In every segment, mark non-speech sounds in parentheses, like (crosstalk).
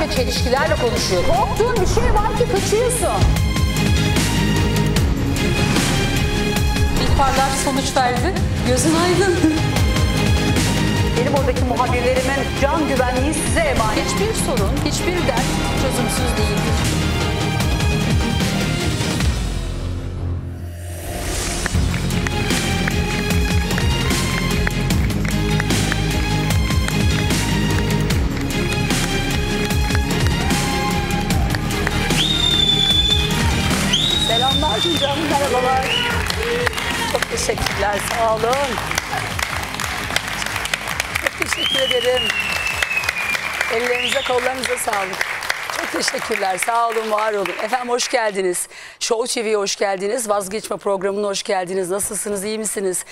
ve çelişkilerle konuşuyor. Korktuğun bir şey var ki kaçıyorsun. İhbarlar sonuç verdi. Gözün aydın. Benim oradaki muhabirlerimin can güvenliği size emanet. Hiçbir sorun, hiçbir dert çözümsüz değildir. Sağ olun. Çok teşekkür ederim. Ellerinize kollarınıza sağlık. Çok teşekkürler. Sağ olun, var olun. Efendim hoş geldiniz. Show TV'ye hoş geldiniz. Vazgeçme programına hoş geldiniz. Nasılsınız, iyi misiniz?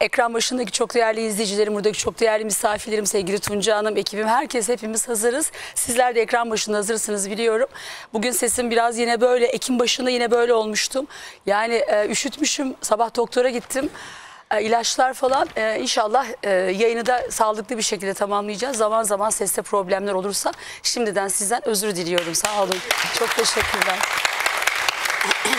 Ekran başındaki çok değerli izleyicilerim, buradaki çok değerli misafirlerim, sevgili Tunca Hanım, ekibim, herkes hepimiz hazırız. Sizler de ekran başında hazırsınız biliyorum. Bugün sesim biraz yine böyle, Ekim başında yine böyle olmuştum. Yani e, üşütmüşüm, sabah doktora gittim. E, ilaçlar falan e, inşallah e, yayını da sağlıklı bir şekilde tamamlayacağız. Zaman zaman seste problemler olursa şimdiden sizden özür diliyorum. Sağ olun. Çok teşekkürler. (clears throat)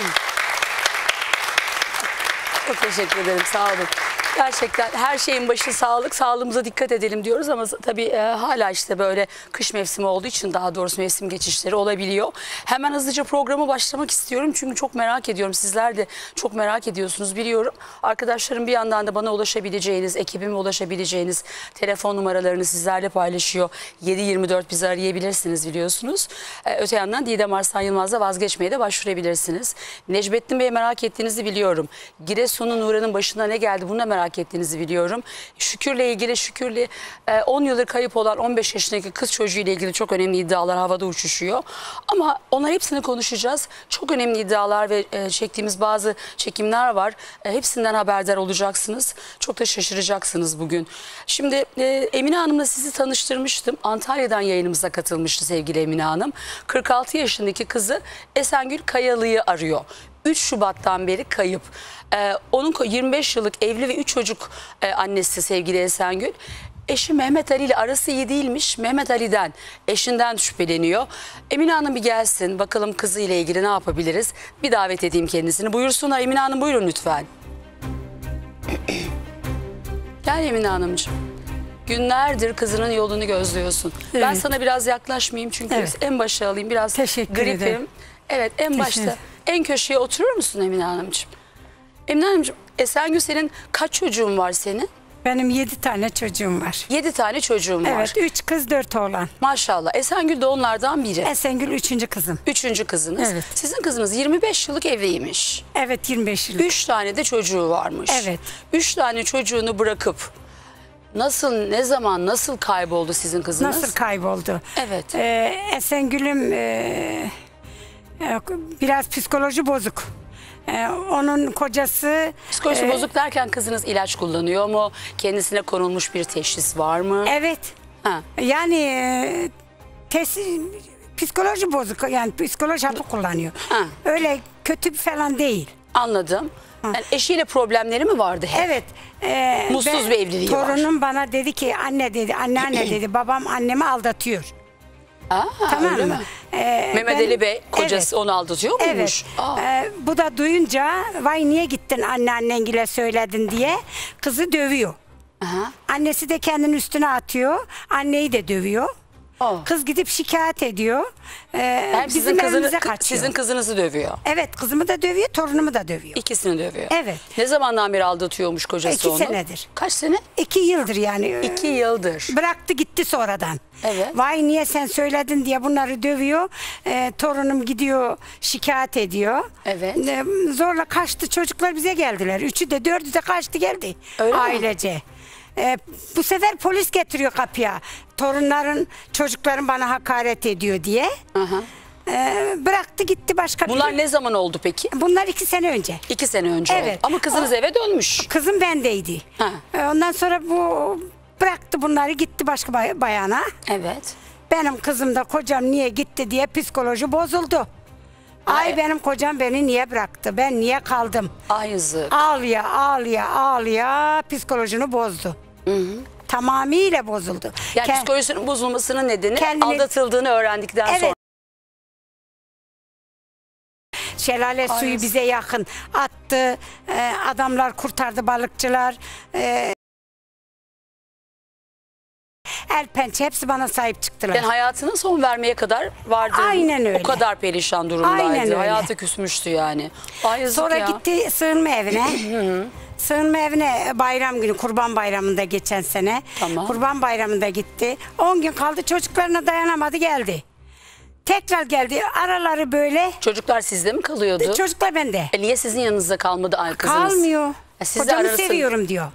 Çok teşekkür ederim. Sağ olun. Gerçekten her şeyin başı sağlık. Sağlığımıza dikkat edelim diyoruz ama tabii e, hala işte böyle kış mevsimi olduğu için daha doğrusu mevsim geçişleri olabiliyor. Hemen hızlıca programı başlamak istiyorum çünkü çok merak ediyorum. Sizler de çok merak ediyorsunuz biliyorum. Arkadaşlarım bir yandan da bana ulaşabileceğiniz, ekibime ulaşabileceğiniz telefon numaralarını sizlerle paylaşıyor. 7-24 bizi arayabilirsiniz biliyorsunuz. E, öte yandan Didem Arslan Yılmaz'la vazgeçmeye de başvurabilirsiniz. Necmettin Bey'i merak ettiğinizi biliyorum. Giresun'un Nuran'ın başına ne geldi bunu merak ettiğinizi biliyorum. Şükür'le ilgili Şükür'le e, 10 yıldır kayıp olan 15 yaşındaki kız çocuğuyla ilgili çok önemli iddialar havada uçuşuyor. Ama onlar hepsini konuşacağız. Çok önemli iddialar ve e, çektiğimiz bazı çekimler var. E, hepsinden haberdar olacaksınız. Çok da şaşıracaksınız bugün. Şimdi e, Emine Hanım'la sizi tanıştırmıştım. Antalya'dan yayınımıza katılmıştı sevgili Emine Hanım. 46 yaşındaki kızı Esengül Kayalı'yı arıyor. 3 Şubat'tan beri kayıp. Ee, onun ko- 25 yıllık evli ve 3 çocuk e, annesi sevgili Esengül. Eşi Mehmet Ali ile arası iyi değilmiş. Mehmet Ali'den, eşinden şüpheleniyor. Emine Hanım bir gelsin. Bakalım kızı ile ilgili ne yapabiliriz? Bir davet edeyim kendisini. Buyursunlar Emine Hanım buyurun lütfen. (clears throat) Gel Emine Hanımcığım. Günlerdir kızının yolunu gözlüyorsun. Ben Evet. sana biraz yaklaşmayayım çünkü Evet. en başa alayım. Biraz Teşekkür gripim. ederim. Evet en başta Teşekkür. En köşeye oturur musun Emine Hanımcığım? Emine Hanımcığım Esengül senin kaç çocuğun var senin? Benim yedi tane çocuğum var. Yedi tane çocuğun var. Evet, üç kız dört oğlan. Maşallah. Esengül de onlardan biri. Esengül üçüncü kızım. Üçüncü kızınız. Evet. Sizin kızınız 25 yıllık evliymiş. Evet, 25 yıl. Üç tane de çocuğu varmış. Evet. Üç tane çocuğunu bırakıp nasıl, ne zaman, nasıl kayboldu sizin kızınız? Nasıl kayboldu? Evet. Ee, Esengül'üm e, biraz psikoloji bozuk. Ee, onun kocası... Psikolojisi ee, bozuk derken kızınız ilaç kullanıyor mu? Kendisine konulmuş bir teşhis var mı? Evet. Ha. Yani ee, tesi, psikoloji bozuk. Yani psikoloji hapı kullanıyor. Ha. Öyle kötü falan değil. Anladım. Yani eşiyle problemleri mi vardı hep? Evet. e, Mutsuz bir evliliği var. Torunum bana dedi ki anne dedi anneanne (clears throat) dedi babam annemi aldatıyor. Aa, Tamam öyle mı? mi? E, Mehmet ben- Ali Bey kocası Evet. onu aldatıyor muymuş? Evet. Aa. E, bu da duyunca vay niye gittin anneannengile söyledin diye kızı dövüyor. Aha. Annesi de kendini üstüne atıyor. Anneyi de dövüyor. Aa. Kız gidip şikayet ediyor. E, Hem sizin, bizim kızını, evimize kaçıyor. sizin kızınızı dövüyor. Evet kızımı da dövüyor, torunumu da dövüyor. İkisini dövüyor. Evet. Ne zamandan beri aldatıyormuş kocası İki onu? senedir. Kaç sene? İki yıldır yani. İki yıldır. Bıraktı gitti sonradan. Evet. Vay niye sen söyledin diye bunları dövüyor. Ee, torunum gidiyor şikayet ediyor. Evet. Ee, zorla kaçtı çocuklar bize geldiler. Üçü de dördü de kaçtı geldi. Öyle mi? Ee, bu sefer polis getiriyor kapıya. Torunların çocukların bana hakaret ediyor diye. Aha. Ee, bıraktı gitti başka Bunlar bir. ne zaman oldu peki? Bunlar iki sene önce. İki sene önce Evet. oldu. Ama kızınız eve dönmüş. Kızım bendeydi. Ha. Ee, Ondan sonra bu bıraktı bunları gitti başka bay- bayana. Evet. Benim kızım da kocam niye gitti diye psikoloji bozuldu. Ay, Ay. benim kocam beni niye bıraktı? Ben niye kaldım? Ay yazık. Ağlaya ağlaya ağlaya psikolojini bozdu. tamamıyla bozuldu. Yani Ke- psikolojisinin bozulmasının nedeni Kendini- aldatıldığını öğrendikten Evet. sonra. Şelale suyu yazık. bize yakın attı. Ee, adamlar kurtardı balıkçılar. Ee, el pençe hepsi bana sahip çıktılar. Yani hayatına son vermeye kadar vardı. Aynen öyle. O kadar perişan durumdaydı. Aynen öyle. Hayata küsmüştü yani. Ay Sonra ya. gitti sığınma evine. (clears throat) sığınma evine bayram günü Kurban Bayramı'nda geçen sene. Tamam. Kurban Bayramı'nda gitti. 10 gün kaldı çocuklarına dayanamadı geldi. Tekrar geldi. Araları böyle. Çocuklar sizde mi kalıyordu? Çocuklar bende. E niye sizin yanınızda kalmadı ay kızınız? Kalmıyor. Ya siz Kocamı seviyorum diyor.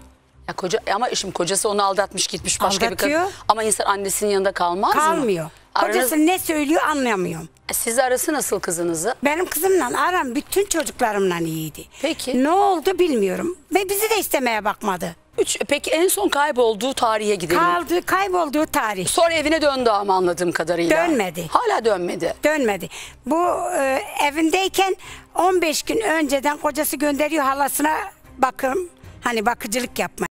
Ya koca ama şimdi kocası onu aldatmış gitmiş başka bir Aldatıyor. kadın. Ama insan annesinin yanında kalmaz mı? Kalmıyor. Aranız- Kocası ne söylüyor anlayamıyorum. Siz arası nasıl kızınızı? Benim kızımla aram bütün çocuklarımla iyiydi. Peki. Ne oldu bilmiyorum. Ve bizi de istemeye bakmadı. Üç, peki en son kaybolduğu tarihe gidelim. Kaldı, kaybolduğu tarih. Sonra evine döndü ama anladığım kadarıyla. Dönmedi. Hala dönmedi. Dönmedi. Bu e, evindeyken 15 gün önceden kocası gönderiyor halasına bakım hani bakıcılık yapmaya.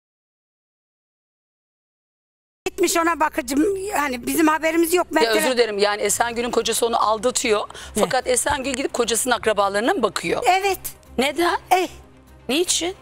Gitmiş ona bakıcım hani bizim haberimiz yok. Ben Ya özür dilerim yani Esengül'ün kocası onu aldatıyor. Fakat Esengül gidip kocasının akrabalarına mı bakıyor? Evet. Neden? Eh, Niçin?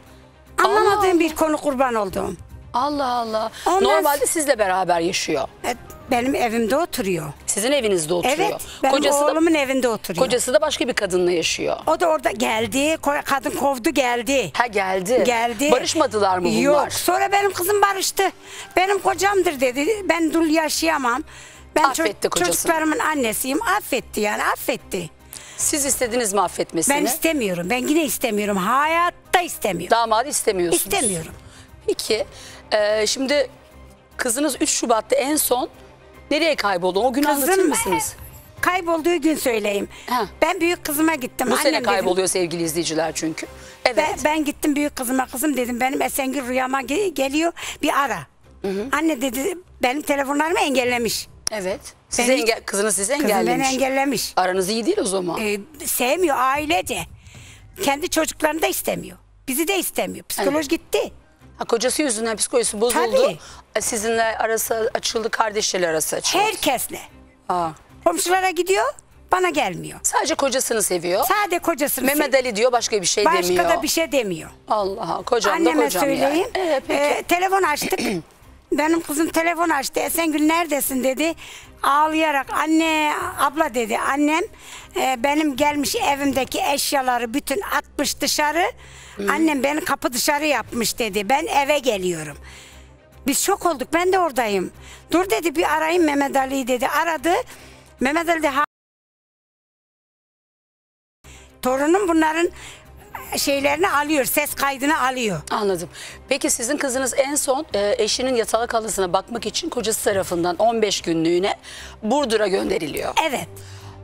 anlamadığım bir konu kurban olduğum. Allah Allah. Ondan- Normalde sizle beraber yaşıyor. E, benim evimde oturuyor. Sizin evinizde oturuyor. Evet. Benim kocası da oğlumun evinde oturuyor. kocası da başka bir kadınla yaşıyor. O da orada geldi. Kadın kovdu geldi. Ha geldi. Geldi. Barışmadılar mı bunlar? Yok. Sonra benim kızım barıştı. Benim kocamdır dedi. Ben dul yaşayamam. Ben ço- Affetti kocasını. çocuklarımın annesiyim. Affetti yani affetti. Siz istediniz mi affetmesini? Ben istemiyorum. Ben yine istemiyorum. Hayatta istemiyorum. Damadı istemiyorsunuz. İstemiyorum. Peki e, şimdi kızınız 3 Şubat'ta en son nereye kayboldu? O anlatır Kızım mısınız? e, kaybolduğu gün söyleyeyim. Ha. Ben büyük kızıma gittim. Bu Annem sene dedim, kayboluyor sevgili izleyiciler çünkü. Evet. Ben, ben gittim büyük kızıma kızım dedim benim Esengül rüyama ge- geliyor bir ara. Anne dedi benim telefonlarımı engellemiş. Evet. Size Ben- engel, kızınız sizi Kızım engellemiş. beni engellemiş. Aranız iyi değil o zaman. Ee, sevmiyor ailece. Kendi çocuklarını da istemiyor. Bizi de istemiyor. Psikoloji gitti. Ha, kocası yüzünden psikolojisi bozuldu. Tabii. E, Sizinle arası açıldı, kardeşleri arası açıldı. Herkesle. Ha. Komşulara gidiyor bana gelmiyor. Sadece kocasını seviyor. Sade kocasını Mehmet Ali diyor başka bir şey Başka demiyor. da bir şey demiyor. Allah kocam da Anneme kocam söyleyeyim. yani. Ee, peki. Ee, telefon açtık. (clears throat) Benim kızım telefon açtı. Esengül neredesin dedi. Ağlayarak anne abla dedi. Annem e, benim gelmiş evimdeki eşyaları bütün atmış dışarı. Annem beni kapı dışarı yapmış dedi. Ben eve geliyorum. Biz şok olduk. Ben de oradayım. Dur dedi bir arayayım Mehmet Ali'yi dedi. Aradı. Mehmet Ali de torunum bunların şeylerini alıyor. Ses kaydını alıyor. Anladım. Peki sizin kızınız en son e, eşinin yatalak halısına bakmak için kocası tarafından 15 günlüğüne Burdur'a gönderiliyor. Evet.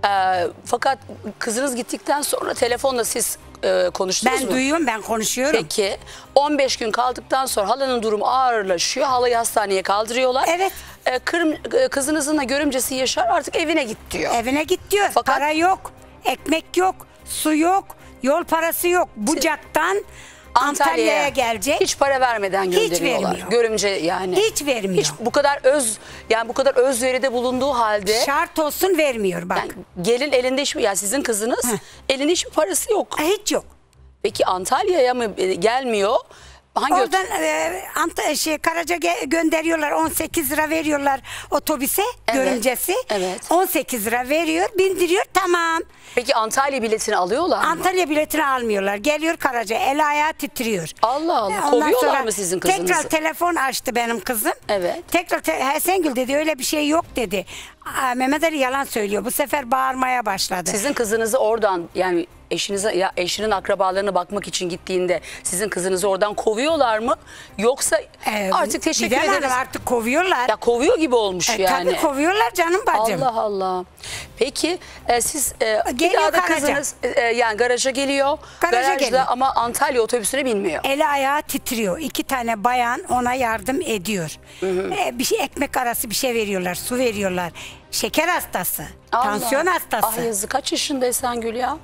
E, fakat kızınız gittikten sonra telefonla siz e, konuştunuz Ben mu? duyuyorum, ben konuşuyorum. Peki 15 gün kaldıktan sonra halanın durumu ağırlaşıyor. Halayı hastaneye kaldırıyorlar. Evet. E, kırm- e, kızınızın da görümcesi Yaşar artık evine git diyor. Evine git diyor. Fakat- Para yok, ekmek yok, su yok, yol parası yok. Bucak'tan Antalya'ya gelecek. Hiç para vermeden Hiç gönderiyorlar. vermiyor. Görümce yani. Hiç vermiyor. Hiç bu kadar öz yani bu kadar özveride bulunduğu halde Şart olsun vermiyor bak. yani gelin elinde hiç yani sizin kızınız elinde hiçbir parası yok. Hiç yok. Peki Antalya'ya mı e, gelmiyor? Hangi Oradan e, Ant- şey, Karaca gönderiyorlar 18 lira veriyorlar otobüse Evet, görümcesi. evet. 18 lira veriyor bindiriyor tamam. Peki Antalya biletini alıyorlar mı? Antalya biletini almıyorlar. Geliyor Karaca el ayağı titriyor. Allah Allah. Ondan Kovuyorlar sonra mı sizin kızınızı? Tekrar telefon açtı benim kızım. Evet. Tekrar te- Hesengül dedi öyle bir şey yok dedi. Aa, Mehmet Ali yalan söylüyor. Bu sefer bağırmaya başladı. Sizin kızınızı oradan yani eşinize ya eşinin akrabalarına bakmak için gittiğinde sizin kızınızı oradan kovuyorlar mı? Yoksa Ee, artık teşekkür Didem Hanım ederiz. artık kovuyorlar. Ya kovuyor gibi olmuş E, yani. Tabii kovuyorlar canım bacım. Allah Allah. Peki e, siz e, bir Geliyor daha da garaja. kızınız e, yani garaja geliyor. Garaja garajda geliyor. ama Antalya otobüsüne binmiyor. Eli ayağı titriyor. İki tane bayan ona yardım ediyor. Ee, bir şey ekmek arası bir şey veriyorlar, su veriyorlar. Şeker hastası, Allah. tansiyon hastası. Ah yazık kaç yaşında Esengül ya?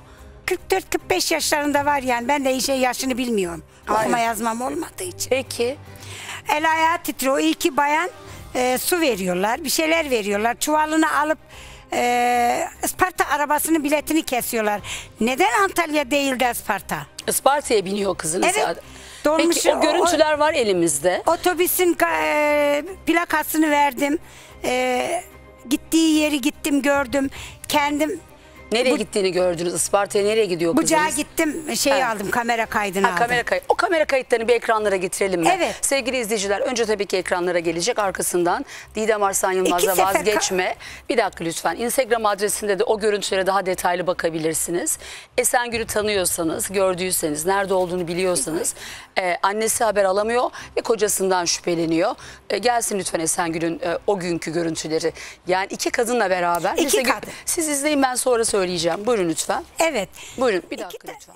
44-45 yaşlarında var yani. Ben de işe yaşını bilmiyorum. Ay. Okuma yazmam olmadığı için. Peki. El ayağı titriyor. O iki bayan e, su veriyorlar. Bir şeyler veriyorlar. Çuvalını alıp e, Isparta arabasının biletini kesiyorlar. Neden Antalya değil de Isparta? Isparta'ya biniyor kızınız. Evet. ya. Dolmuş- Peki o o- görüntüler var elimizde. Otobüsün e, plakasını verdim. E, gittiği yeri gittim gördüm. Kendim Nereye bu- gittiğini gördünüz. Isparta'ya nereye gidiyor kızınız? bucağa gittim şey Ha. aldım kamera kaydını Ha, aldım. kamera kayıt. O kamera kayıtlarını bir ekranlara getirelim mi? Evet. Sevgili izleyiciler önce tabii ki ekranlara gelecek arkasından Didem Arslan Yılmaz'la vazgeçme. Bir dakika lütfen. Instagram adresinde de o görüntülere daha detaylı bakabilirsiniz. Esengül'ü tanıyorsanız, gördüyseniz, nerede olduğunu biliyorsanız e, annesi haber alamıyor ve kocasından şüpheleniyor. E, gelsin lütfen Esengül'ün e, o günkü görüntüleri. Yani iki kadınla beraber. İki kadın. Siz izleyin ben sonra söyleyeceğim. Buyurun lütfen. Evet. Buyurun bir dakika lütfen.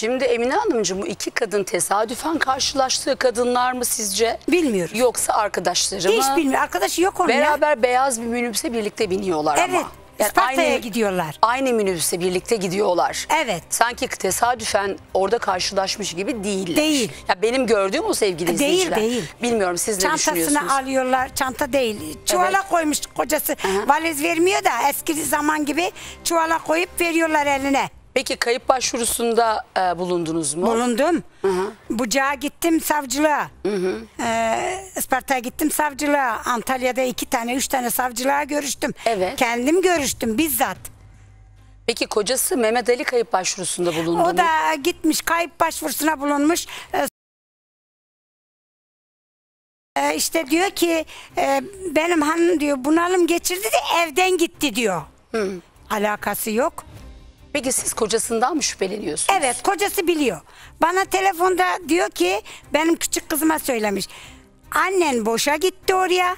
Şimdi Emine Hanımcığım bu iki kadın tesadüfen karşılaştığı kadınlar mı sizce? Bilmiyoruz. Yoksa arkadaşları mı? Hiç bilmiyorum. Arkadaşı yok onun ya. Beraber beyaz bir minibüse birlikte biniyorlar ama. Evet. Isparta'ya gidiyorlar. Aynı minibüse birlikte gidiyorlar. Evet. Sanki tesadüfen orada karşılaşmış gibi değiller. Değil. Ya benim gördüğüm o sevgili Değil, izleyiciler. değil. Bilmiyorum siz ne düşünüyorsunuz? Çantasını alıyorlar. Çanta değil. Çuvala Evet. koymuş kocası. Hı. Valiz vermiyor da eski zaman gibi çuvala koyup veriyorlar eline. Peki kayıp başvurusunda e, bulundunuz mu? Bulundum. Bucağa gittim savcılığa. Ee, Isparta'ya gittim savcılığa. Antalya'da iki tane, üç tane savcılığa görüştüm. Evet. Kendim görüştüm bizzat. Peki kocası Mehmet Ali kayıp başvurusunda bulundu mu? O da gitmiş kayıp başvurusuna bulunmuş. Ee, e, işte diyor ki e, benim hanım diyor bunalım geçirdi de evden gitti diyor. Alakası yok. Peki siz kocasından mı şüpheleniyorsunuz? Evet kocası biliyor. Bana telefonda diyor ki benim küçük kızıma söylemiş. Annen boşa gitti oraya.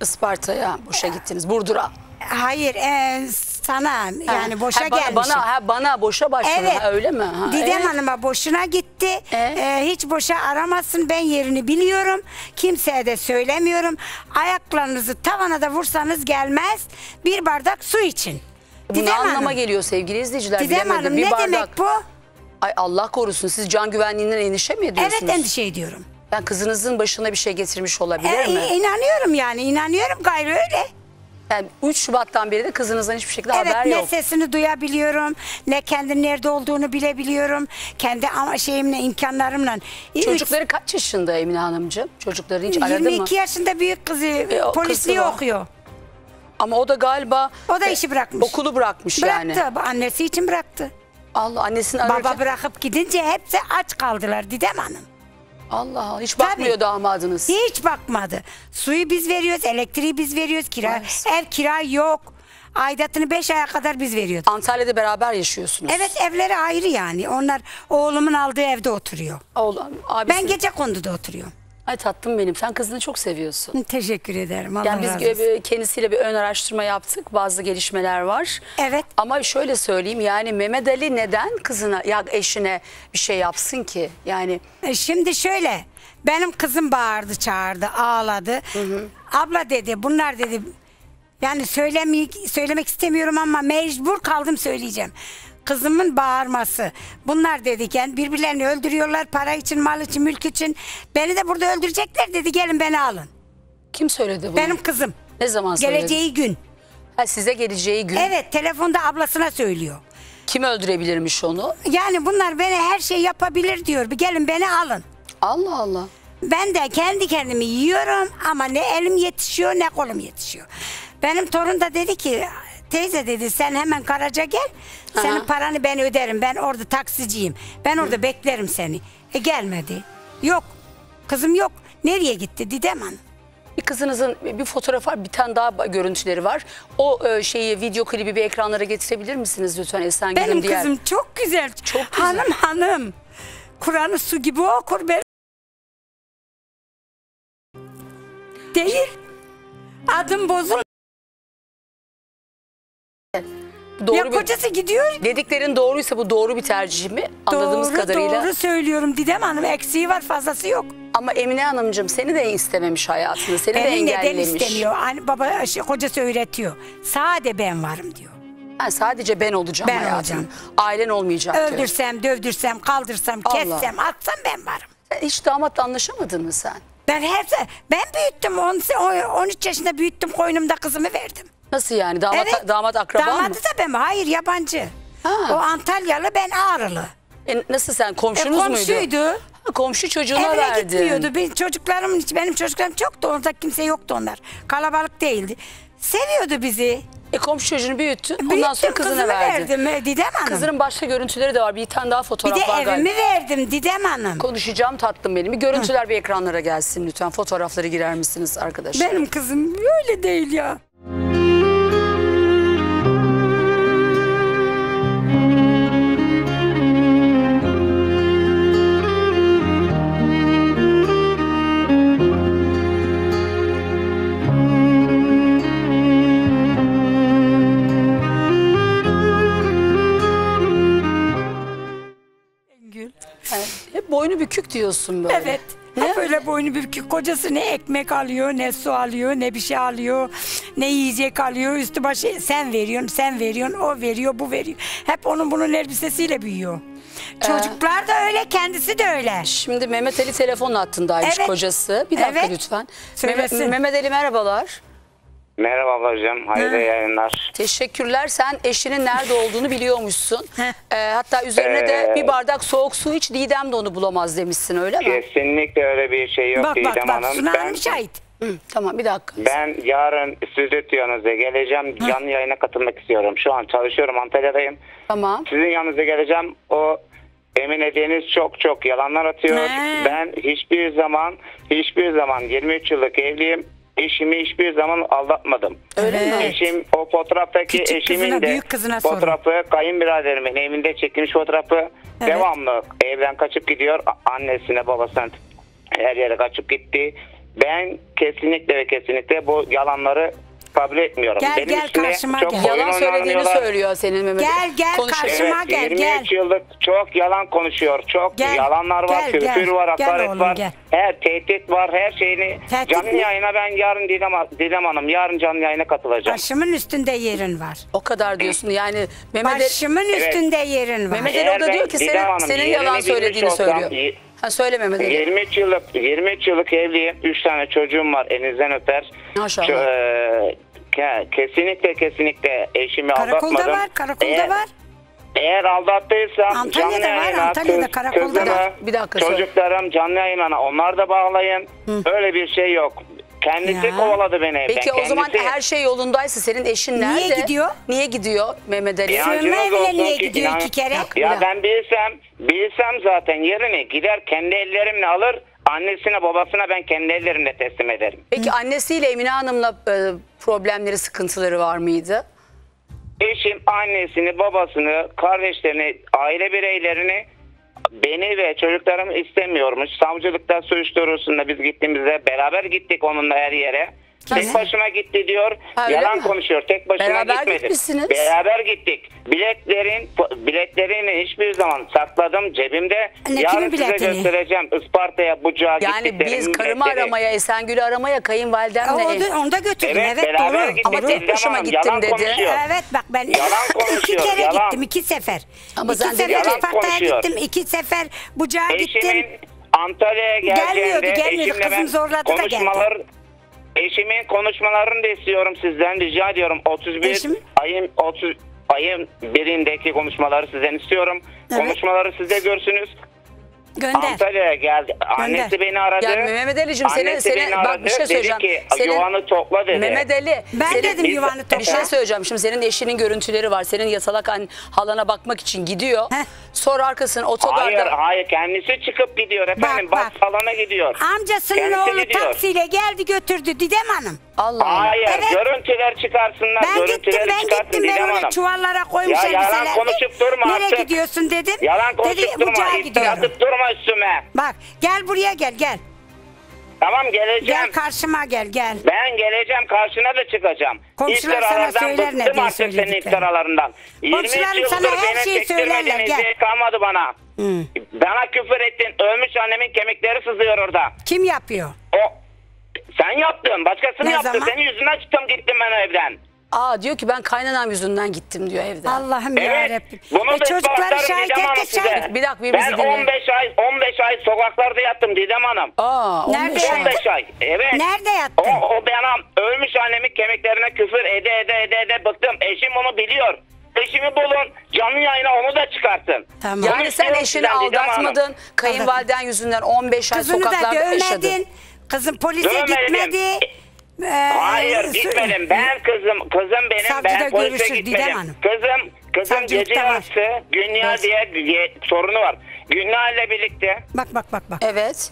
Isparta'ya boşa gittiniz. Burdur'a. Hayır e, sana yani boşa ha, bana, gelmiş. Bana, ha, bana boşa başvuru. Evet. Ha, öyle mi? Ha, Didem evet. Hanım'a boşuna gitti. E? Ee, hiç boşa aramasın. Ben yerini biliyorum. Kimseye de söylemiyorum. Ayaklarınızı tavana da vursanız gelmez. Bir bardak su için. Bu ne Didem anlama Hanım. geliyor sevgili izleyiciler? Didem Bilemedim. Hanım Bir ne bardak. demek bu? Ay Allah korusun siz can güvenliğinden endişe mi ediyorsunuz? Evet endişe ediyorum. Yani kızınızın başına bir şey getirmiş olabilir E, mi? inanıyorum yani inanıyorum gayrı öyle. Yani 3 Şubat'tan beri de kızınızdan hiçbir şekilde Evet haber ne yok. sesini duyabiliyorum, ne kendi nerede olduğunu bilebiliyorum. Kendi ama şeyimle, imkanlarımla. Çocukları kaç yaşında Emine Hanımcığım? Çocukları hiç aradı 22 mı? yaşında büyük kızı E, o polisliği kızı var. okuyor. Ama o da galiba O da işi bırakmış. okulu bırakmış Bıraktı. yani. bu Annesi için bıraktı. Allah annesini ararken Baba bırakıp gidince hepsi aç kaldılar Didem Hanım. Allah Allah hiç Tabii. bakmıyor damadınız. Hiç bakmadı. Suyu biz veriyoruz, elektriği biz veriyoruz, kira, Maalesef. ev kira yok. Aidatını 5 aya kadar biz veriyorduk. Antalya'da beraber yaşıyorsunuz. Evet evleri ayrı yani. Onlar oğlumun aldığı evde oturuyor. Oğlum, abisi. Ben gece konduda oturuyorum. Ay tatlım benim sen kızını çok seviyorsun. Teşekkür ederim. Allah Yani biz razı olsun. kendisiyle bir ön araştırma yaptık. Bazı gelişmeler var. Evet. Ama şöyle söyleyeyim yani Mehmet Ali neden kızına ya eşine bir şey yapsın ki? Yani E, Şimdi şöyle benim kızım bağırdı çağırdı ağladı. Abla dedi bunlar dedi yani söylemek, söylemek istemiyorum ama mecbur kaldım söyleyeceğim. Kızımın bağırması. Bunlar dediken birbirlerini öldürüyorlar para için, mal için, mülk için. Beni de burada öldürecekler dedi gelin beni alın. kim söyledi bunu? Benim kızım. ne zaman söyledi? Geleceği gün. Ha, size geleceği gün. Evet telefonda ablasına söylüyor. Kim öldürebilirmiş onu? Yani bunlar beni her şey yapabilir diyor. Bir gelin beni alın. Allah Allah. Ben de kendi kendimi yiyorum ama ne elim yetişiyor ne kolum yetişiyor. Benim torun da dedi ki teyze dedi sen hemen Karaca gel. Senin Aha. paranı ben öderim. Ben orada taksiciyim. Ben orada beklerim seni. E gelmedi. Yok. Kızım yok. Nereye gitti Didem Hanım? Bir kızınızın bir fotoğrafı var, bir tane daha görüntüleri var. O e, şeyi video klibi bir ekranlara getirebilir misiniz lütfen Esen Benim Gül'üm diğer? kızım çok güzel. Çok güzel. Hanım hanım. Kur'an'ı su gibi okur ben. Değil. Adım bozul. Doğru ya bir, kocası gidiyor. dediklerin doğruysa bu doğru bir tercih mi? Anladığımız doğru, kadarıyla. Doğru söylüyorum Didem Hanım. Eksiği var fazlası yok. Ama Emine Hanımcığım seni de istememiş hayatında. Seni de Beni neden engellemiş. istemiyor? Hani baba şey, kocası öğretiyor. Sade ben varım diyor. Ha, sadece ben olacağım Ben hayatım. olacağım. Ailen olmayacak diyor. Öldürsem, dövdürsem, kaldırsam, Allah. kessem, atsam ben varım. Sen Hiç damatla anlaşamadın mı sen? Ben her ben büyüttüm. 10, 13 yaşında büyüttüm. Koynumda kızımı verdim. Nasıl yani? Damat, Evet. damat akraban mı? Damadı da ben mi? Hayır yabancı. Ha. O Antalyalı ben Ağrılı. E, nasıl sen? E, Komşunuz muydu? komşuydu. Ha, komşu çocuğuna Evine verdin. gitmiyordu. Benim çocuklarım, benim çocuklarım çoktu. Orada kimse yoktu onlar. Kalabalık değildi. Seviyordu bizi. E komşu çocuğunu büyüttün. Ondan Büyüttüm, sonra kızına kızımı verdin. verdim e, Didem Hanım. Kızının başka görüntüleri de var. Bir tane daha bir fotoğraf de var galiba. evimi verdim Didem Hanım. Konuşacağım tatlım benim. Bir görüntüler bir ekranlara gelsin lütfen. Fotoğrafları girer misiniz arkadaşlar? Benim kızım öyle değil ya. Boynu bükük diyorsun böyle. Evet. Ne? Hep öyle boynu bükük. Kocası ne ekmek alıyor, ne su alıyor, ne bir şey alıyor, ne yiyecek alıyor. Üstü başı sen veriyorsun, sen veriyorsun, o veriyor, bu veriyor. Hep onun bunun elbisesiyle büyüyor. Çocuklar da öyle, kendisi de öyle. Şimdi Mehmet Ali telefon hattındaymış Evet. kocası. Bir dakika Evet. lütfen. Söylesin. Mehmet, Mehmet Ali merhabalar. Merhaba ablacığım, hayırlı Ha. yayınlar. Teşekkürler. Sen eşinin nerede olduğunu biliyormuşsun. Ee, hatta üzerine de Ee, bir bardak soğuk su iç Didem de onu bulamaz demişsin öyle mi? Kesinlikle öyle bir şey yok bak Didem bak bak, Hanım. Suna Ben, Hanım şahit. Hı, tamam bir dakika. ben yarın stüdyonuza geleceğim, canlı yayına katılmak istiyorum. Şu an çalışıyorum, Antalya'dayım. Tamam. Sizin yanınıza geleceğim. O Emine Deniz çok çok yalanlar atıyor. Ne? Ben hiçbir zaman, hiçbir zaman 23 yıllık evliyim. Eşimi hiçbir zaman aldatmadım. Öyle mi? Eşim o fotoğraftaki Küçük eşimin kızına, de büyük kızına sorun. fotoğrafı kayınbiraderimin evinde çekilmiş fotoğrafı devamlı evden kaçıp gidiyor. Annesine babasına her yere kaçıp gitti. Ben kesinlikle ve kesinlikle bu yalanları kabul etmiyorum. Gel, Benim gel, üstüme karşıma çok gel. oyun Yalan söylediğini oynanıyorlar. söylüyor senin Mehmet. Gel, gel, Konuşuyor. karşıma Evet, gel, 23 gel. yıllık çok yalan konuşuyor. Çok Gel, yalanlar var, gel, küfür gel. var, Gel hakaret oğlum, var. gel. Her tehdit var, her şeyini. Tehdit canlı mi? yayına ben yarın Didem, Didem Hanım, yarın canlı yayına katılacağım. Başımın üstünde yerin var. O kadar diyorsun yani Mehmet Ali- Başımın Evet. üstünde yerin var. Mehmet Eğer Ali o da ben diyor ki Didem senin, Hanım senin yerini yalan bilmiş söylediğini olsam, söylüyor. y- Ha söyle Mehmet Ali. 23 yıllık 23 yıllık evliyim. 3 tane çocuğum var. Elinizden öper. Maşallah. E, ke- kesinlikle kesinlikle eşimi Karakolda aldatmadım. var, karakolda Eğer- var. Eğer aldattıysam Antalya'da canlı var, yayına Antalya'da kız- karakolda kızımı, var. Bir dakika, söyle. çocuklarım canlı yayına onlar da bağlayın. Öyle bir şey yok. Kendisi Ya. kovaladı beni evden. Peki o zaman Kendisi- her şey yolundaysa senin eşin nerede? Niye gidiyor? Niye gidiyor Mehmet Ali? Ya- İnancınız evine olsun niye ki gidiyor inan- iki kere? Ya ben bilsem, bilsem zaten yerini gider kendi ellerimle alır. Annesine babasına ben kendi ellerimle teslim ederim. Peki annesiyle Emine Hanım'la e, problemleri, sıkıntıları var mıydı? Eşim annesini, babasını, kardeşlerini, aile bireylerini beni ve çocuklarımı istemiyormuş. Savcılıkta suç duyurusunda biz gittiğimizde beraber gittik onunla her yere. Tek başıma gitti diyor. Ha, öyle Yalan mi? konuşuyor. Tek başıma Beraber gitmedim. gitmişsiniz. Beraber gittik. Biletlerin biletlerini hiçbir zaman sakladım cebimde. Ne, Yarın kimin size biletini? göstereceğim. Isparta'ya, Bucak'a Yani gittiklerimin biz karımı biletleri. aramaya, Esengül'ü aramaya O, kayınvalidemle... da, onu da götürdüm Evet, evet, beraber doğru. gittik. Ama tek Didem başıma gittim yalan dedi. konuşuyor. Evet bak ben Yalan (laughs) iki konuşuyor, kere yalan. gittim iki sefer. Ama iki sen sefer ki- Isparta'ya konuşuyor. gittim iki sefer Bucak'a Eşimin gittim. Antalya'ya geldiğinde Gelmiyordu, gelmiyordu. eşimle Kızım ben zorladı da geldi. konuşmalar eşimin konuşmalarını da istiyorum sizden rica ediyorum 31 Eşim? ayın 30 ayın birindeki konuşmaları sizden istiyorum. Evet. Konuşmaları siz de görsünüz. Gönder. Antalya'ya geldi. Annesi beni aradı. Yani Mehmet Ali'cim senin, Annesi senin beni bak aradı. bir şey Dedi söyleyeceğim. ki Senin, yuvanı topla dedi. Mehmet Ali. Ben senin- dedim yuvanı topla. Bir şey söyleyeceğim. Şimdi senin eşinin görüntüleri var. Senin yatalak an, halana bakmak için gidiyor. Heh. Sonra arkasına otogarda. Hayır hayır kendisi çıkıp gidiyor efendim. Bak, Bak, bak. salona gidiyor. Amcasının Kendisi oğlu gidiyor. taksiyle geldi götürdü Didem Hanım. Allah Allah. Hayır Evet. görüntüler çıkarsınlar. Ben gittim ben gittim ben Hanım. çuvallara koymuş Ya yalan elbiselerdi. konuşup durma Nereye gidiyorsun dedim. Yalan Dedi konuşup durma. İftira gidiyorum. atıp durma üstüme. Bak gel buraya gel gel. Tamam geleceğim. Gel karşıma gel gel. Ben geleceğim karşına da çıkacağım. Komşular sana söyler ne diye artık senin iftiralarından. 23 Komşularım yıldır sana her şeyi söylerler, gel. kalmadı bana. Bana küfür ettin. Ölmüş annemin kemikleri sızıyor orada. Kim yapıyor? O sen yaptın. Başkası Ne yaptı. zaman? Senin yüzünden çıktım gittim ben evden. Aa diyor ki ben kaynanam yüzünden gittim diyor evden. Allah'ım Evet. yarabbim. Bunu E da çocukları ispatlarım şahit Didem Hanım et de size. şahit. Bir dakika, bir Ben bizi dinleyin. 15 ay 15 ay sokaklarda yattım Didem Hanım. Aa, Nerede 15 yattın? ay. 15 ay. Evet. Nerede O, yattın? o bana ölmüş annemin kemiklerine küfür ede ede ede ede bıktım. Eşim onu biliyor. Eşimi bulun. Canlı yayına onu da çıkartın. Tamam. Yani sen istiyorum eşini aldatmadın. Kayınvaliden yüzünden 15 ay Kızını da sokaklarda yaşadın. dövmedin. Kızın polise Dövmedim. gitmedi. Ee, Hayır gitmedim. Ben kızım kızım benim Savcıda ben polise görüşür Didem gitmedim. Hanım. Kızım kızım gece var. yarısı Dünya Var. diye diye sorunu var. Günah ile birlikte Bak bak bak bak. Evet.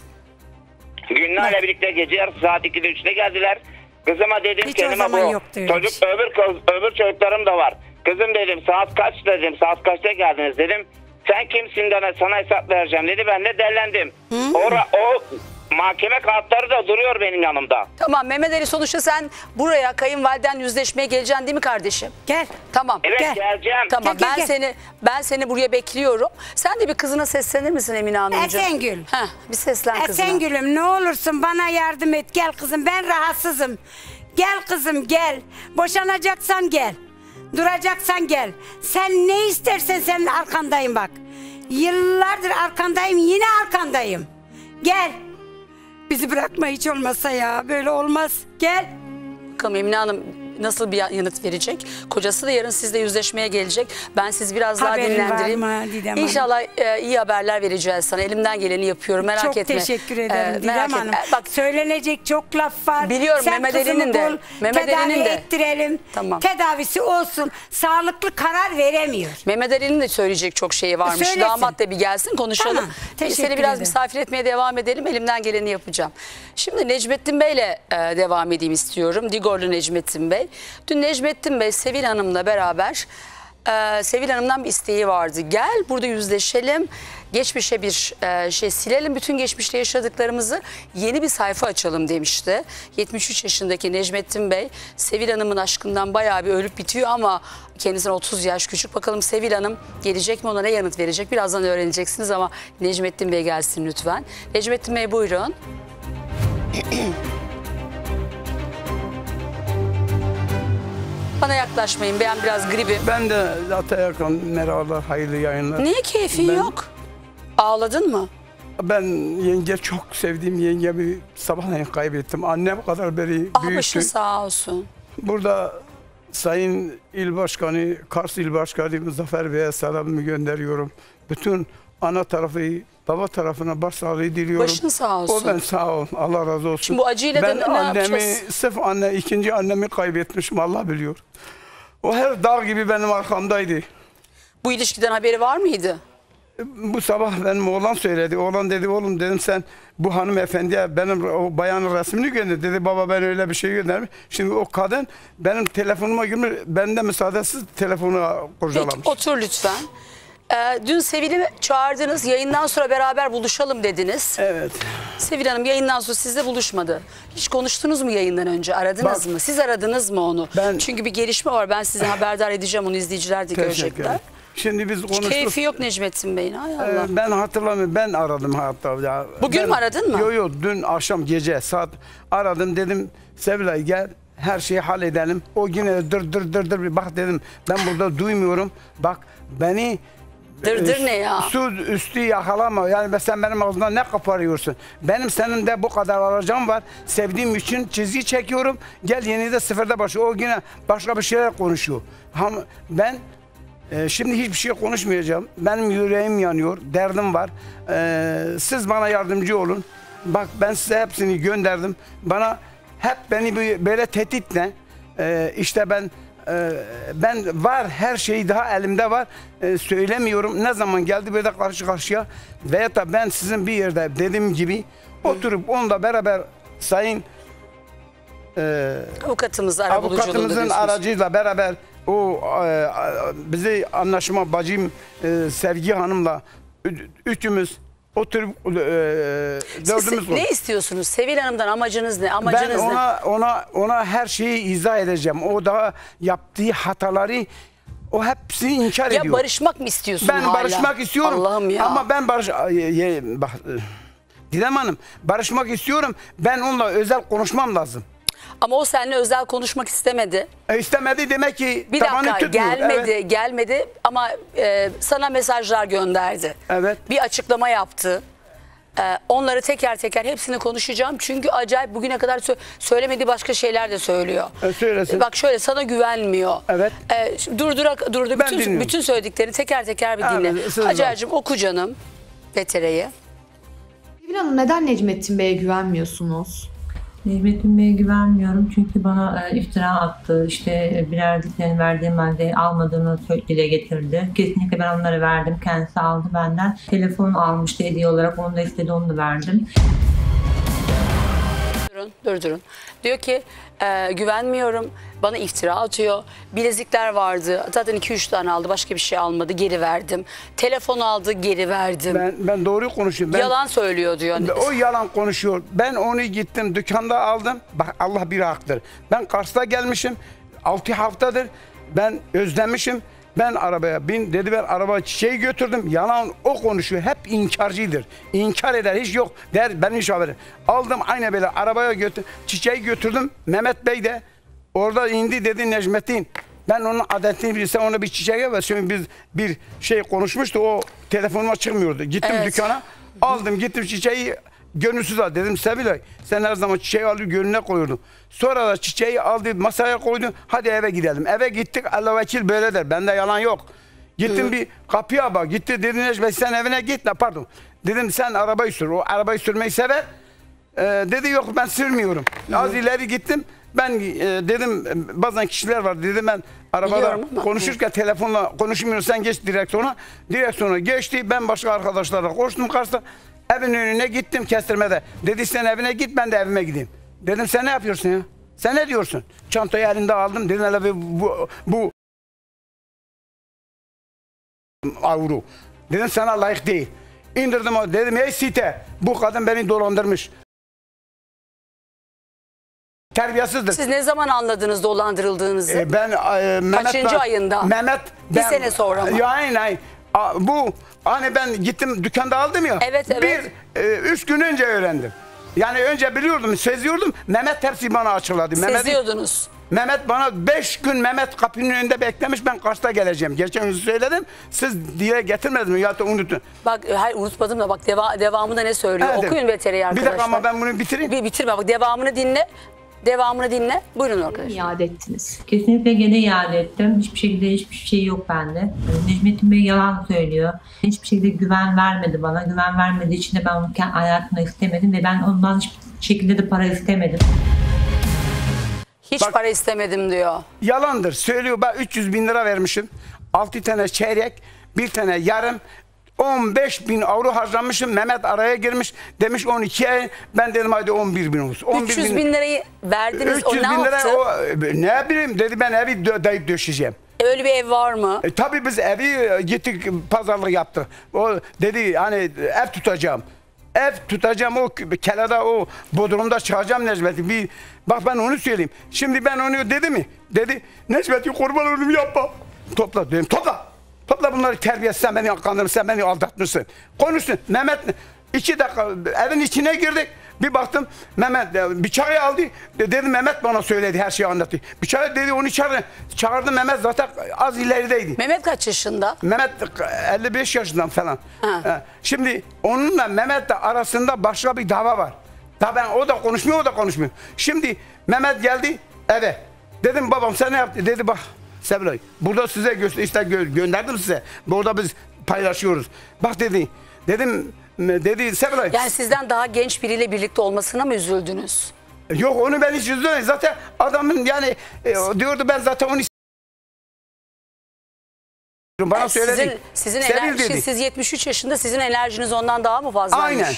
Günlerle Bak. birlikte gece yarısı saat 2'de 3'te geldiler. Kızıma dedim Hiç o kelime zaman bu. yoktu öyle bir Çocuk öbür kız, öbür çocuklarım da var. Kızım dedim saat kaç dedim saat kaçta geldiniz dedim. Sen kimsin de sana hesap vereceğim dedi ben de dellendim. Ora, o mahkeme kağıtları da duruyor benim yanımda. Tamam Mehmet Ali sonuçta sen buraya kayınvaliden yüzleşmeye geleceksin değil mi kardeşim? Gel. Tamam. Evet Gel. geleceğim. Tamam Gel, gel, ben gel. seni ben seni buraya bekliyorum. Sen de bir kızına seslenir misin Emine Hanımcığım? Esengül. Heh, bir seslen kızına. Esengül'üm ne olursun bana yardım et. Gel kızım ben rahatsızım. Gel kızım gel. Boşanacaksan gel. Duracaksan gel. Sen ne istersen senin arkandayım bak. Yıllardır arkandayım yine arkandayım. Gel. Bizi bırakma hiç olmasa ya. Böyle olmaz. Gel. Bakalım Emine Hanım nasıl bir yanıt verecek? Kocası da yarın sizle yüzleşmeye gelecek. Ben sizi biraz daha Haberin dinlendireyim. var mı Didem? İnşallah e, iyi haberler vereceğiz sana. Elimden geleni yapıyorum. Merak çok etme. teşekkür E, ederim Didem merak Hanım. etme. E, Bak Söylenecek çok laf var. Biliyorum, Sen Mehmet Ali'nin de. bul, Mehmet tedavi Ali'nin de. ettirelim. Tamam. Tedavisi olsun. Sağlıklı karar veremiyor. Mehmet Ali'nin de söyleyecek çok şeyi varmış. Söylesin. Damat da bir gelsin konuşalım. Tamam, Biz teşekkür Seni biraz ederim. misafir etmeye devam edelim. Elimden geleni yapacağım. Şimdi Necmettin Bey'le e, devam edeyim istiyorum. Digorlu Necmettin Bey. Dün Necmettin Bey Sevil Hanım'la beraber e, Sevil Hanım'dan bir isteği vardı. Gel burada yüzleşelim. Geçmişe bir e, şey silelim. Bütün geçmişte yaşadıklarımızı yeni bir sayfa açalım demişti. 73 yaşındaki Necmettin Bey Sevil Hanım'ın aşkından bayağı bir ölüp bitiyor ama kendisine 30 yaş küçük. Bakalım Sevil Hanım gelecek mi ona ne yanıt verecek? Birazdan öğreneceksiniz ama Necmettin Bey gelsin lütfen. Necmettin Bey buyurun. (clears throat) Bana yaklaşmayın. Ben biraz gribim. Ben de zaten yakın merhabalar, hayırlı yayınlar. Niye keyfin Ben- yok? Ağladın mı? Ben yenge çok sevdiğim yengemi sabahleyin kaybettim. Annem kadar beri Ah büyüttü. başın sağ olsun. Burada Sayın İl Başkanı, Kars İl Başkanı Muzaffer Bey'e selamımı gönderiyorum. Bütün ana tarafı, baba tarafına başsağlığı diliyorum. Başın sağ olsun. O ben sağ ol. Allah razı olsun. Şimdi bu acıyla da ben ne annemi, yapacağız? sırf anne, ikinci annemi kaybetmişim Allah biliyor. O her dağ gibi benim arkamdaydı. Bu ilişkiden haberi var mıydı? Bu sabah benim oğlan söyledi. Oğlan dedi oğlum dedim sen bu hanımefendiye benim o bayanın resmini gönder. Dedi baba ben öyle bir şey göndermiş. Şimdi o kadın benim telefonuma girmiş. Ben de müsaadesiz telefonu Peki kurcalamış. otur lütfen. Ee, dün Sevil'i çağırdınız. Yayından sonra beraber buluşalım dediniz. Evet. Sevil Hanım yayından sonra sizle buluşmadı. Hiç konuştunuz mu yayından önce? Aradınız Bak- mı? Siz aradınız mı onu? Ben- Çünkü bir gelişme var. Ben size haberdar edeceğim. Onu izleyiciler de görecekler. Şimdi biz Hiç konuştuk. keyfi yok Necmettin Bey'in. Hay Ee, Allah. Ben hatırlamıyorum. Ben aradım hatta. Ya. Bugün Ben- mü aradın mı? Yok yok dün akşam gece saat aradım dedim Sevilay gel her şeyi halledelim. O yine dır dır dır dır bak dedim ben burada duymuyorum. Bak beni Dırdır e, ne ya? Su üstü yakalama. Yani sen benim ağzımdan ne koparıyorsun? Benim senin de bu kadar alacağım var. Sevdiğim için çizgi çekiyorum. Gel yeni de sıfırda başı. O yine başka bir şeyler konuşuyor. Ben Ee, şimdi hiçbir şey konuşmayacağım. Benim yüreğim yanıyor, derdim var. Ee, siz bana yardımcı olun. Bak ben size hepsini gönderdim. Bana hep beni böyle tehditle e, işte ben e, ben var her şey daha elimde var. E, söylemiyorum. Ne zaman geldi böyle karşı karşıya? Veya da ben sizin bir yerde dediğim gibi oturup onunla beraber sayın e, Avukatımız avukatımızın aracıyla beraber o e, bizi anlaşma bacım e, Sevgi Hanım'la üçümüz oturup e, Siz dördümüz ne istiyorsunuz? Sevil Hanım'dan amacınız ne? Amacınız ben ne? ona ona ona her şeyi izah edeceğim. O da yaptığı hataları o hepsini inkar Ya ediyor. barışmak mı istiyorsun ben hala? barışmak istiyorum. Allah'ım ya. Ama ben barış Didem Hanım barışmak istiyorum. Ben onunla özel konuşmam lazım. Ama o seninle özel konuşmak istemedi. E, istemedi demek ki Bir tabanı dakika tutmuyor. gelmedi Evet. gelmedi ama e, sana mesajlar gönderdi. Evet. Bir açıklama yaptı. E, onları teker teker hepsini konuşacağım. Çünkü acayip bugüne kadar sö- söylemediği başka şeyler de söylüyor. E, söylesin. E, Bak şöyle sana güvenmiyor. Evet. E, şimdi durdurak durdu Ben bütün dinliyorum. bütün söylediklerini teker teker bir dinle. söz oku canım. VTR'yi. Sevil Hanım neden Necmettin Bey'e güvenmiyorsunuz? Necmettin Bey'e güvenmiyorum çünkü bana e, iftira attı. İşte e, bilerdiklerini verdiğim halde almadığını dile getirdi. Kesinlikle ben onları verdim. Kendisi aldı benden. Telefon almıştı hediye olarak. Onu da istedi onu da verdim. Durun, durdurun. Diyor ki e, güvenmiyorum. Bana iftira atıyor. Bilezikler vardı. Zaten 2-3 tane aldı. Başka bir şey almadı. Geri verdim. Telefon aldı. Geri verdim. Ben ben doğruyu konuşuyorum. Ben, Yalan söylüyor diyor. O yalan konuşuyor. Ben onu gittim dükkanda aldım. Bak Allah bir haktır. Ben Kars'ta gelmişim. 6 haftadır. Ben özlemişim. Ben arabaya bin dedi ben araba çiçeği götürdüm. Yalan o konuşuyor. Hep inkarcıdır. İnkar eder hiç yok. Der benim hiç haberim. Aldım aynı böyle arabaya götür çiçeği götürdüm. Mehmet Bey de orada indi dedi Necmettin. Ben onun adetini bilsem ona bir çiçeğe ver. Şimdi biz bir şey konuşmuştu o telefonuma çıkmıyordu. Gittim Evet. dükkana aldım gittim çiçeği gönülsüz al dedim Sevilay sen her zaman çiçeği alıyor gönlüne koyuyordun. Sonra da çiçeği aldı masaya koydum hadi eve gidelim. Eve gittik Allah vekil böyle der bende yalan yok. Gittim bir kapıya bak gitti dedi Necmet sen evine git la pardon. Dedim sen arabayı sür o arabayı sürmeyi sever. Ee, dedi yok ben sürmüyorum. Az ileri gittim. Ben e, dedim bazen kişiler var dedim ben arabada Biliyorum konuşurken telefonla konuşmuyorsun sen geç direksiyona. Direksiyona geçti ben başka arkadaşlarla koştum Kars'ta. Evin önüne gittim kestirmede. Dedi sen evine git ben de evime gideyim. Dedim sen ne yapıyorsun ya? Sen ne diyorsun? Çantayı elinde aldım. Dedim hele bu, bu avro. Dedim sana layık değil. İndirdim o. Dedim ey site bu kadın beni dolandırmış. Terbiyesizdir. Siz ne zaman anladınız dolandırıldığınızı? E, ben e, Mehmet Kaçıncı ben- ayında? Mehmet Bir sene sonra mı? Ya aynen. bu hani ben gittim dükkanda aldım ya. Evet, evet. Bir e, üç gün önce öğrendim. Yani önce biliyordum, seziyordum. Mehmet hepsi bana açıkladı. Seziyordunuz. Mehmet bana beş gün Mehmet kapının önünde beklemiş. Ben Kars'ta geleceğim. Geçen gün söyledim. Siz diye getirmediniz mi? Ya da unutun. Bak hayır unutmadım da bak deva, devamında ne söylüyor? Evet, Okuyun evet. VTR'yi Bir arkadaşlar. dakika ama ben bunu bitireyim. Bir bitirme bak devamını dinle. Devamını dinle. Buyurun arkadaşlar. İade ettiniz. Kesinlikle gene iade ettim. Hiçbir şekilde hiçbir şey yok bende. Necmettin Bey yalan söylüyor. Hiçbir şekilde güven vermedi bana. Güven vermediği için de ben onu kendi hayatımda istemedim ve ben ondan hiçbir şekilde de para istemedim. Hiç Bak- para istemedim diyor. Yalandır. Söylüyor ben 300 bin lira vermişim. 6 tane çeyrek, bir tane yarım. 15 bin avro harcamışım. Mehmet araya girmiş. Demiş 12 ay. Ben dedim hadi 11 bin olsun. 11 300 bin lirayı verdiniz. 300 o ne bin lira yaptı? o ne bileyim dedi ben evi dayıp döşeceğim. Öyle bir ev var mı? E, tabii biz evi e, gittik pazarlık yaptık. O dedi hani ev tutacağım. Ev tutacağım o kelada o bodrumda çıkacağım Necmet'i. Bir, bak ben onu söyleyeyim. Şimdi ben onu dedi mi? Dedi Necmet'i kurban olayım yapma. Topla dedim topla. Topla bunları terbiyesiz sen beni kandırmışsın sen beni aldatmışsın. Konuşsun. Mehmet iki dakika evin içine girdik. Bir baktım Mehmet e, bıçağı aldı. De- Dedi Mehmet bana söyledi her şeyi anlattı. Bıçağı dedi onu çağırdı. Çağırdı Mehmet zaten az ilerideydi. Mehmet kaç yaşında? Mehmet 55 yaşından falan. Ha. Ee, Şimdi onunla Mehmet'le arasında başka bir dava var. Da ben o da konuşmuyor o da konuşmuyor. Şimdi Mehmet geldi eve. Dedim babam sen ne yaptın? Dedi bak Sevilay. Burada size göster işte gö- gönderdim size. Burada biz paylaşıyoruz. Bak dedi. Dedim dedi Sevilay. Yani sizden daha genç biriyle birlikte olmasına mı üzüldünüz? Yok onu ben hiç üzülmedim. Zaten adamın yani e, diyordu ben zaten onu bana söyledi. Sizin, sizin Sevil enerji, dedi. siz 73 yaşında sizin enerjiniz ondan daha mı fazlaymış? Aynen.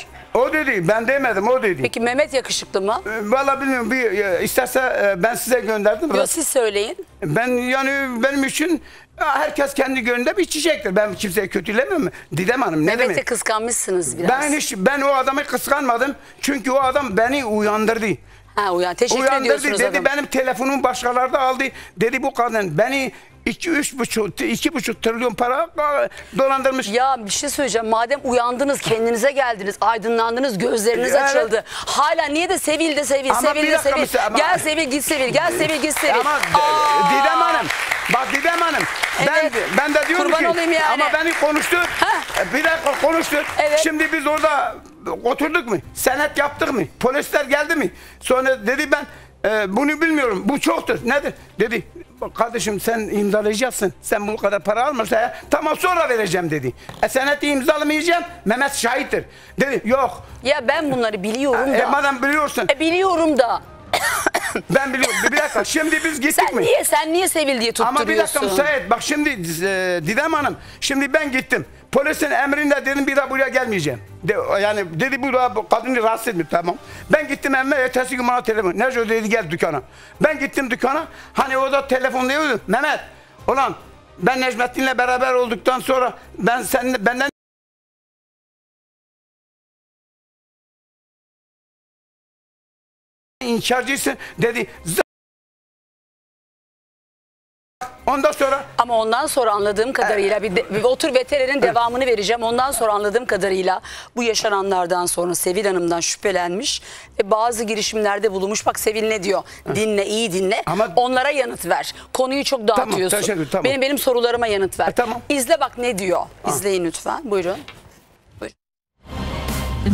O dedi. Ben demedim. O dedi. Peki Mehmet yakışıklı mı? E, Vallahi bilmiyorum. Bir, e, isterse e, ben size gönderdim. Yo, siz söyleyin. Ben yani benim için ya, herkes kendi gönlünde bir çiçektir. Ben kimseye kötülemem. Didem Hanım ne Mehmet'e demek? kıskanmışsınız biraz. Ben hiç ben o adamı kıskanmadım. Çünkü o adam beni uyandırdı. Ha uyan. Teşekkür Uyandırdı ediyorsunuz dedi adam. benim telefonumu başkaları aldı. Dedi bu kadın beni iki üç buçuk iki buçuk trilyon para dolandırmış. Ya bir şey söyleyeceğim. Madem uyandınız, kendinize geldiniz, aydınlandınız, gözleriniz Evet. açıldı. Hala niye de sevil de sevil, Ama sevil de sevil. mesela, ama- Gel sevil git sevil, gel sevil git sevil. Ama Aa! Didem Hanım bak Didem Hanım ben Evet. ben de diyorum Kurban ki olayım yani. ama beni konuştur. Heh. Bir dakika konuştur. Evet. Şimdi biz orada oturduk mu? Senet yaptık mı? Polisler geldi mi? Sonra dedi ben e, bunu bilmiyorum. Bu çoktur. Nedir? Dedi "Bak kardeşim sen imzalayacaksın. Sen bu kadar para almasa ya tamam sonra vereceğim dedi. E seneti imzalamayacağım. Mehmet şahittir. Dedi yok. Ya ben bunları biliyorum E, da. madem biliyorsun. E, biliyorum da. Ben biliyorum. Bir dakika. Şimdi biz gittik Sen mi? niye sen niye sevil diye tutturuyorsun? Ama bir dakika müsait. Bak şimdi e, Didem Hanım. Şimdi ben gittim. Polisin emrinde dedim bir daha buraya gelmeyeceğim. De, yani dedi bu da bu kadını rahatsız etmiyor tamam. Ben gittim evime ertesi gün bana telefon. Neco dedi gel dükkana. Ben gittim dükkana. Hani o da telefon diyordu. Mehmet ulan ben Necmettin'le beraber olduktan sonra ben seninle benden inkarcısın dedi. Ondan sonra Ama ondan sonra anladığım kadarıyla bir, de- bir otur veterinerin devamını vereceğim. Ondan sonra anladığım kadarıyla bu yaşananlardan sonra Sevil Hanım'dan şüphelenmiş ve bazı girişimlerde bulunmuş. Bak Sevil ne diyor? Dinle, iyi dinle. Ama- Onlara yanıt ver. Konuyu çok dağıtıyorsun. teşekkür, tamam. Benim benim sorularıma yanıt ver. E, tamam. İzle bak ne diyor. İzleyin lütfen. Buyurun.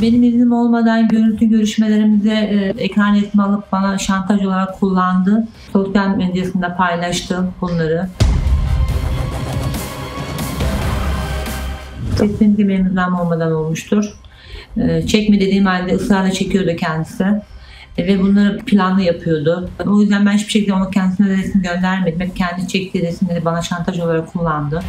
Benim iznim olmadan görüntü görüşmelerimize e, ekran resmi alıp bana şantaj olarak kullandı. Sosyal medyasında paylaştı bunları. Kesinlikle benim iznim olmadan olmuştur. E, çekme dediğim halde ısrarla çekiyordu kendisi. E, ve bunları planlı yapıyordu. O yüzden ben hiçbir şekilde ona kendisine resim göndermedim. Hep kendi çektiği resimleri bana şantaj olarak kullandı.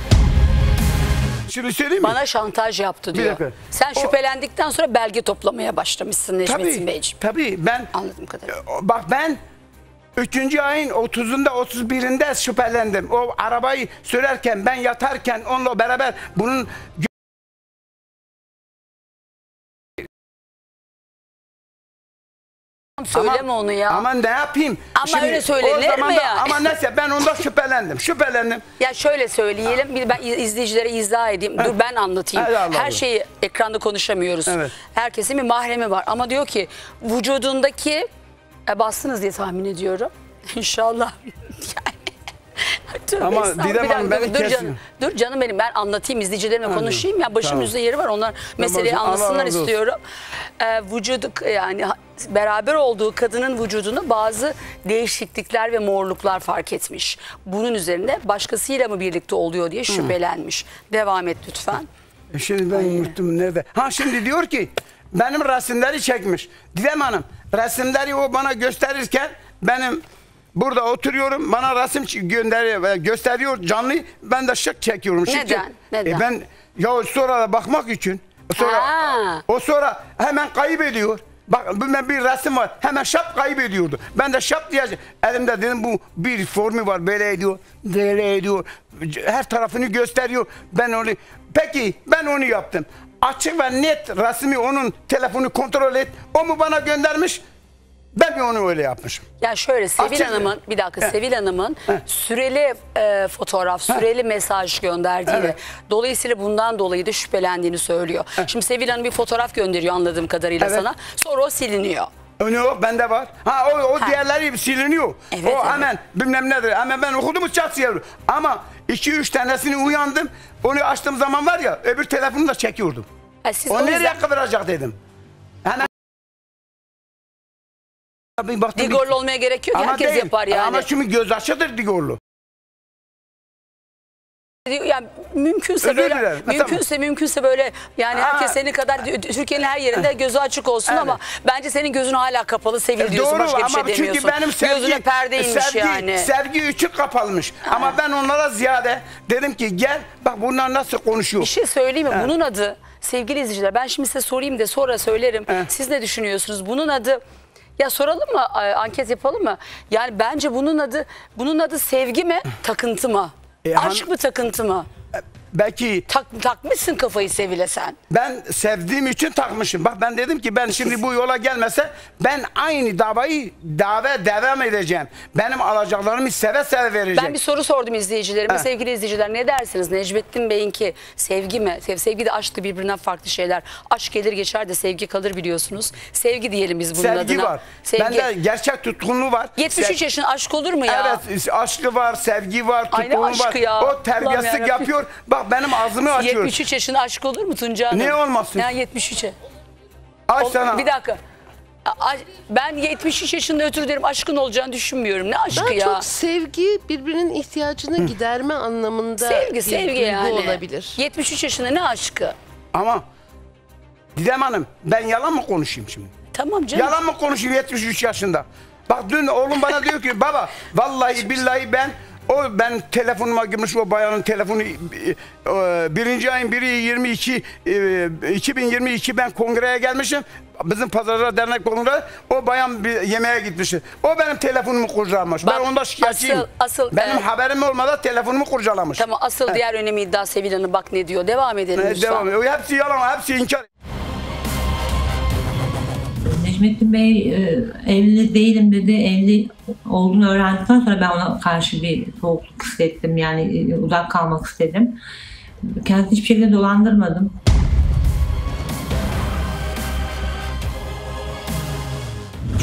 Şimdi söyleyeyim mi? Bana şantaj yaptı diyor. dakika. Sen O- şüphelendikten sonra belge toplamaya başlamışsın Necmettin tabii, Beyciğim. tabii ben Anladığım kadarıyla. Bak ben 3. ayın 30'unda 31'inde şüphelendim. O arabayı sürerken ben yatarken onunla beraber bunun Söyleme onu ya. Ama ne yapayım? Ama öyle söylenir o mi da- ya? Ama neyse ben ondan (laughs) şüphelendim. Şüphelendim. Ya şöyle söyleyelim, bir ben izleyicilere izah edeyim. Dur ben anlatayım. Hadi Her şeyi ekranda konuşamıyoruz. Evet. Herkesin bir mahremi var. Ama diyor ki vücudundaki e, bastınız diye tahmin ediyorum. (laughs) İnşallah. (laughs) (laughs) Tövbe Ama. Didem Hanım beni dur kesiyor. canım. Dur canım benim ben anlatayım izleyicilerime Hadi. konuşayım ya başım Tamam. yeri var onlar meseleyi Allah anlasınlar istiyorum. Ee, vücudu yani beraber olduğu kadının vücudunda bazı değişiklikler ve morluklar fark etmiş. Bunun üzerine başkasıyla mı birlikte oluyor diye şüphelenmiş. Devam et lütfen. E Şimdi ben unuttum nerede. Ha şimdi diyor ki benim resimleri çekmiş. Didem Hanım resimleri o bana gösterirken benim burada oturuyorum bana resim gönderiyor gösteriyor canlı ben de şık çekiyorum. Şık Neden? çek- Neden? E ben ya sonra da bakmak için sonra Ha. o sonra hemen kaybediyor. Bak bir, bir resim var. Hemen şap kaybediyordu. Ben de şap diye elimde dedim bu bir formu var böyle ediyor. Böyle ediyor. Her tarafını gösteriyor. Ben onu Peki ben onu yaptım. Açık ve net resmi onun telefonu kontrol et. O mu bana göndermiş? Ben mi onu öyle yapmışım? Ya şöyle Sevil Açık- Hanım'ın bir dakika Heh. Sevil Hanım'ın süreli e, fotoğraf, süreli mesaj gönderdiğini, Evet. dolayısıyla bundan dolayı da şüphelendiğini söylüyor. Şimdi Sevil Hanım bir fotoğraf gönderiyor anladığım kadarıyla Evet. sana. Sonra o siliniyor. Onu yok bende var. Ha o, o Ha. diğerleri siliniyor. Evet, o evet. hemen bilmem nedir. Hemen ben okudum çat. Ama iki üç tanesini uyandım. Onu açtığım zaman var ya öbür telefonu da çekiyordum. Ha, siz o o nereye yüzden kıvıracak dedim. Baktım, digorlu olmaya gerek yok. ki, Ama Herkes değil. yapar yani. Ama şimdi göz açıdır digorlu. Yani mümkünse Özür böyle dilerim. Ha, mümkünse mümkünse böyle yani Ha. herkes senin kadar Türkiye'nin her yerinde (laughs) gözü açık olsun Evet. ama bence senin gözün hala kapalı sevgili diyorsun Doğru başka bir şey ama demiyorsun. çünkü benim sevgi, Gözüne perde inmiş sevgi, yani. sevgi içi kapalmış. Ama ben onlara ziyade dedim ki gel bak bunlar nasıl konuşuyor. Bir şey söyleyeyim mi? Evet. Bunun adı sevgili izleyiciler ben şimdi size sorayım da sonra söylerim. Evet. Siz ne düşünüyorsunuz? Bunun adı ya soralım mı? Anket yapalım mı? Yani bence bunun adı bunun adı sevgi mi? Takıntı mı? E, Aşk mı takıntı mı? Belki Tak, takmışsın kafayı Sevile sen. ben sevdiğim için takmışım. Bak ben dedim ki ben şimdi bu yola gelmese ben aynı davayı dava devam edeceğim. Benim alacaklarımı seve seve vereceğim. Ben bir soru sordum izleyicilerime. Sevgili izleyiciler ne dersiniz? Necmettin Bey'inki sevgi mi? Sev- Sevgi de aşk da birbirinden farklı şeyler. Aşk gelir geçer de sevgi kalır biliyorsunuz. Sevgi diyelim biz bunun Sevgi adına. var. Sevgi. Bende gerçek tutkunluğu var. 73 Sev- yaşın aşk olur mu ya? Evet aşkı var, sevgi var, Ay ne var. ya. O Allah'ım terbiyesizlik yarabbim. yapıyor. Bak benim ağzımı açıyor. 73 yaşında aşk olur mu Tunca Hanım? Niye olmasın? Ya 73'e. Ay Ol- sana. Bir dakika. A- Ben 73 yaşında ötürü derim aşkın olacağını düşünmüyorum. Ne aşkı Daha ya? çok sevgi birbirinin ihtiyacını giderme anlamında sevgi bir sevgi duygu yani. olabilir. 73 yaşında ne aşkı? Ama Didem Hanım ben yalan mı konuşayım şimdi? Tamam canım. Yalan mı konuşayım 73 yaşında? Bak dün oğlum bana diyor ki baba vallahi billahi ben o ben telefonuma girmiş o bayanın telefonu e, birinci ayın biri 22 e, 2022 ben kongreye gelmişim. Bizim pazarda dernek kongre o bayan bir yemeğe gitmişti. O benim telefonumu kurcalamış. Bak, ben onda şikayetçiyim. asıl- asıl, benim e, haberim olmadan telefonumu kurcalamış. Tamam asıl He. diğer önemli iddia Sevil Hanım bak ne diyor. Devam edelim E, lütfen. devam ediyor. Hepsi yalan, hepsi inkar. Necmettin Bey e, evli değilim dedi. Evli olduğunu öğrendikten sonra ben ona karşı bir soğukluk hissettim. Yani e, uzak kalmak istedim. Kendisi hiçbir şekilde dolandırmadım.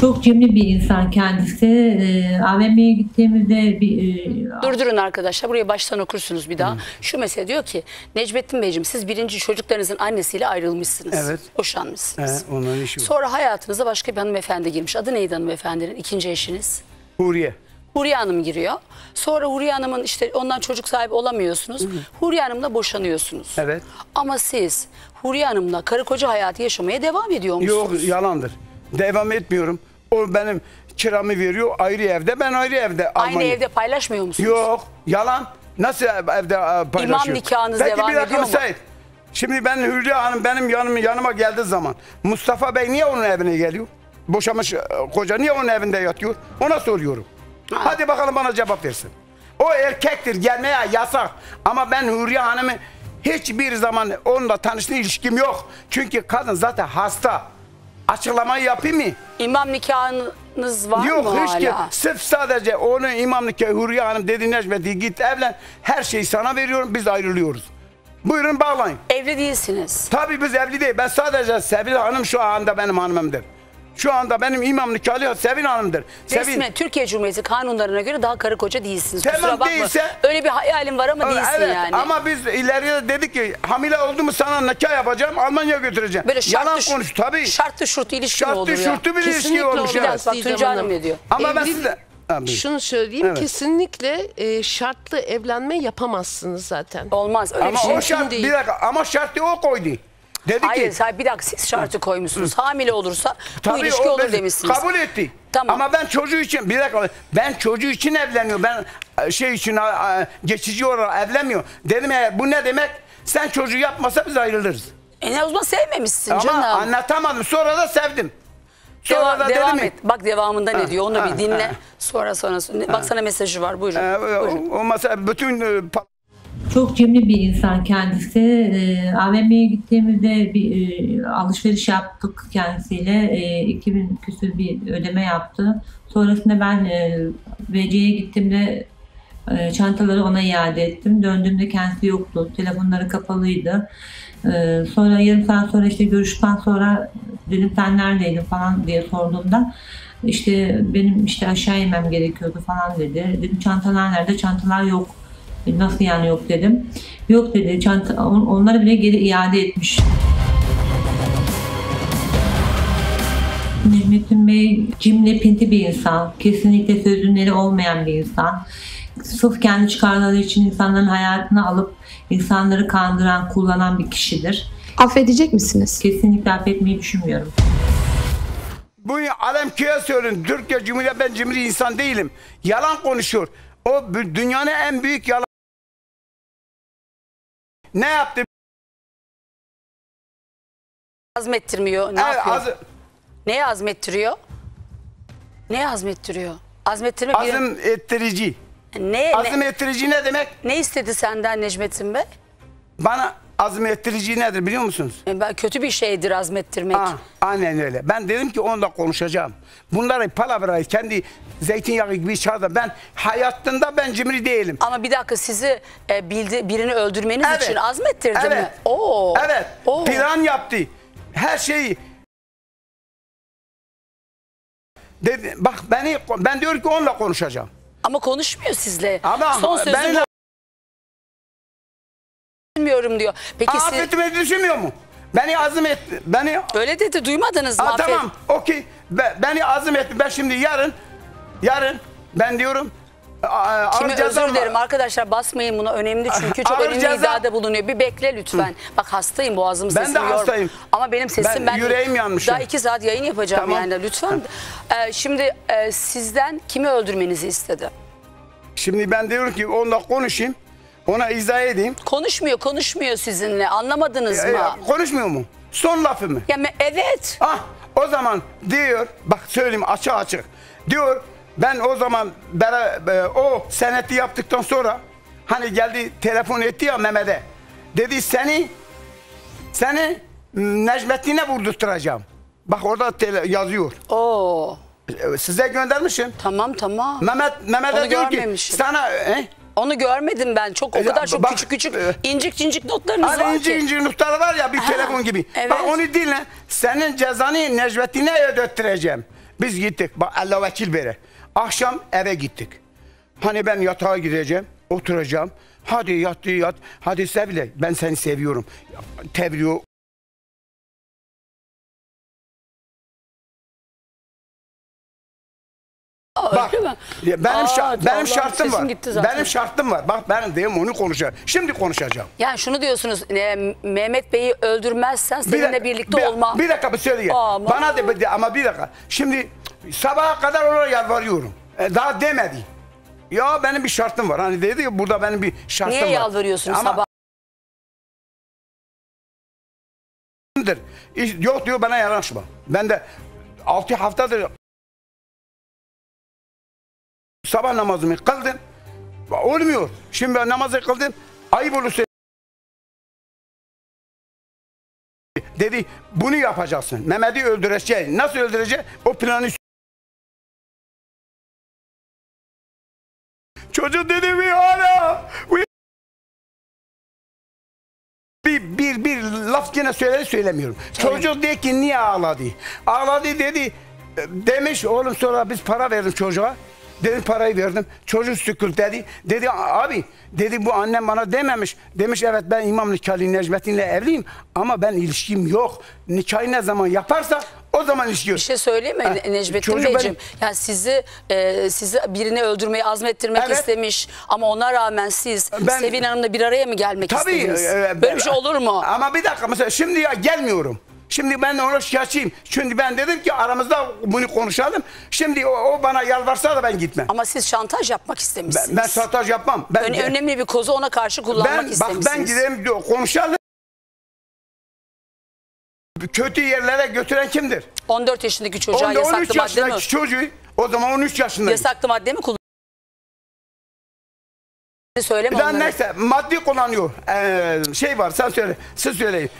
Çok cimri bir insan kendisi. E, AVM'ye gittiğimizde bir e, Durdurun arkadaşlar. Buraya baştan okursunuz bir daha. Şu mesele diyor ki Necmettin Beyciğim siz birinci çocuklarınızın annesiyle ayrılmışsınız. Evet. Boşanmışsınız. He, onların işi. Sonra hayatınıza başka bir hanımefendi girmiş. Adı neydi hanımefendinin? ikinci eşiniz. Huriye. Huriye Hanım giriyor. Sonra Huriye Hanım'ın işte ondan çocuk sahibi olamıyorsunuz. Huriye Hanım'la boşanıyorsunuz. Evet. Ama siz Huriye Hanım'la karı koca hayatı yaşamaya devam ediyor musunuz? Yok yalandır. Devam etmiyorum. O benim kiramı veriyor ayrı evde. Ben ayrı evde. Aynı Almanya. evde paylaşmıyor musunuz? Yok. Yalan. Nasıl ev- evde e, paylaşıyor? nikahınız Peki, devam bir dakika ediyor mu? müsait. Şimdi ben Hülya Hanım benim yanıma, yanıma geldiği zaman Mustafa Bey niye onun evine geliyor? Boşamış e, koca niye onun evinde yatıyor? Ona soruyorum. Hadi bakalım bana cevap versin. O erkektir gelmeye yasak. Ama ben Hürriye Hanım'ı hiçbir zaman onunla tanıştığı ilişkim yok. Çünkü kadın zaten hasta. Açıklamayı yapayım mı? İmam nikahınız var Yok mı hiç ki hala? sırf sadece onu imam nikahı Hürriye Hanım dedi Necmet'i git evlen. Her şeyi sana veriyorum biz ayrılıyoruz. Buyurun bağlayın. Evli değilsiniz. Tabii biz evli değil. Ben sadece Sevil Hanım şu anda benim hanımımdır. Şu anda benim imam nikahlı Sevil Hanım'dır. Sevil, Resmen Türkiye Cumhuriyeti kanunlarına göre daha karı koca değilsiniz. Tamam, Kusura bakma. değilse- Öyle bir hayalim var ama değilsin evet, yani. Ama biz ileriye dedik ki hamile oldu mu sana nikah yapacağım Almanya götüreceğim. Böyle şartlı, Yalan konuş tabii. Şartlı şurtlu ilişki Şartlı olur ya? şurtlu bir ilişki Kesinlikle olmuş. Bir evet. bak Hanım ne diyor? Ama ben Evlilik- size... Ha, buyurun. Şunu söyleyeyim Evet. kesinlikle e, şartlı evlenme yapamazsınız zaten. Olmaz öyle Ama bir şey. o şart, değil. bir dakika, ama şartı o koydu. Dedi Hayır, ki... hayır bir dakika siz şartı koymuşsunuz. Hamile olursa bu Tabii ilişki o olur ben- demişsiniz. Kabul etti. Tamam. Ama ben çocuğu için bir dakika ben çocuğu için evleniyorum. Ben e, şey için geçici olarak evlenmiyorum. Dedim ya bu ne demek? Sen çocuğu yapmasa biz ayrılırız. E ne o zaman sevmemişsin Ama canım. anlatamadım. Sonra da sevdim. Sonra Devam, da devam dedim et. Bak devamında ne diyor onu ha, bir dinle. Sonra sonra. Bak sana mesajı var buyurun. e, buyurun. o, o masa bütün e, pa- Çok cimri bir insan kendisi. E, AVM'ye gittiğimizde bir e, alışveriş yaptık kendisiyle. E, 2000 küsür bir ödeme yaptı. Sonrasında ben e, VC'ye gittiğimde e, çantaları ona iade ettim. Döndüğümde kendisi yoktu. Telefonları kapalıydı. E, sonra yarım saat sonra işte görüşten sonra dedim sen neredeydin falan diye sorduğumda işte benim işte aşağı inmem gerekiyordu falan dedi. Dedim çantalar nerede? Çantalar yok. E, Nasıl yani yok dedim. Yok dedi. Çanta, on- onları bile geri iade etmiş. Necmettin Bey cimri pinti bir insan. Kesinlikle sözünleri olmayan bir insan. sırf kendi çıkarları için insanların hayatını alıp insanları kandıran, kullanan bir kişidir. Affedecek misiniz? Kesinlikle affetmeyi düşünmüyorum. Bu alem köye söyleyin. Türkiye Cumhuriyeti ben cimri insan değilim. Yalan konuşuyor. O dünyanın en büyük yalan. Ne yaptı? Azmettirmiyor. Ne Evet, yapıyor? az- Neye azmettiriyor? Neye azmettiriyor? Azmettirme bir... azım ettirici. Ne, ne, Azım ettirici ne demek? ne istedi senden Necmettin Bey? Bana azım ettirici nedir biliyor musunuz? E, ben- Kötü bir şeydir azmettirmek. Ah, aynen öyle. Ben dedim ki onunla konuşacağım. Bunları palavrayı kendi zeytinyağı gibi çağırdı. Ben hayatında ben cimri değilim. Ama bir dakika sizi e, bildi, birini öldürmeniz Evet. için azmettirdi evet. mi? Oo. Evet. Oo. Plan yaptı. Her şeyi Dedi, bak beni ben diyor ki onunla konuşacağım. Ama konuşmuyor sizle. Ama Son sözü benimle bu. Bilmiyorum diyor. Peki siz affetmeyi düşünmüyor mu? Beni azım etti. Beni öyle dedi duymadınız mı? Affet- tamam. Okey. Be- beni azım etti. Ben şimdi yarın yarın ben diyorum a- Kimi ağır ceza özür var. dilerim arkadaşlar basmayın buna önemli çünkü (laughs) çok Ağır önemli ceza- iddiada bulunuyor. Bir bekle lütfen. Bak hastayım boğazım Ben de sesim yorgun. hastayım. Ama benim sesim Ben- yüreğim yanmış Daha ya. iki saat yayın yapacağım Tamam. yani lütfen. Ee, şimdi e, sizden kimi öldürmenizi istedi? Şimdi ben diyorum ki onunla konuşayım. Ona izah edeyim. Konuşmuyor konuşmuyor sizinle anlamadınız mı? konuşmuyor mu? Son lafı mı? Ya evet. Ah o zaman diyor bak söyleyeyim açık açık. Diyor ben o zaman bera- e, o seneti yaptıktan sonra hani geldi telefon etti ya Mehmet'e. Dedi seni seni Necmettin'e vurdurtturacağım. Bak orada yazıyor. Oo. E, Size göndermişim. Tamam tamam. Mehmet Mehmet'e diyor ki sana e, Onu görmedim ben. Çok o E, kadar çok bak, küçük küçük e, incik incik notlarınız var Hani inci ki. inci noktalar var ya bir telefon gibi. evet. Bak onu dinle. Senin cezanı Necmettin'e ödettireceğim. Biz gittik. Bak Allah vekil bere. Akşam eve gittik. Hani ben yatağa gideceğim. Oturacağım. Hadi yat yat. Hadi sevile. Ben seni seviyorum. Tevriyor. Bak benim Aa, şa- benim şartım var. Benim şartım var. Bak ben diyorum onu konuşacağım. Şimdi konuşacağım. Yani şunu diyorsunuz e, Mehmet Bey'i öldürmezsen seninle dakika, birlikte bir, olmam. Bir dakika bir söyleyeyim. Ama- Bana de, de- ama bir dakika. Şimdi sabaha kadar ona yalvarıyorum. E, daha demedi. Ya benim bir şartım var. Hani dedi ya burada benim bir şartım Niye var. yalvarıyorsun Ama sabah? Yok diyor bana yanaşma. Ben de 6 haftadır sabah namazımı kıldım. Olmuyor. Şimdi ben namazı kıldım. Ayıp olursa dedi bunu yapacaksın. Mehmet'i öldüreceksin. Nasıl öldüreceksin? O planı Çocuk dedi mi hala? Bir, bir, bir laf yine söyledi söylemiyorum. Çocuk dedi ki niye ağladı? Ağladı dedi. Demiş oğlum sonra biz para verdim çocuğa. Dedim parayı verdim. Çocuk sükül dedi. Dedi abi dedi bu annem bana dememiş. Demiş evet ben İmam Nikahlı Necmettin'le evliyim ama ben ilişkim yok. Nikahı ne zaman yaparsa o zaman ilişki. Bir şey söyleyeyim mi Ha, Ne- Necmettin Beyciğim? benim- Yani sizi e, sizi birini öldürmeyi azmettirmek Evet. istemiş ama ona rağmen siz Ben- Sevin Hanım'la bir araya mı gelmek Tabii. istediniz? e, Böyle bir şey olur mu? Ama bir dakika mesela şimdi ya gelmiyorum. Şimdi ben ona şikayetçiyim. Şimdi ben dedim ki aramızda bunu konuşalım. Şimdi o, o bana yalvarsa da ben gitmem. Ama siz şantaj yapmak istemişsiniz. Ben, ben şantaj yapmam. Ben, Öne- önemli bir kozu ona karşı kullanmak ben bak istemişsiniz. ben gideyim diyor, konuşalım. Kötü yerlere götüren kimdir? 14 yaşındaki çocuğa 13 yasaklı madde mi? yaşındaki çocuğu o zaman 13 yaşındaydı. Yasaklı madde mi kullanıyor? Söyleme Ben onları. neyse maddi kullanıyor. Ee, şey var sen söyle. Siz söyleyin.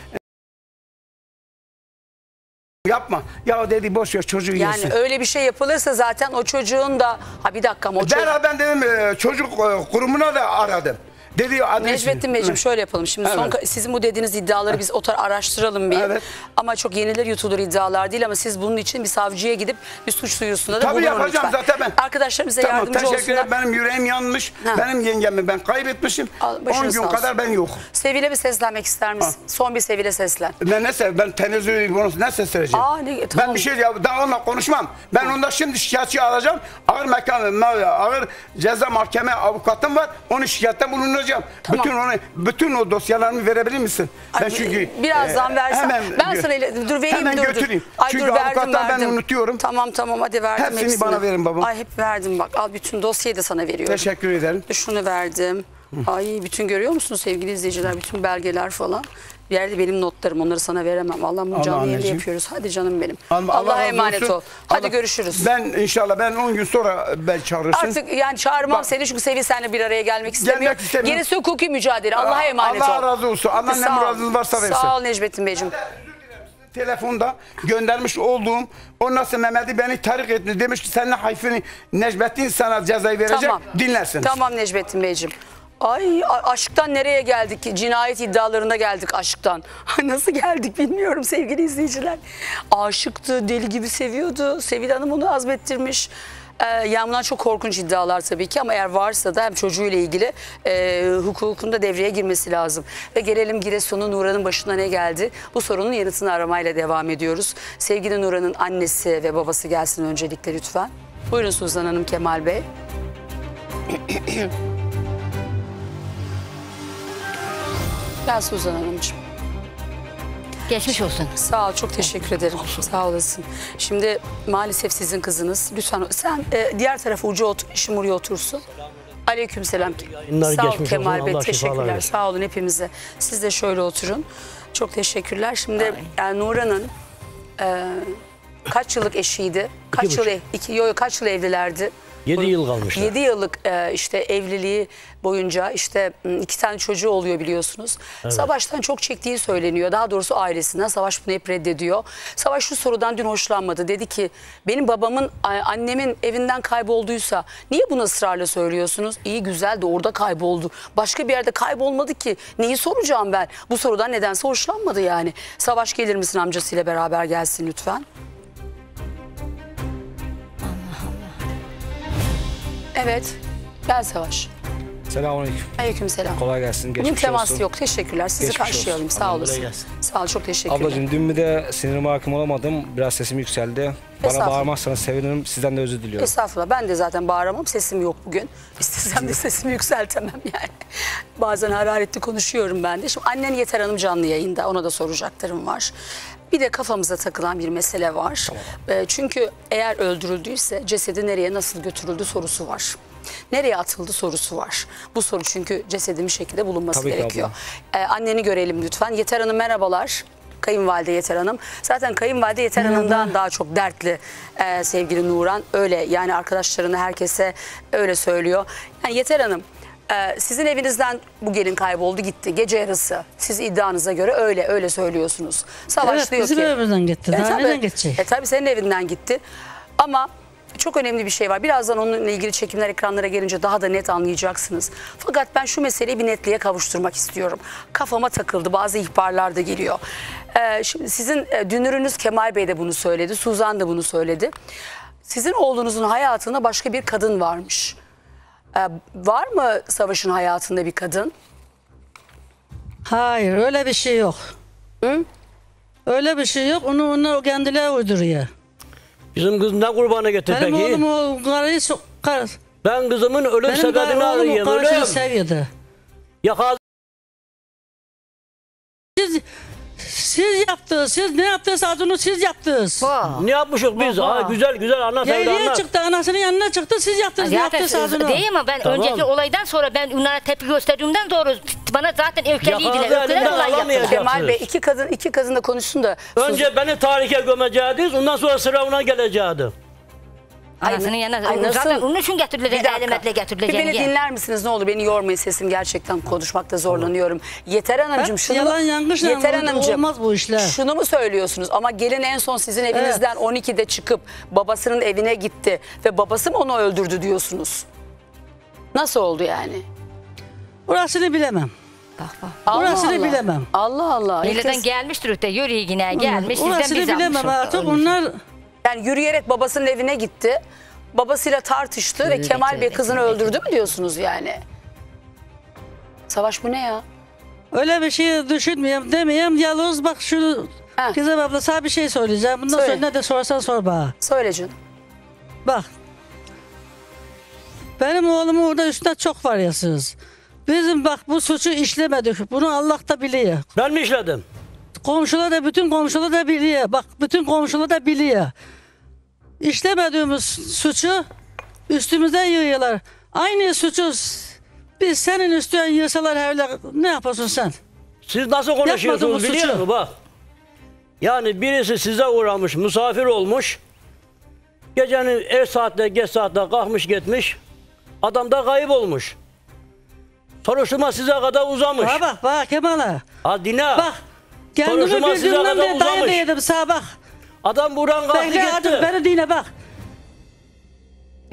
Yapma. Ya dedi boş ver çocuğu Yani yesin. öyle bir şey yapılırsa zaten o çocuğun da ha bir dakika ama o çocuk Derhal ben dedim e, çocuk e, kurumuna da aradım. Dedi adresi. Necmettin Beyciğim şöyle yapalım. Şimdi son Evet. sizin bu dediğiniz iddiaları biz otar araştıralım bir. Evet. Ama çok yenilir yutulur iddialar değil ama siz bunun için bir savcıya gidip bir suç duyurusunda da Tabii bulunun yapacağım lütfen. zaten ben. Arkadaşlarımıza Tamam yardımcı teşekkür olsunlar. ederim. Benim yüreğim yanmış. Ha. Benim yengemi ben kaybetmişim. Al, 10 başınız gün kadar ben yok. Sevil'e bir seslenmek ister misin? Son bir Sevil'e seslen. Ben ne sev? Ben tenezzül konusu ne sesleneceğim? Aa, ne- tamam. Ben bir şey ya daha onunla konuşmam. Ben onda şimdi şikayetçi alacağım. Ağır mekan, ağır ceza mahkeme avukatım var. Onu şikayetten bulunacağım. Tamam. Bütün onu bütün o dosyalarımı verebilir misin? ben Ay, çünkü birazdan e, versem. hemen ben sana dur vereyim hemen dur götüreyim. dur. Ay çünkü dur verdim verdim. ben unutuyorum. Tamam tamam hadi verdim Hepsini hepsini. bana verin babam. Ay hep verdim bak al bütün dosyayı da sana veriyorum. Teşekkür ederim. Şunu verdim. Ay bütün görüyor musunuz sevgili izleyiciler bütün belgeler falan. Bir yerde benim notlarım onları sana veremem. Allah bunu Allah canlı anneciğim. yapıyoruz. Hadi canım benim. Allah Allah'a razı emanet olsun. ol. Hadi Allah- görüşürüz. Ben inşallah ben 10 gün sonra ben çağırırsın. Artık yani çağırmam Bak- seni çünkü Sevil seninle bir araya gelmek istemiyor. Gelmek istemiyorum. Gerisi hukuki mücadele. Allah'a emanet ol. Allah razı olsun. Allah ne muradınız varsa versin. Sağ ol Necmettin Beyciğim. telefonda göndermiş olduğum ondan sonra Mehmet'i beni tahrik etti. Demiş ki seninle hayfını Necmettin sana cezayı verecek Tamam. dinlersiniz. Tamam Necmettin Beyciğim. Ay aşktan nereye geldik? Cinayet iddialarına geldik aşktan. (laughs) Nasıl geldik bilmiyorum sevgili izleyiciler. Aşıktı, deli gibi seviyordu. Sevil Hanım onu azmettirmiş. Ee, yani bunlar çok korkunç iddialar tabii ki ama eğer varsa da hem çocuğuyla ilgili e, hukukun da devreye girmesi lazım. Ve gelelim Giresun'un Nuran'ın başına ne geldi? Bu sorunun yanıtını aramayla devam ediyoruz. Sevgili Nuran'ın annesi ve babası gelsin öncelikle lütfen. Buyurun Suzan Hanım, Kemal Bey. (clears throat) Gel Suzan Hanımcığım. Geçmiş olsun. Sağ ol, çok teşekkür ederim. Sağ olasın. Şimdi maalesef sizin kızınız. Lütfen sen e, diğer tarafa ucu otur, eşim oraya otursun. Aleyküm selam. Günler Sağ ol Kemal olsun, Bey, Allah teşekkürler. Sağ olun hepimize. Siz de şöyle oturun. Çok teşekkürler. Şimdi yani Nuran'ın e, kaç yıllık eşiydi? Kaç İki yıl, buçuk. iki, yo, kaç yıl evlilerdi? 7 yıl kalmışlar. 7 yıllık e, işte evliliği boyunca işte iki tane çocuğu oluyor biliyorsunuz. Savaş'tan çok çektiği söyleniyor. Daha doğrusu ailesinden. Savaş bunu hep reddediyor. Savaş şu sorudan dün hoşlanmadı. Dedi ki benim babamın annemin evinden kaybolduysa niye bunu ısrarla söylüyorsunuz? İyi güzel de orada kayboldu. Başka bir yerde kaybolmadı ki. Neyi soracağım ben? Bu sorudan nedense hoşlanmadı yani. Savaş gelir misin amcasıyla beraber gelsin lütfen. Evet. Gel Savaş. Selamünaleyküm. Aleyküm selam. Kolay gelsin. Bugün Geçmiş temas olsun. yok. Teşekkürler. Sizi Geçmiş karşılayalım. olsun. Sağ olasın. Sağ ol. Çok teşekkürler. Ablacığım dün bir de sinirime hakim olamadım. Biraz sesim yükseldi. Bana bağırmazsanız sevinirim. Sizden de özür diliyorum. Estağfurullah. Ben de zaten bağıramam. Sesim yok bugün. İstesem de sesimi yükseltemem (laughs) yani. Bazen hararetli konuşuyorum ben de. Şimdi annen Yeter Hanım canlı yayında. Ona da soracaklarım var. Bir de kafamıza takılan bir mesele var. Ee, çünkü eğer öldürüldüyse cesedi nereye nasıl götürüldü sorusu var. Nereye atıldı sorusu var. Bu soru çünkü cesedin bir şekilde bulunması Tabii ki gerekiyor. Ee, anneni görelim lütfen. Yeter Hanım merhabalar. Kayınvalide Yeter Hanım. Zaten kayınvalide Yeter Hanım'dan daha çok dertli e, sevgili Nuran. Öyle yani arkadaşlarına herkese öyle söylüyor. Yani Yeter Hanım e, sizin evinizden bu gelin kayboldu gitti gece yarısı. Siz iddianıza göre öyle öyle söylüyorsunuz. Savaş Evet, diyor bizim ki. evimizden gitti. Daha tabii, nereden gidecek? E tabii senin evinden gitti. Ama çok önemli bir şey var. Birazdan onunla ilgili çekimler ekranlara gelince daha da net anlayacaksınız. Fakat ben şu meseleyi bir netliğe kavuşturmak istiyorum. Kafama takıldı. Bazı ihbarlar da geliyor. Ee, şimdi sizin e, dünürünüz Kemal Bey de bunu söyledi. Suzan da bunu söyledi. Sizin oğlunuzun hayatında başka bir kadın varmış. Ee, var mı Savaş'ın hayatında bir kadın? Hayır öyle bir şey yok. Hı? Öyle bir şey yok. Onu onu kendileri uyduruyor. Bizim kız ne kurbanı getir Benim peki? oğlum o karıyı çok... Kar, Ben kızımın ölüm benim sebebini oğlum o arıyorum. karısını Ölüm. seviyordu. Yakal Siz, siz yaptınız. Siz ne yaptınız onu siz yaptınız. ne yapmışız biz? Baba. Ha, güzel güzel anlat evde Yaylaya anlat. çıktı anasının yanına çıktı siz yaptınız. Ne Zaten yaptınız onu? değil mi? Ben Tamam. önceki olaydan sonra ben onlara tepki gösterdiğimden doğru bana zaten öfkeliydiler. Yakaladı, Öfkeden yaptılar. alamayacak. Kemal Bey iki kadın iki kadın da konuşsun da. Önce beni tarihe gömeceğiz. Ondan sonra sıra ona geleceğiz. Anasının yanına. Ay, nasıl? Zaten onun için. Bir dakika. Elimetle Bir getirilecek. beni dinler misiniz ne olur beni yormayın sesim gerçekten konuşmakta zorlanıyorum. Yeter Hanımcığım şunu yalan yanlışla Yeter Hanımcığım olmaz bu işler. Şunu mu söylüyorsunuz ama gelin en son sizin evinizden 12'de çıkıp babasının evine gitti ve babası mı onu öldürdü diyorsunuz. Nasıl oldu yani? Orasını bilemem. Allah Orasını Allah. bilemem. Allah Allah. Kez- gelmiştir öte yürüye yine gelmiş. Orasını bilemem artık. Onlar Yani yürüyerek babasının evine gitti. Babasıyla tartıştı ve Yürüyerek, Kemal Bey yürüyerek, kızını yürüyerek. öldürdü mü diyorsunuz yani? Savaş bu ne ya? öyle bir şey düşünmeyeyim demeyeyim. Yalnız bak şu Ha. Gizem abla sana bir şey söyleyeceğim. Bundan Söyle. sonra ne de sorarsan sor bana. Söyle canım. Bak. Benim oğlumun orada üstünde çok var ya siz. Bizim bak bu suçu işlemedik. Bunu Allah da biliyor. Ben mi işledim? Komşular da bütün komşular da biliyor. Bak bütün komşular da biliyor. İşlemediğimiz suçu üstümüze yığıyorlar. Aynı suçu biz senin üstüne yığsalar öyle ne yapıyorsun sen? Siz nasıl konuşuyorsunuz biliyor musun? Bak. Yani birisi size uğramış, misafir olmuş. Gecenin er saatte, geç saatte kalkmış gitmiş. Adam da kayıp olmuş. Soruşturma size kadar uzamış. Bak bak bak Kemal'a. Ha dinle. Bak. Kendimi Soruşturma size bildiğimden kadar beri dayı dedim sana bak. Adam buran kalktı Bekle gitti. artık beni dinle bak.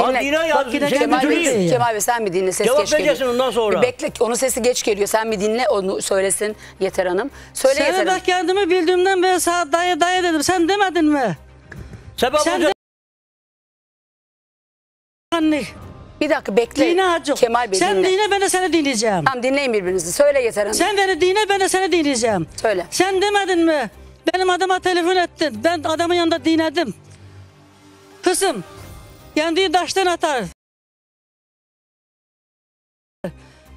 Dinle. dinle ya. Bak yine şey Kemal Bey. Kemal Bey sen bir dinle ses Cevap geç geliyor. vereceksin ondan sonra. Bir bekle onun sesi geç geliyor. Sen bir dinle onu söylesin Yeter Hanım. Söyle Sana Yeter Hanım. bak kendimi bildiğimden beri sana dayı dayı dedim. Sen demedin mi? Sebep Sen de... Anne. Bir dakika bekle. Dine hacı. Kemal Bey Sen dinle. dine ben de seni dinleyeceğim. Tamam dinleyin birbirinizi. Söyle Yeter Hanım. Sen beni dinle ben de seni dinleyeceğim. Söyle. Sen demedin mi? Benim adama telefon ettin. Ben adamın yanında dinledim. Kızım. Kendi taştan atar.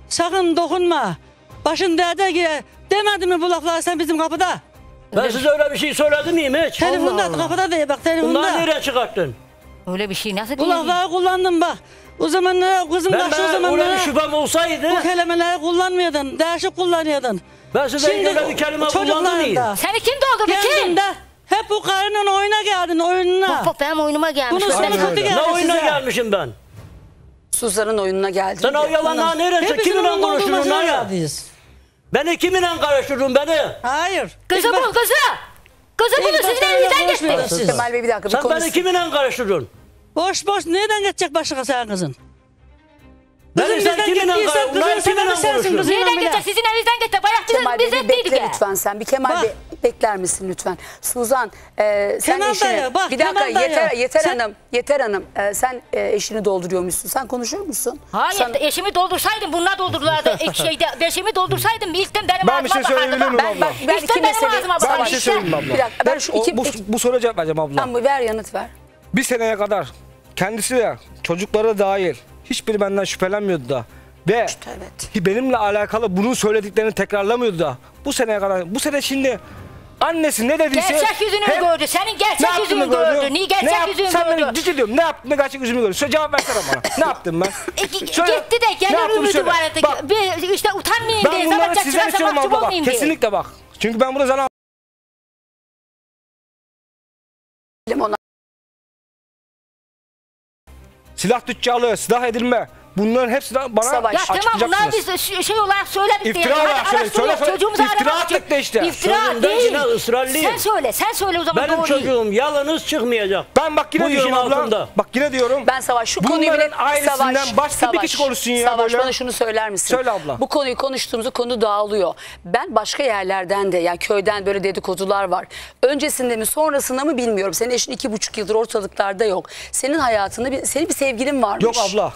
Sakın dokunma. Başın derde girer. Demedin mi bu lafları sen bizim kapıda? Ben size öyle bir şey söyledim miyim hiç? Telefonda kapıda diye bak telefonda. Bunları nereye çıkarttın? Öyle bir şey nasıl Bu lafları kullandım bak. O zamanlar kızım Ben, kaçtığı ben öyle zamanlar bir şüphem olsaydı bu kelimeleri kullanmıyordun. Değişik kullanıyordun. Ben size öyle bir kelime kullandım mıyım? çocuklarında, Seni kim doldurdu kim? Geldiğinde hep bu karının oyuna geldin oyununa. Bak bak benim oyunuma gelmiş. Bunu Bak, benim- kötü Ne geldi oyuna size. gelmişim ben? Suzan'ın oyununa geldi. Sen o yalanlar neresi? Hepimizin Kiminle oyununa konuşturdun olmasına lan ya? Beni kiminle karıştırdın beni? Hayır. Kızı bul bak- kızı. Kızı bunu başta sizin elinizden geçti. siz. Kemal Bey bir dakika bir Sen beni kiminle karıştırdın? Boş boş nereden geçecek başka sen kızın? Beni sen bizden kiminle sebebi sensin konuşturdum? kızım. Nereden geçecek? Sizin elinizden geçti. Bayakçı Kemal Bey bir ettiydik bekle ya. lütfen sen. Bir Kemal Bak. Bey bekler misin lütfen? Suzan e, sen Kemal eşini... dayı, bak, bir dakika Kemal dayı. Yeter, Yeter Sen- Hanım, Yeter Hanım e, sen e, eşini dolduruyormuşsun. Sen konuşuyor musun? Hayır Sen- eşimi doldursaydım bunlar doldururlardı. (laughs) İlk şeyde beşimi doldursaydım ilkten benim Ben bir şey bakardı. söyleyebilir miyim ben, abla? bak, ben iki İşte benim mesele... ağzıma Ben bir şey işte. söyleyeyim abla? Bir dakika ben şu O- iki... bu, iki- bu soruya cevap vereceğim abla. Tamam, ver yanıt ver. Bir seneye kadar kendisi de çocukları dahil hiçbiri benden şüphelenmiyordu da. Ve Evet. benimle alakalı bunun söylediklerini tekrarlamıyordu da. Bu seneye kadar, bu sene şimdi annesi ne dediyse... Gerçek yüzünü hep- gördü. Senin Ne gerçek yüzünü gördü. gördü. Niye Ne gerçek yap- yüzünü Sen gördü? ciddi diyorum. Ne yaptın ne gerçek yüzümü gördün? Söyle cevap versene bana. ne yaptım ben? E, Söyle. Gitti de Ne gelir ümidi. Bak, Bir, işte utanmayayım diye. Sabahçak abla bak. olmayayım diye. Kesinlikle bak. Çünkü ben burada sana silah tüccarlığı, silah edilme bunların hepsini bana Savaş. Ya tamam bunlar açıklayacaksınız. biz de şey olarak söyledik İftira diye. olarak Hadi söyle, söyle, söyle. Çocuğumuzu İftira aramak için- attık da işte. İftira Sözümden değil. yine ısrarlıyım. Sen söyle sen söyle o zaman Benim doğruyu. çocuğum yalnız çıkmayacak. Ben bak yine Bu diyorum işin abla. altında. Bak yine diyorum. Ben Savaş şu Bunların konuyu bile ailesinden Savaş, başka bir kişi konuşsun ya Savaş böyle. bana şunu söyler misin? Söyle abla. Bu konuyu konuştuğumuzda konu dağılıyor. Ben başka yerlerden de yani köyden böyle dedikodular var. Öncesinde mi sonrasında mı bilmiyorum. Senin eşin iki buçuk yıldır ortalıklarda yok. Senin hayatında bir, senin bir sevgilin varmış. Yok abla.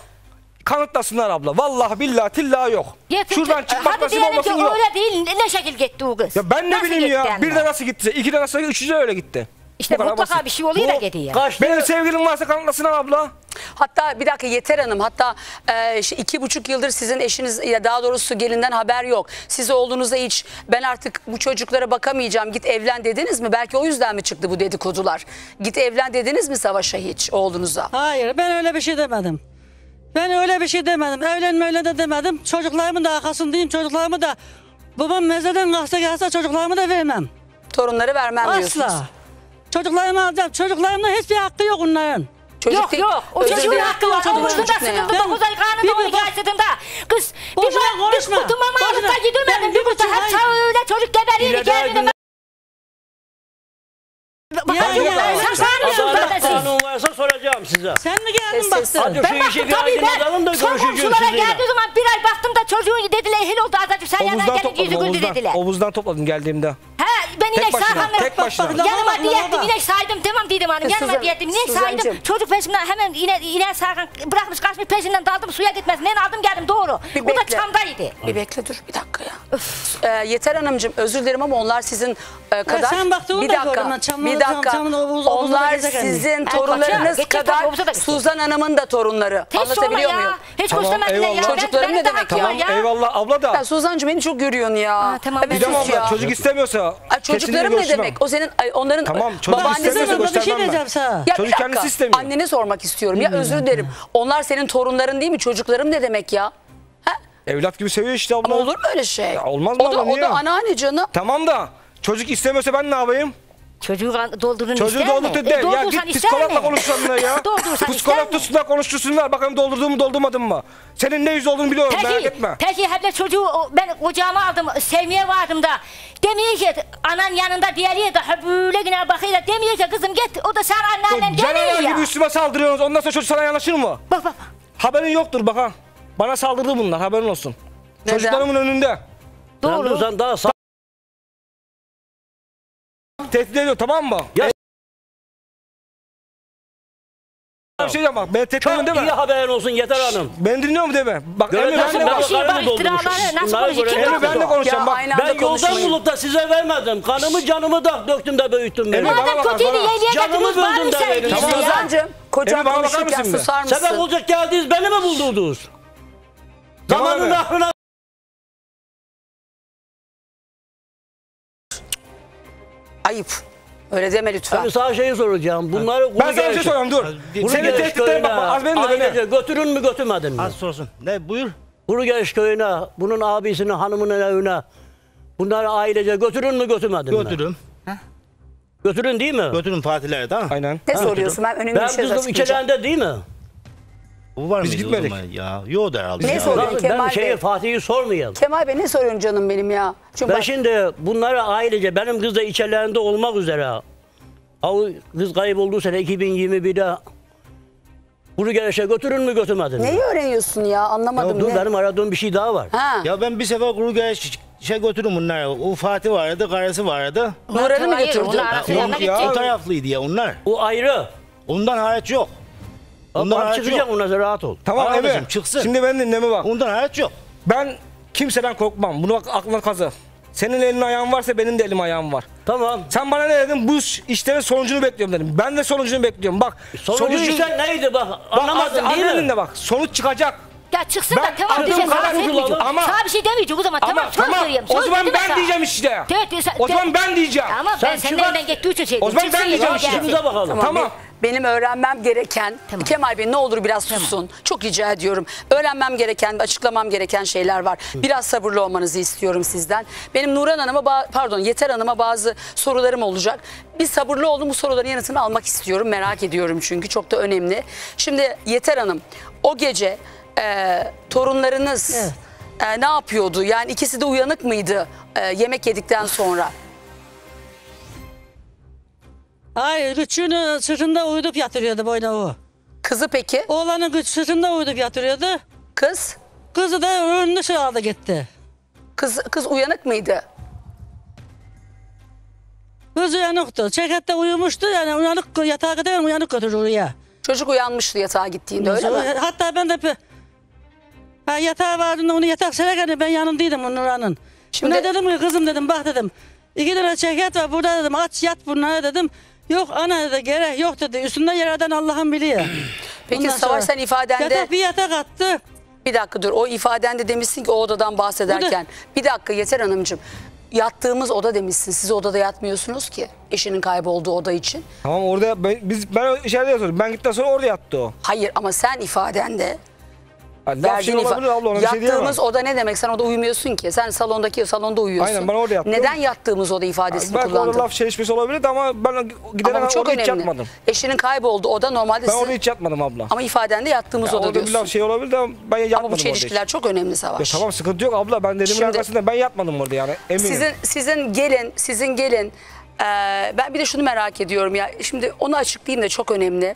Kanıtlasınlar abla. Vallahi billahi tillahi yok. Getir- Şuradan çıkmak Hadi nasip diyelim ki olmasın yok. öyle değil. Ne şekil gitti o kız? Ya ben ne Nasıl bileyim gitti ya. yani? Bir de nasıl gittiyse, iki de nasıl, üçü de öyle gitti. İşte Bu kadar mutlaka basit. bir şey oluyor da gidiyor. Kaçtı. Benim sevgilim varsa kanıtlasınlar abla. Hatta bir dakika Yeter Hanım hatta e, işte iki buçuk yıldır sizin eşiniz ya daha doğrusu gelinden haber yok. Siz oğlunuza hiç ben artık bu çocuklara bakamayacağım git evlen dediniz mi? Belki o yüzden mi çıktı bu dedikodular? Git evlen dediniz mi Savaş'a hiç oğlunuza? Hayır ben öyle bir şey demedim. Ben öyle bir şey demedim. Evlenme öyle de demedim. Çocuklarımın da arkasındayım. Çocuklarımı da babam mezeden kalksa gelse çocuklarımı da vermem. Torunları vermem diyorsunuz. Asla. Çocuklarımı alacağım. Çocuklarımda hiçbir hakkı yok onların. Çocuk yok değil- yok. O çocuğun hakkı var. Ne ya? sınırlı 9 ay bir 12 bak- ay sırtında. Kız bir Boşuna bak bir konuşma. kutumama Boşuna. alıp da gidemedim. Ben Bir buçuk hep öyle çocuk geberiyor Yine Bak Ya, ya, sen ya, sağlıyorsun Adalet kardeşim. kanunu varsa soracağım size. Sen mi geldin Sessiz. baktın? Hadi Ben şu baktım işi bir tabii aydınlatalım da ben son görüşeceğiz komşulara sizinle. geldiği zaman bir ay baktım da çocuğun dediler ehil oldu azıcık sen yanına Omuzdan gelince yüzü topladım güldü omuzdan. dediler. Omuzdan topladım geldiğimde. He ben Tek inek sağkanlar. tek başına. Yanıma diyettim inek saydım tamam dedim hanım. E, Yanıma diyettim inek saydım. Çocuk peşimden hemen ine, inek sağkan bırakmış kaçmış peşinden daldım suya gitmesinden aldım geldim doğru. Bir o da bekle. çamdaydı. Bir bekle dur bir dakika ya. Ee, Yeter Hanımcığım özür dilerim ama onlar sizin e, kadar. sen baktın bir da dakika. ben. Çamlı- bir dakika. çamlı omuz- omuzda onlar sizin torunlarınız kadar da. Suzan Hanım'ın da torunları. Anlatabiliyor ya. muyum? Hiç bile ya. Ben- Çocuklarım ne de demek hakkım Tamam ya. eyvallah abla da. Ya Suzancığım beni çok görüyorsun ya. Tamam, ben Gidem sus abla ya. çocuk istemiyorsa. Kesinlikle çocuklarım ne görüşmem. demek? O senin ay, onların Tamam, çocuk babaannesi istemiyorsa bir şey diyeceğim sana. Ya bir Çocuk dakika. kendisi istemiyor. Annene sormak istiyorum. Ya özür dilerim. Onlar senin torunların değil mi? Çocuklarım ne demek ya? Ha? Evlat gibi seviyor işte abla. Ama olur mu öyle şey? Ya olmaz mı o da, abla, o da anneanne canım. Tamam da çocuk istemiyorsa ben ne yapayım? Çocuğu doldurun Çocuğu ister mi? doldurtu E, de. ya doldursan git psikologla mi? konuşsunlar ya. (laughs) Doldursan ister Psikolog mi? tutsunlar konuştursunlar. Bakalım doldurdum mu doldurmadım mı? Senin ne yüz olduğunu biliyorum merak Peki, etme. peki hep de çocuğu ben kucağıma aldım, sevmeye vardım da. Demiyor ki anan yanında diğeri de ha böyle yine bakıyor da demiyor ki kızım git o da sen anneannen Canavar demiyor ya. gibi üstüme saldırıyorsunuz. Ondan sonra çocuk sana yanaşır mı? Bak bak. Haberin yoktur bak ha. Bana saldırdı bunlar haberin olsun. Neden? Çocuklarımın önünde. Doğru. Sen daha sağ... Tehdit ediyor tamam mı? Ya- Bir şey diyeceğim bak. Beni tehdit değil iyi mi? haberin olsun Yeter Hanım. Beni dinliyor mu değil mi? Bak Emre ben de, ben o karımı bak, iftiraları nasıl konuşuyor. Emre ben de konuşacağım bak. Ben yoldan bulup da size vermedim. Kanımı canımı da döktüm de büyüttüm beni. Emre, bana Madem kötüydü yeğliye Canımı böldün de verin. Tamam. bana bakar konuşurken mısın bir? susar mısın? Sebep olacak geldiniz beni mi buldurdunuz? Tamam Zamanın aklına Ayıp. Öyle deme lütfen. Ben sana şeyi soracağım. Bunları Ben sana bir şey sorayım dur. Senin tehditlerin bak bak, az beni de Ailece beni. götürün mü götürmedin mi? Az sorsun. Ne buyur? Kurugeç köyüne, bunun abisinin hanımının evine bunları ailece götürün mü götürmedin mi? Götürün. Götürün değil mi? Götürün Fatih'lere tamam mı? Aynen. Ne soruyorsun? Ben bir Ben şey kızım açıklayacağım. içeride değil mi? Bu var Biz mıydı o gitmedik. zaman Ya yok herhalde. Ne ya. soruyorsun Nasıl? Kemal Ben şeyi Bey? Fatih'i sormayayım. Kemal Bey ne soruyorsun canım benim ya? Çünkü Ben bak, şimdi bunları ailece benim kız da içerilerinde olmak üzere. O kız kaybolduğu sene 2021'de Kurugeç'e götürün mü götürmedin mi? neyi öğreniyorsun ya? Anlamadım. Dur ne? benim aradığım bir şey daha var. Ha. Ya ben bir sefer kuru geç şey götürdüm bunları. O Fatih vardı, karısı vardı. Nuran'ı mı Hayır, götürdün? onlar Yok yanına ya. O taraflıydı ya onlar. O ayrı. Ondan hariç yok. Ondan Bak hariç çıkacak yok. ondan sonra rahat ol. Tamam Arabacığım, Emre. çıksın. Şimdi ben dinleme bak. Ondan hariç yok. Ben kimseden korkmam. Bunu bak aklına kazı. Senin elin ayağın varsa benim de elim ayağım var. Tamam. Sen bana ne dedin? Bu işlerin sonucunu bekliyorum dedim. Ben de sonucunu bekliyorum. Bak. Sonucu işte neydi bak anlamadın az- değil mi? anladın da bak. Sonuç çıkacak. Ya çıksın Ben da tamam kadar Sana demeyecek. Ama- Sana bir şey demeyecek o zaman. Tamam Ama söz tamam. vereyim. O söz zaman dedim ben sana. diyeceğim işte. Evet, sen- O zaman ben diyeceğim. Ama Sen ben senin çıkar- elinden gittiği için şey O zaman ben diyeceğim işte. İşimize bakalım. Tamam. Be- Benim öğrenmem gereken, Tamam. Kemal Bey ne olur biraz susun. Çok rica ediyorum. Öğrenmem gereken, açıklamam gereken şeyler var. Biraz sabırlı olmanızı istiyorum sizden. Benim Nuran Hanım'a, ba- pardon Yeter Hanım'a bazı sorularım olacak. Bir sabırlı olun bu soruların yanıtını almak istiyorum. Merak ediyorum çünkü çok da önemli. Şimdi Yeter Hanım, o gece e, torunlarınız e, ne yapıyordu? Yani ikisi de uyanık mıydı e, yemek yedikten sonra? Hayır küçüğünü sırtında uyudup yatırıyordu boyuna o. Kızı peki? Oğlanı güç sırtında uyudup yatırıyordu. Kız? Kızı da önünü aldı gitti. Kız, kız uyanık mıydı? Kız uyanıktı. Çekette uyumuştu yani uyanık yatağa kadar uyanık götürdü oraya. Çocuk uyanmıştı yatağa gittiğinde öyle mi? Hatta ben de ha, yatağa vardığında onu yatak sererken ben yanındaydım Nurhan'ın. Şimdi- Şimdi dedim ki kızım dedim bak dedim. İki tane çeket var burada dedim aç yat bunlara dedim. Yok ana dedi gerek yok dedi. Üstünden yerden Allah'ın biliyor. (clears throat) Peki Ondan Savaş sonra sen ifadende Yatak bir yatak attı. bir dakika dur o ifadende demişsin ki o odadan bahsederken bir dakika Yeter Hanımcığım yattığımız oda demişsin siz odada yatmıyorsunuz ki eşinin kaybolduğu oda için. Tamam orada ben, biz, ben içeride yatıyorum. Ben gittikten sonra orada yattı o. Hayır ama sen ifadende Şey verdiğin olabilir ifa- abla ona bir şey diyemem. yattığımız oda ne demek sen orada uyumuyorsun ki sen salondaki salonda uyuyorsun. Aynen, ben orada yattım. Neden yattığımız oda ifadesini Belki kullandın? orada laf çelişmesi olabilirdi ama ben gidene Ama bu kadar çok orada hiç önemli. yatmadım. Eşinin kaybolduğu oda normalde Ben sizin- orada hiç yatmadım abla. ama ifadende yattığımız Ya oda orada bir diyorsun. laf şey olabilir ama ben yatmadım Ama bu orada çelişkiler çok önemli Ya Savaş. tamam sıkıntı yok abla ben dediğimin Şimdi- arkasında ben yatmadım orada yani eminim. Sizin sizin gelin, sizin gelin. eee, ben bir de şunu merak ediyorum ya. Şimdi onu açıklayayım da çok önemli.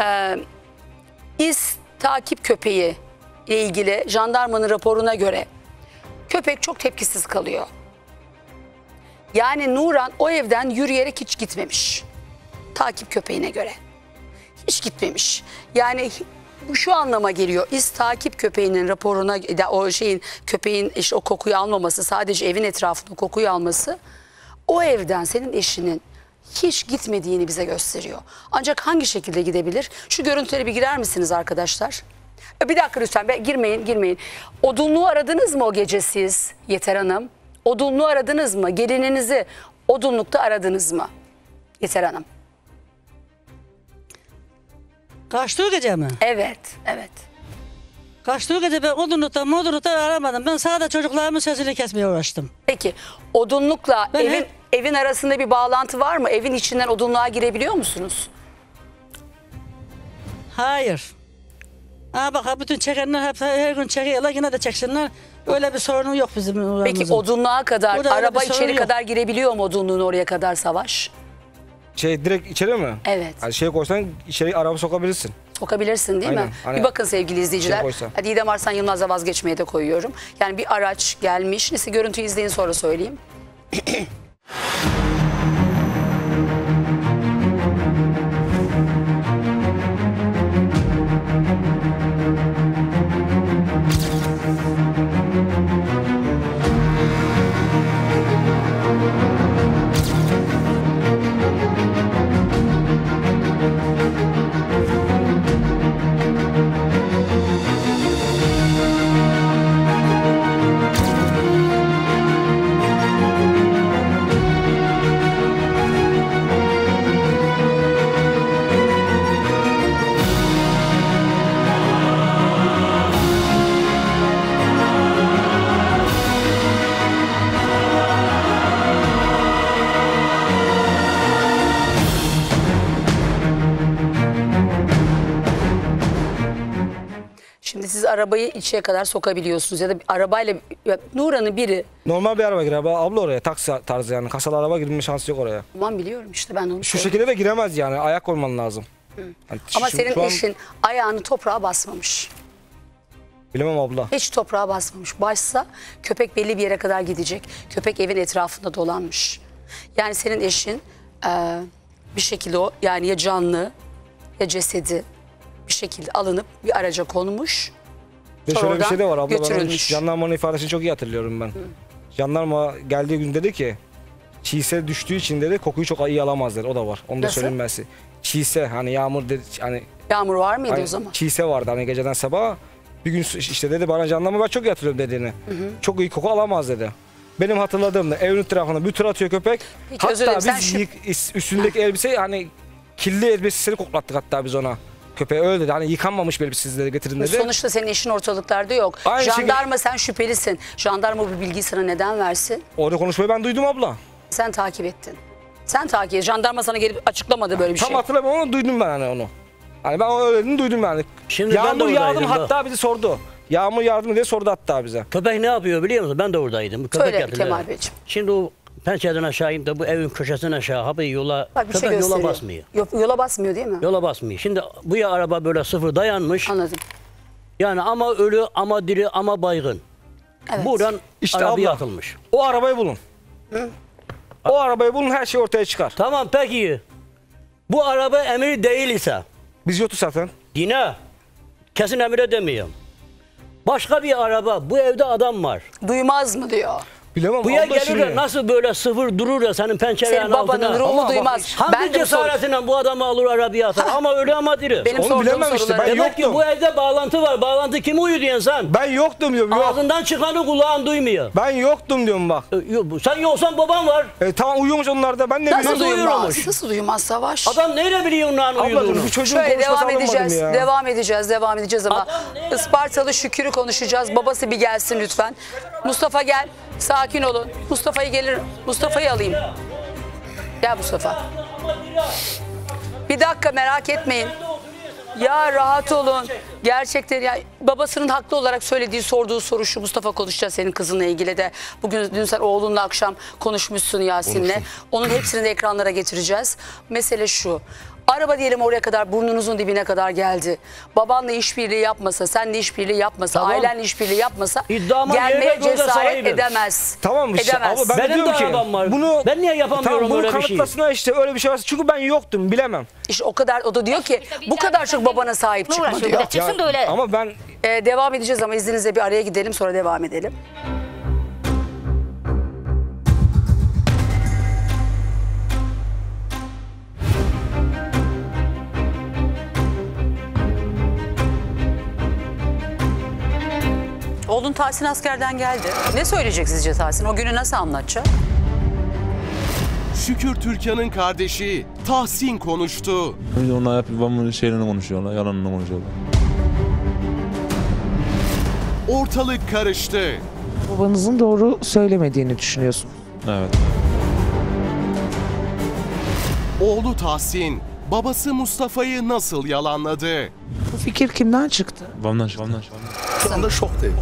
Ee, iz takip köpeği ile ilgili jandarmanın raporuna göre köpek çok tepkisiz kalıyor. Yani Nuran o evden yürüyerek hiç gitmemiş. Takip köpeğine göre. Hiç gitmemiş. Yani bu şu anlama geliyor. İz takip köpeğinin raporuna o şeyin köpeğin işte o kokuyu almaması sadece evin etrafında kokuyu alması o evden senin eşinin hiç gitmediğini bize gösteriyor. Ancak hangi şekilde gidebilir? Şu görüntülere bir girer misiniz arkadaşlar? Bir dakika lütfen be, girmeyin girmeyin. Odunluğu aradınız mı o gece siz Yeter Hanım? Odunluğu aradınız mı? Gelininizi odunlukta aradınız mı? Yeter Hanım. Kaçtığı gece mi? Evet, evet. Kaçtığı gece ben odunlukta modunlukta aramadım. Ben sadece çocuklarımın sesini kesmeye uğraştım. Peki odunlukla Ben evin hep- evin arasında bir bağlantı var mı? Evin içinden odunluğa girebiliyor musunuz? Hayır. Ha bak ha bütün çekenler hep her gün çekiyorlar yine de çeksinler. Öyle bir sorunu yok bizim Peki aramızda. odunluğa kadar, Burada öyle araba bir sorun içeri yok. kadar girebiliyor mu odunluğun oraya kadar Savaş? Şey direkt içeri mi? Evet. Hani şey koysan içeri araba sokabilirsin. Sokabilirsin değil mi? Aynen, bir bakın sevgili izleyiciler. şey koysa. Hadi İdem Arslan Yılmaz'la vazgeçmeye de koyuyorum. Yani bir araç gelmiş. Neyse görüntüyü izleyin sonra söyleyeyim. (clears throat) arabayı içeri kadar sokabiliyorsunuz ya da bir arabayla ya Nuran'ın biri Normal bir araba girer. Abla abla oraya taksi tarzı yani. Kasalı araba girme şansı yok oraya. Tamam biliyorum işte ben onu Şu söylüyorum. şekilde de giremez yani. Ayak koyman lazım. Hani Ama şu- senin an eşin ayağını toprağa basmamış. Bilemem abla. Hiç toprağa basmamış. Başsa köpek belli bir yere kadar gidecek. Köpek evin etrafında dolanmış. Yani senin eşin e, bir şekilde o yani ya canlı ya cesedi bir şekilde alınıp bir araca konmuş. Ve şöyle bir şey de var abla. Ben götürülmüş. jandarmanın ifadesini çok iyi hatırlıyorum ben. Jandarma geldiği gün dedi ki çiğse düştüğü için dedi kokuyu çok iyi alamaz dedi. O da var. Onu da Nasıl? söylenmesi. Çiğse hani yağmur dedi hani Yağmur var mıydı Hani o zaman? Çiğse vardı hani geceden sabaha. Bir gün işte dedi bana jandarma ben çok iyi hatırlıyorum dediğini. Çok iyi koku alamaz dedi. Benim hatırladığımda evin etrafında bir tur atıyor köpek. Özür hatta dilerim, biz şu- yık- is- üstündeki elbise hani kirli elbisesini koklattık hatta biz ona. Köpeğe öyle dedi. Hani yıkanmamış bir elbisesiz dedi getirin dedi. Sonuçta senin eşin ortalıklarda yok. Aynı Jandarma sen şüphelisin. Jandarma bu bilgiyi sana neden versin? Orada konuşmayı ben duydum abla. Sen takip ettin. Sen takip et. Jandarma sana gelip açıklamadı böyle bir Tam şey. hatırlamıyorum ama duydum ben hani onu. Hani ben onu öyle duydum yani. Şimdi ben Yağmur yağdı oradaydım mı da. hatta bizi sordu. Yağmur yağdı mı diye sordu hatta bize. Köpek ne yapıyor biliyor musun? Ben de oradaydım. Köpek Söyle. Kemal Beyciğim. Şimdi o pencereden aşağı inip de bu evin köşesinden aşağı abi yola Bak bir köpek şey yola gösteriyor. basmıyor. Yok, yola basmıyor değil mi? Yola basmıyor. Şimdi bu ya araba böyle sıfır dayanmış. Anladım. Yani ama ölü ama diri ama baygın. Evet. Buradan İşte arabaya abla. atılmış. O arabayı bulun. O arabayı bulun her şey ortaya çıkar. Tamam peki. Bu araba emir değil ise Biz yoktu zaten. yine kesin emir demiyorum. Başka bir araba bu evde adam var. Duymaz mı diyor. Bilemem Buraya abla gelir şimdi. de nasıl böyle sıfır durur da senin pencerenin Senin babanın altına. ruhu duymaz. Hangi ben de bu soru- cesaretiyle bu adamı alır arabaya atar ama ölü ama diri. Benim Onu sorduğum bilemem işte, sorulara- ben Demek ki yoktum. bu evde bağlantı var. Bağlantı kimi uyuyor sen? Ben yoktum diyorum yok. Ağzından çıkanı kulağın duymuyor. Ben yoktum diyorum bak. E, yok, Sen yoksan baban var. E, tamam uyuyormuş onlar da ben ne Nasıl bileyim. duyuyor duymaz? olmuş? Nasıl duymaz Savaş? Adam neyle biliyor onların Ablacığım uyuduğunu? bu çocuğun Şöyle konuşması devam edeceğiz. ya? Devam edeceğiz. Devam edeceğiz ama Ispartalı Şükür'ü konuşacağız. Babası bir gelsin lütfen. Mustafa gel. Sakin olun. Mustafa'yı gelir. Mustafa'yı alayım. Gel Mustafa. Bir dakika merak etmeyin. Ya rahat olun. Gerçekten ya babasının haklı olarak söylediği sorduğu soru şu Mustafa konuşacağız senin kızınla ilgili de. Bugün dün sen oğlunla akşam konuşmuşsun Yasin'le. Onun hepsini de ekranlara getireceğiz. Mesele şu. Araba diyelim oraya kadar burnunuzun dibine kadar geldi. Babanla işbirliği yapmasa, senle işbirliği yapmasa, Tamam. ailenle işbirliği yapmasa İddiama gelmeye cesaret edemez. Tamam işte Edemez. ama ben de Benim diyorum de ki arabam var. bunu Ben niye yapamıyorum tamam, bunu öyle bir şeyi? kanıtlasınlar işte öyle bir şey varsa çünkü ben yoktum bilemem. İşte o kadar o da diyor ki bu kadar çok babana sahip çıkma diyor. Bir de çıksın da öyle. Ama ben Ee, devam edeceğiz ama izninizle bir araya gidelim sonra devam edelim. Oğlun Tahsin askerden geldi. Ne söyleyecek sizce Tahsin? O günü nasıl anlatacak? Şükür Türkan'ın kardeşi Tahsin konuştu. Onlar hep babamın şeylerini konuşuyorlar, yalanını konuşuyorlar. Ortalık karıştı. Babanızın doğru söylemediğini düşünüyorsun. Evet. Oğlu Tahsin babası Mustafa'yı nasıl yalanladı? Bu fikir kimden çıktı? Babamdan çıktı. Babamdan çıktı. Şu anda şoktayım.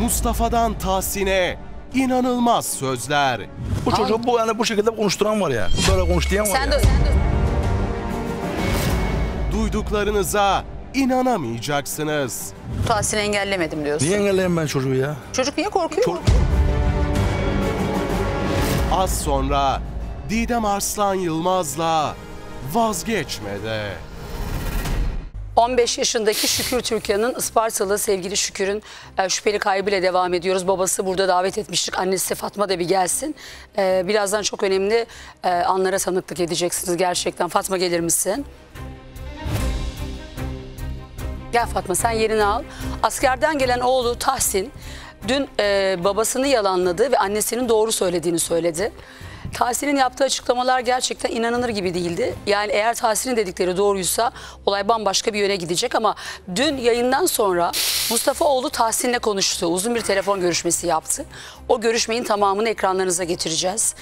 Mustafa'dan Tahsin'e inanılmaz sözler. Bu çocuğu bu yani bu şekilde konuşturan var ya. Böyle konuş diyen var Sen ya. de, Duyduklarınıza inanamayacaksınız. Tahsin'i engellemedim diyorsun. Niye engelleyeyim ben çocuğu ya? Çocuk niye korkuyor? Az sonra Didem Arslan Yılmaz'la vazgeçmede. 15 yaşındaki Şükür Türkan'ın Ispartalı sevgili Şükür'ün e, şüpheli kaybıyla devam ediyoruz. Babası burada davet etmiştik. Annesi Fatma da bir gelsin. E, birazdan çok önemli e, anlara tanıklık edeceksiniz gerçekten. Fatma gelir misin? Gel Fatma sen yerini al. Askerden gelen oğlu Tahsin dün e, babasını yalanladı ve annesinin doğru söylediğini söyledi. Tahsin'in yaptığı açıklamalar gerçekten inanılır gibi değildi. Yani eğer Tahsin'in dedikleri doğruysa olay bambaşka bir yöne gidecek ama dün yayından sonra Mustafa oğlu Tahsin'le konuştu. Uzun bir telefon görüşmesi yaptı. O görüşmenin tamamını ekranlarınıza getireceğiz.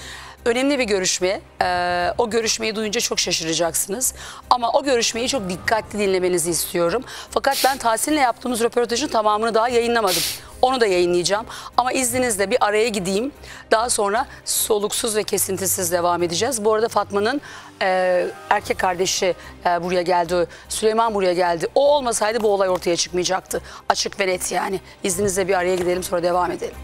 Önemli bir görüşme. Ee, o görüşmeyi duyunca çok şaşıracaksınız. Ama o görüşmeyi çok dikkatli dinlemenizi istiyorum. Fakat ben Tahsin'le yaptığımız röportajın tamamını daha yayınlamadım. Onu da yayınlayacağım. Ama izninizle bir araya gideyim. Daha sonra soluksuz ve kesintisiz devam edeceğiz. Bu arada Fatma'nın e, erkek kardeşi e, buraya geldi. Süleyman buraya geldi. O olmasaydı bu olay ortaya çıkmayacaktı. Açık ve net yani. İzninizle bir araya gidelim sonra devam edelim.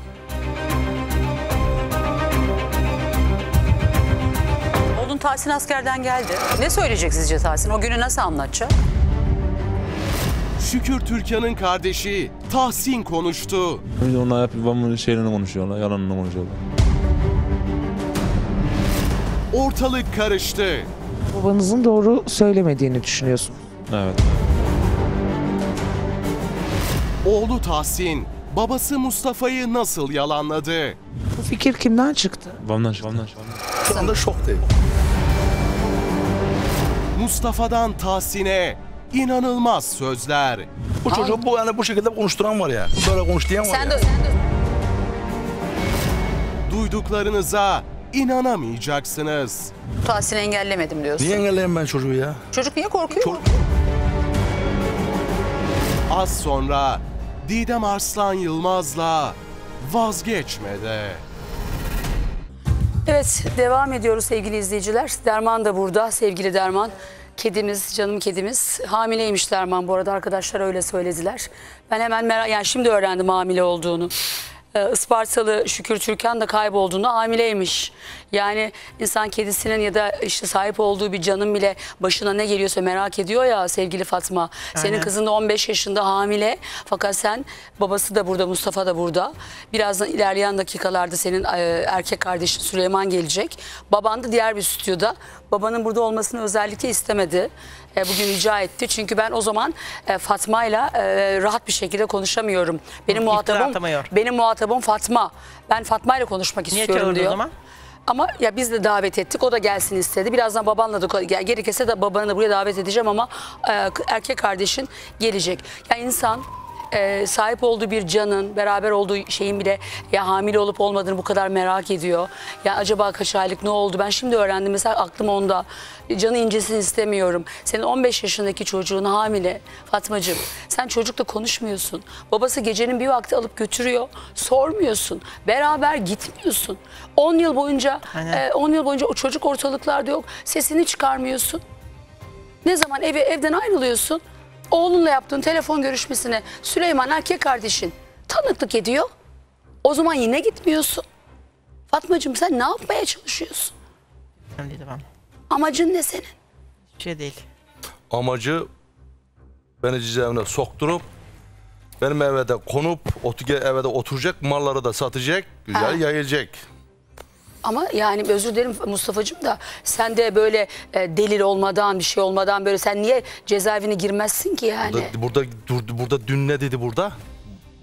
Tahsin askerden geldi. Ne söyleyecek sizce Tahsin? O günü nasıl anlatacak? Şükür Türkan'ın kardeşi Tahsin konuştu. Önce onlar hep babamın şeylerini konuşuyorlar, yalanını konuşuyorlar. Ortalık karıştı. Babanızın doğru söylemediğini düşünüyorsun. Evet. Oğlu Tahsin babası Mustafa'yı nasıl yalanladı? Bu fikir kimden çıktı? Babamdan çıktı. Babamdan çıktı. Şu anda şoktayım. Mustafa'dan Tahsin'e inanılmaz sözler. Bu çocuğu bu yani bu şekilde konuşturan var ya. Böyle konuş diyen var Sen ya. de, sen de Duyduklarınıza inanamayacaksınız. Tahsin'i engellemedim diyorsun. Niye engelleyeyim ben çocuğu ya? Çocuk niye korkuyor? Az sonra Didem Arslan Yılmaz'la vazgeçmede. Evet devam ediyoruz sevgili izleyiciler. Derman da burada sevgili Derman. Kedimiz, canım kedimiz. Hamileymiş Derman bu arada arkadaşlar öyle söylediler. Ben hemen merak, yani şimdi öğrendim hamile olduğunu. Ee, Ispartalı Şükür Türkan da kaybolduğunda hamileymiş. Yani insan kedisinin ya da işte sahip olduğu bir canın bile başına ne geliyorsa merak ediyor ya sevgili Fatma. Senin Aynen. kızın da 15 yaşında hamile fakat sen babası da burada Mustafa da burada. Birazdan ilerleyen dakikalarda senin e, erkek kardeşin Süleyman gelecek. Baban da diğer bir stüdyoda. Babanın burada olmasını özellikle istemedi. E, bugün rica etti. Çünkü ben o zaman e, Fatma'yla e, rahat bir şekilde konuşamıyorum. Benim iftira muhatabım atamıyor. benim muhatabım Fatma. Ben Fatma'yla konuşmak Niye istiyorum çağırdı o diyor. zaman? Ama ya biz de davet ettik. O da gelsin istedi. Birazdan babanla da ya gerekirse de babanı da buraya davet edeceğim ama e, erkek kardeşin gelecek. Ya insan e, sahip olduğu bir canın, beraber olduğu şeyin bile ya hamile olup olmadığını bu kadar merak ediyor. Ya acaba kaç aylık ne oldu? Ben şimdi öğrendim. Mesela aklım onda. Canı incesin istemiyorum. Senin 15 yaşındaki çocuğun hamile. Fatmacığım sen çocukla konuşmuyorsun. Babası gecenin bir vakti alıp götürüyor. Sormuyorsun. Beraber gitmiyorsun. 10 yıl boyunca e, 10 yıl boyunca o çocuk ortalıklarda yok. Sesini çıkarmıyorsun. Ne zaman eve evden ayrılıyorsun? Oğlunla yaptığın telefon görüşmesine Süleyman erkek kardeşin tanıklık ediyor. O zaman yine gitmiyorsun. Fatmacığım sen ne yapmaya çalışıyorsun? Ben dedim ama. Amacın ne senin? Bir şey değil. Amacı beni cezaevine sokturup benim eve de konup otu eve de oturacak malları da satacak güzel Ha. yayılacak. Ama yani özür dilerim Mustafa'cığım da sen de böyle e, delil olmadan bir şey olmadan böyle sen niye cezaevine girmezsin ki yani? Burada, burada durdu burada dün ne dedi burada?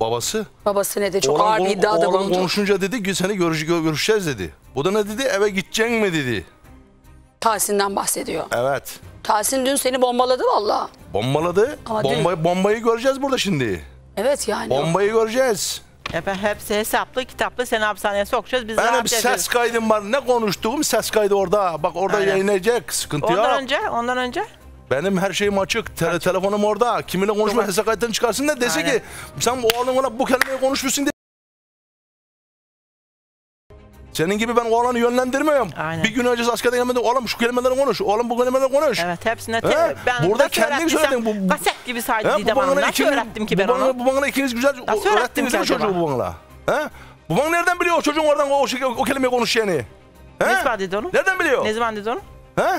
Babası. Babası ne de çok Oğlan ağır bir iddiada bulundu. konuşunca dedi ki seni görüş, gö- görüşeceğiz dedi. Bu da ne dedi? Eve gideceksin mi dedi. Tahsin'den bahsediyor. Evet. Tahsin dün seni bombaladı valla. Bombaladı. Ama dün- Bombayı, bombayı göreceğiz burada şimdi. Evet yani. Bombayı göreceğiz. Ben hepsi hesaplı kitaplı seni hapishaneye sokacağız. Biz Benim rahat ses edeceğiz. kaydım var. Ne konuştuğum ses kaydı orada. Bak orada Aynen. yayınlayacak. Sıkıntı Ondan yok. önce, ondan önce. Benim her şeyim açık. Tele, telefonum orada. Kiminle konuşma ses kaydını çıkarsın da dese Aynen. ki sen bu oğlunla bu kelimeyi konuşmuşsun diye. Senin gibi ben oğlanı yönlendirmiyorum. Aynen. Bir gün önce askerden gelmedi. Oğlum şu kelimeleri konuş. Oğlum bu kelimeleri konuş. Evet hepsine He? te- ben Burada kendin söyledin. Bu, Kaset gibi saydı He, Didem Hanım. bana Nasıl ikiniz- öğrettim ki bu ben bana, onu? Bu bana ikiniz güzel Nasıl öğrettiniz mi çocuğu bu bana? He? Bu bana nereden biliyor çocuğun oradan o, şey- o kelimeyi konuşacağını? He? Ne zaman dedi onu? Nereden biliyor? Ne zaman dedi onu? He?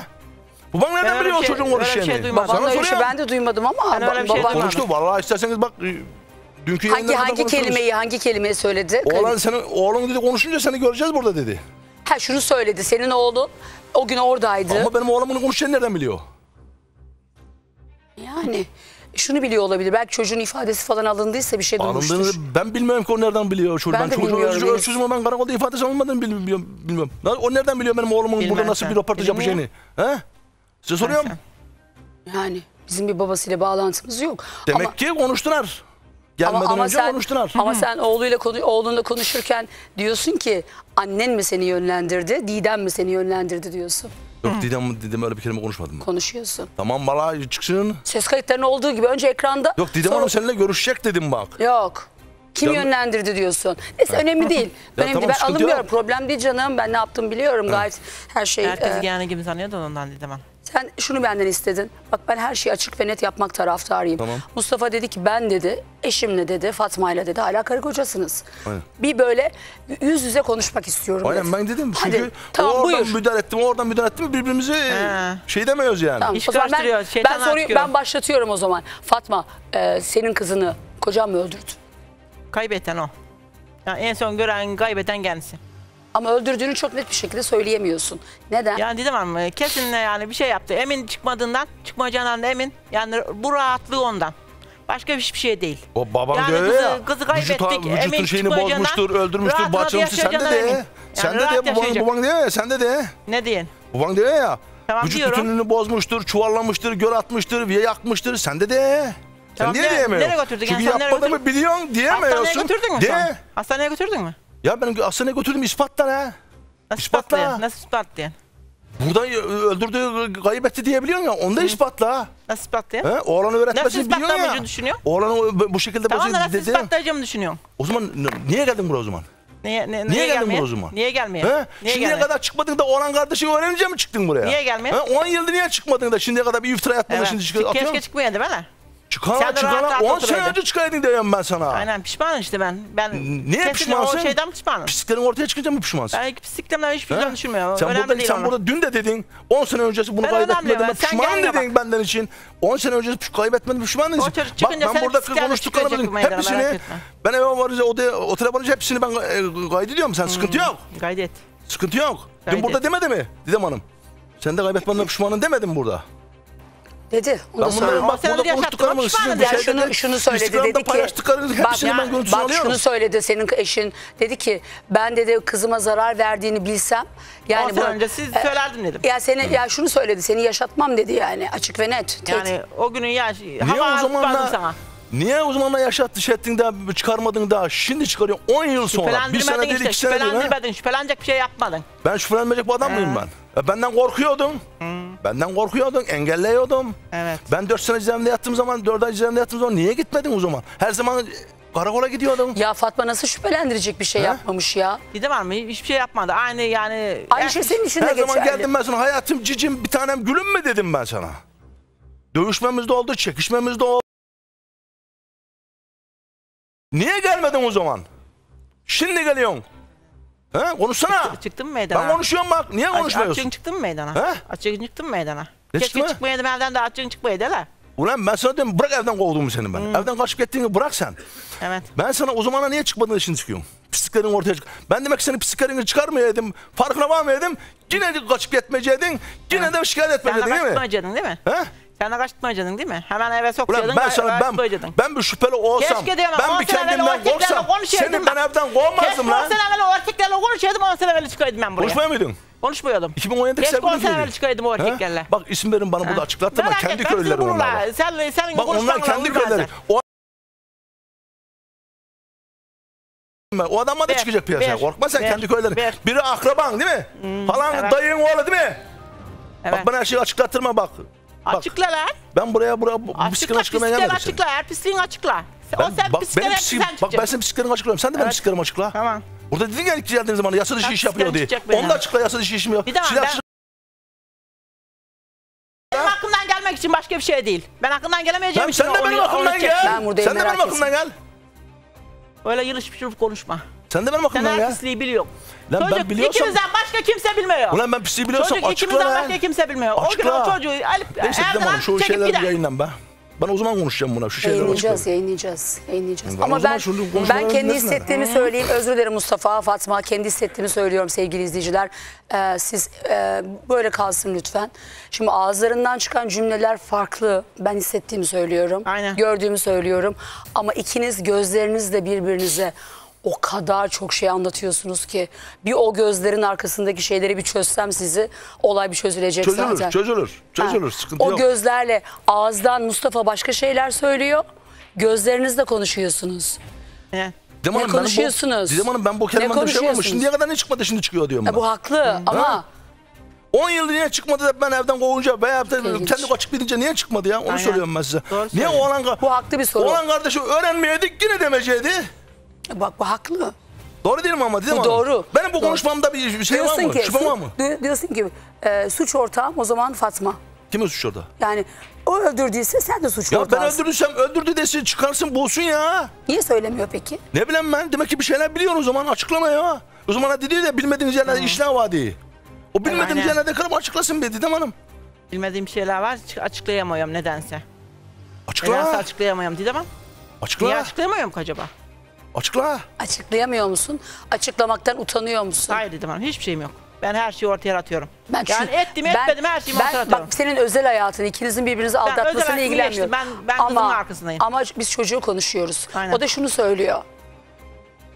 Bu bana nereden biliyor şey- çocuğun konuşacağını? şey duymadım. Sana bir şey soruyorum. ben de duymadım ama Ben öyle bir şey baba- duymadım. Konuştu. Vallahi isterseniz bak dünkü hangi hangi konuşuruz. kelimeyi hangi kelimeyi söyledi? Oğlan seni, oğlun dedi konuşunca seni göreceğiz burada dedi. Ha şunu söyledi. Senin oğlun o gün oradaydı. Ama benim oğlum bunu konuşacağını nereden biliyor? Yani şunu biliyor olabilir. Belki çocuğun ifadesi falan alındıysa bir şey duymuştur. Alındığını ben bilmiyorum ki o nereden biliyor. Çocuğu. Ben Ben, de çocuğu, bilmiyorum, çocuğu, henüz. çocuğumun ben karakolda ifadesi almadığını bil- bilmiyorum. bilmiyorum. O nereden biliyor benim oğlumun Bilmem burada nasıl sen. bir röportaj yapacağını? He? Size soruyorum. Yani bizim bir babasıyla bağlantımız yok. Demek ama, ki konuştular. Gelmeden önce sen, konuştular. Ama sen oğluyla konu, oğlunla konuşurken diyorsun ki annen mi seni yönlendirdi, Didem mi seni yönlendirdi diyorsun. Yok Didem, Didem öyle bir kelime konuşmadım ben. Konuşuyorsun. Tamam valla çıksın. Ses kayıtlarının olduğu gibi önce ekranda. Yok Didem sonra- Hanım seninle görüşecek dedim bak. Yok. Kim yönlendirdi diyorsun. Neyse önemli değil. (laughs) Ya önemli tamam, değil. Ben alınmıyorum. Problem değil canım. Ben ne yaptım biliyorum. Gayet her şey. Herkes e, yani gibi sanıyordu ondan Didem Hanım. Sen şunu benden istedin. Bak ben her şeyi açık ve net yapmak taraftarıyım. Tamam. Mustafa dedi ki ben dedi, eşimle dedi, Fatma'yla dedi hala karı kocasınız. Aynen. Bir böyle yüz yüze konuşmak istiyorum Aynen dedi. ben dedim Hadi, çünkü tamam, o oradan buyur. müdahale ettim, oradan müdahale ettim birbirimizi He. şey demiyoruz yani. Tamam, İş o zaman ben, ben soruyu ben başlatıyorum o zaman. Fatma, e, senin kızını kocan mı öldürdü? Kaybeten o. Yani en son gören kaybeden kendisi. Ama öldürdüğünü çok net bir şekilde söyleyemiyorsun. Neden? Yani Didem Hanım e, kesinlikle yani bir şey yaptı. Emin çıkmadığından, çıkmayacağından da emin. Yani bu rahatlığı ondan. Başka hiçbir şey değil. O baban Yani diyor kızı- ya. kızı kaybettik, vücutun emin şeyini bozmuştur, öldürmüştür, parçalamıştır. Sen de de. emin. Sen Yani de de baban, baban diyor ya sen de de. Ne diyin? Baban diyor ya. Tamam vücut diyorum. bütünlüğünü bozmuştur, çuvallamıştır, göl atmıştır, yakmıştır. Sen de de. Tamam, sen niye ne- diyemiyorsun? nereye götürdün? Çünkü Yani sen nereye yapmadığımı biliyorsun diyemiyorsun. Hastaneye götürdün mü De. Hastaneye götürdün mü? Ya ben hastaneye götürdüm ispatla ne? Nasıl İspatla. ispatlayan? Nasıl ispatlayan? Burada öldürdüğü, kaybetti diyebiliyorsun ya. Onu da ispatla. Nasıl ispatlayan? He? Oğlanı öğretmesini Nasıl biliyorsun ya. ispatlamayacağını düşünüyorsun? Oğlanı bu şekilde Tamam nasıl dedi. ispatlayacağımı düşünüyorsun? O zaman niye geldin buraya o zaman? Niye, ne, Niye geldin gelmeye? buraya o zaman? Niye gelmeye? He? Niye Şimdiye gelmeye? kadar çıkmadın da oğlan kardeşi öğrenince mi çıktın buraya? Niye gelmeye? He? 10 yıldır niye çıkmadın da şimdiye kadar bir iftira atmadın Evet. şimdi çıkıyor, Keşke çıkmayaydı bana. Çıkana Sen de rahat rahat 10 sene oturaydın. önce çıkaydın diyorum ben sana. Aynen pişmanım işte ben. Ben Niye kesinlikle pişmansın? o şeyden pişmanım. Pisliklerin ortaya çıkınca mı pişmansın? Ben pisliklemden hiçbir He? şeyden düşünmüyorum. Sen Önemli burada, değil sen burada dün de dedin 10 sene öncesi bunu Ben kaybetmedim önemli, ben ben- sen pişman kendine dedin benden için. 10 sene öncesi kaybetmedim pişman dedin. O çocuk çıkınca Bak ben burada psikiyatri konuştuklarımızın çıkacak meydana, merak hepsini etme. ben eve varınca odaya, otele varınca hepsini ben e, kaydediyorum sen sıkıntı yok. Kaydet. Sıkıntı yok. Dün burada demedi mi Didem Hanım? Sen de kaybetmenden pişmanın demedin burada. Dedi. Onu da bunları bak burada konuştuklarımız sizin bu Ya şeyde şunu, şunu söyledi Instagram'da dedi ki paylaştıklarınızın bak, hepsini ben görüntüsünü bak alıyorum. şunu söyledi senin eşin dedi ki ben dedi kızıma zarar verdiğini bilsem yani sene önce siz söylerdin dedim. Ya seni ya şunu söyledi seni yaşatmam dedi yani açık ve net. Yani o günün yaş Niye hava o zaman verdim da- sana. Niye o zaman da yaşattı şey ettin de çıkarmadın da şimdi çıkarıyorsun 10 yıl sonra. Bir sene değil işte. iki sene değil. Şüphelendirmedin. Şüphelenecek bir şey yapmadın. Ben şüphelenmeyecek bir adam mıyım ben? E, benden korkuyordun. Benden korkuyordun, engelliyordum. Evet. Ben 4 sene cezaevinde yattığım zaman, 4 ay cezaevinde yattığım zaman niye gitmedin o zaman? Her zaman karakola gidiyordun. Ya Fatma nasıl şüphelendirecek bir şey yapmamış ya? Gidem var mı? Hiçbir şey yapmadı. Aynı yani. Aynı şey senin için de Her zaman geçerli. geldim ben sana hayatım cicim bir tanem gülüm mü dedim ben sana. Dövüşmemiz de oldu, çekişmemiz de oldu. Niye gelmedin o zaman? Şimdi geliyorsun. He, konuşsana. Çıktın mı meydana? Ben konuşuyorum bak. Niye konuşmuyorsun? Açığın çıktın mı meydana? He? Açığın çıktın mı meydana? Ne çıktı mı? çıkmayaydım evden de açığın çıkmayaydı la. Ulan ben sana dedim bırak evden kovduğumu seni ben. Evden kaçıp gittiğini bırak sen. Evet. Ben sana o zamana niye çıkmadın da şimdi çıkıyorum? Pisliklerin ortaya çık. Ben demek ki senin pisliklerini çıkarmayaydım. Farkına varmayaydım. Yine de kaçıp gitmeyeceydin. Yine de şikayet Sen de etmeyeceydin değil mi? kaçtırmayacaktın değil mi? He? Sen de kaçtırmayacaktın değil mi? Hemen eve sokacaktın. Ulan ben sana ben, ben bir şüpheli olsam, Keşke diyorum, ben bir kendimden korksam, konuşuyordum seni ben evden kovmazdım Keşke lan. 10 sene evvel o erkeklerle konuşuyordum 10 sene evvel çıkaydım ben buraya. Konuşmuyor muydun? Konuşmuyordum. 2017'deki Keşke 10 sevgilin sene evvel çıkaydım o erkeklerle. Bak isim verin bana burada açıklattırma. Kendi köylüleri onlar. Sen, senin Bak onlar kendi zaten. O adamla da çıkacak piyasaya. Korkma sen kendi köylerin. Biri akraban değil mi? Falan evet. dayın oğlu değil mi? Evet. Bak bana her şeyi açıklattırma bak. Bak, Açıkla lan. Ben buraya buraya bu Açıkla pisliklerini açıklamaya gelmedim açıkla. Her pisliğini açıkla. Sen- o Ben, sen bak, pislikleri benim pisliğim, sen bak ben senin pisliklerini açıklıyorum. Sen de benim Evet. pisliklerimi açıkla. Tamam. Burada dedin ya ilk geldiğin zaman yasa dışı iş yapıyor diye. Onu da benim. açıkla yasa dışı işim yok. Bir daha ben- açıkla- Benim hakkımdan gelmek için başka bir şey değil. Ben hakkımdan gelemeyeceğim Tamam, için sen de benim hakkımdan gel. Ben Sen de benim hakkımdan gel. Öyle yılış pişirip konuşma. Sen de benim Sen hakkımdan her gel. pisliği biliyor. Lan ben Çocuk biliyorsam- ikimizden başka kimse bilmiyor. Ulan ben pisliği biliyorsam Çocuk açıkla ikimizden lan. başka kimse bilmiyor. O gün Açıkla. o çocuğu alıp Neyse evden tamam şu çekip şeyleri gider. yayınlan be. Ben o zaman konuşacağım buna şu şeyleri Yayınlayacağız, açıkla. yayınlayacağız, yayınlayacağız. Ben Ama ben ben kendi hissettiğimi söyleyeyim. Özür dilerim Mustafa, Fatma. Kendi hissettiğimi söylüyorum sevgili izleyiciler. Ee, siz e, böyle kalsın lütfen. Şimdi ağızlarından çıkan cümleler farklı. Ben hissettiğimi söylüyorum. Aynen. Gördüğümü söylüyorum. Ama ikiniz gözlerinizle birbirinize o kadar çok şey anlatıyorsunuz ki bir o gözlerin arkasındaki şeyleri bir çözsem sizi olay bir çözülecek Çözülür, zaten. çözülür, çözülür. Ha, Sıkıntı o yok. gözlerle ağızdan Mustafa başka şeyler söylüyor. Gözlerinizle konuşuyorsunuz. Evet. Didem Ne Hanım, bu- konuşuyorsunuz? Didem Hanım ben bu Ne kelimeden şey konuşuyorsunuz? Şimdiye kadar ne çıkmadı şimdi çıkıyor diyorum E, ben. bu haklı ama Ha? 10 yıl niye çıkmadı da ben evden kovunca veya kendi kaçıp gidince niye çıkmadı ya? Onu Aynen. söylüyorum ben size. Doğru niye oğlan, bu haklı bir soru. oğlan kardeşi öğrenmeyeydik yine demeyeceydi. Bak bu haklı. Doğru değil mi ama Didem Bu Hanım? doğru. Benim bu Doğru. konuşmamda bir şey var diyorsun mı? ki, Şüphem var mı? di- diyorsun ki e, suç ortağım o zaman Fatma. Kimin suç orada? Yani o öldürdüyse sen de suç Ya ben ortağısın. öldürdüysem öldürdü desin çıkarsın bulsun ya. Niye söylemiyor peki? Ne bileyim ben demek ki bir şeyler biliyor o zaman açıklama ya. O zaman hadi diyor ya bilmediğiniz yerlerde işler var diye. O bilmediğiniz Aynen. yerlerde kırıp açıklasın be Didem Hanım. Bilmediğim şeyler var çık- açıklayamıyorum nedense. Açıkla. Nedense açıklayamıyorum Didem Hanım. Açıkla. Niye açıklayamıyorum ki acaba? Açıkla. Açıklayamıyor musun? Açıklamaktan utanıyor musun? Hayır Didem Hanım hiçbir şeyim yok. Ben her şeyi ortaya atıyorum. Ben şu- yani ettim ben- etmedim her şeyi ben, ortaya atıyorum. Bak senin özel hayatın ikinizin birbirinizi aldatmasıyla ilgilenmiyorum. Ben- ben kızımın arkasındayım. Ama biz çocuğu konuşuyoruz. Aynen. O da şunu söylüyor.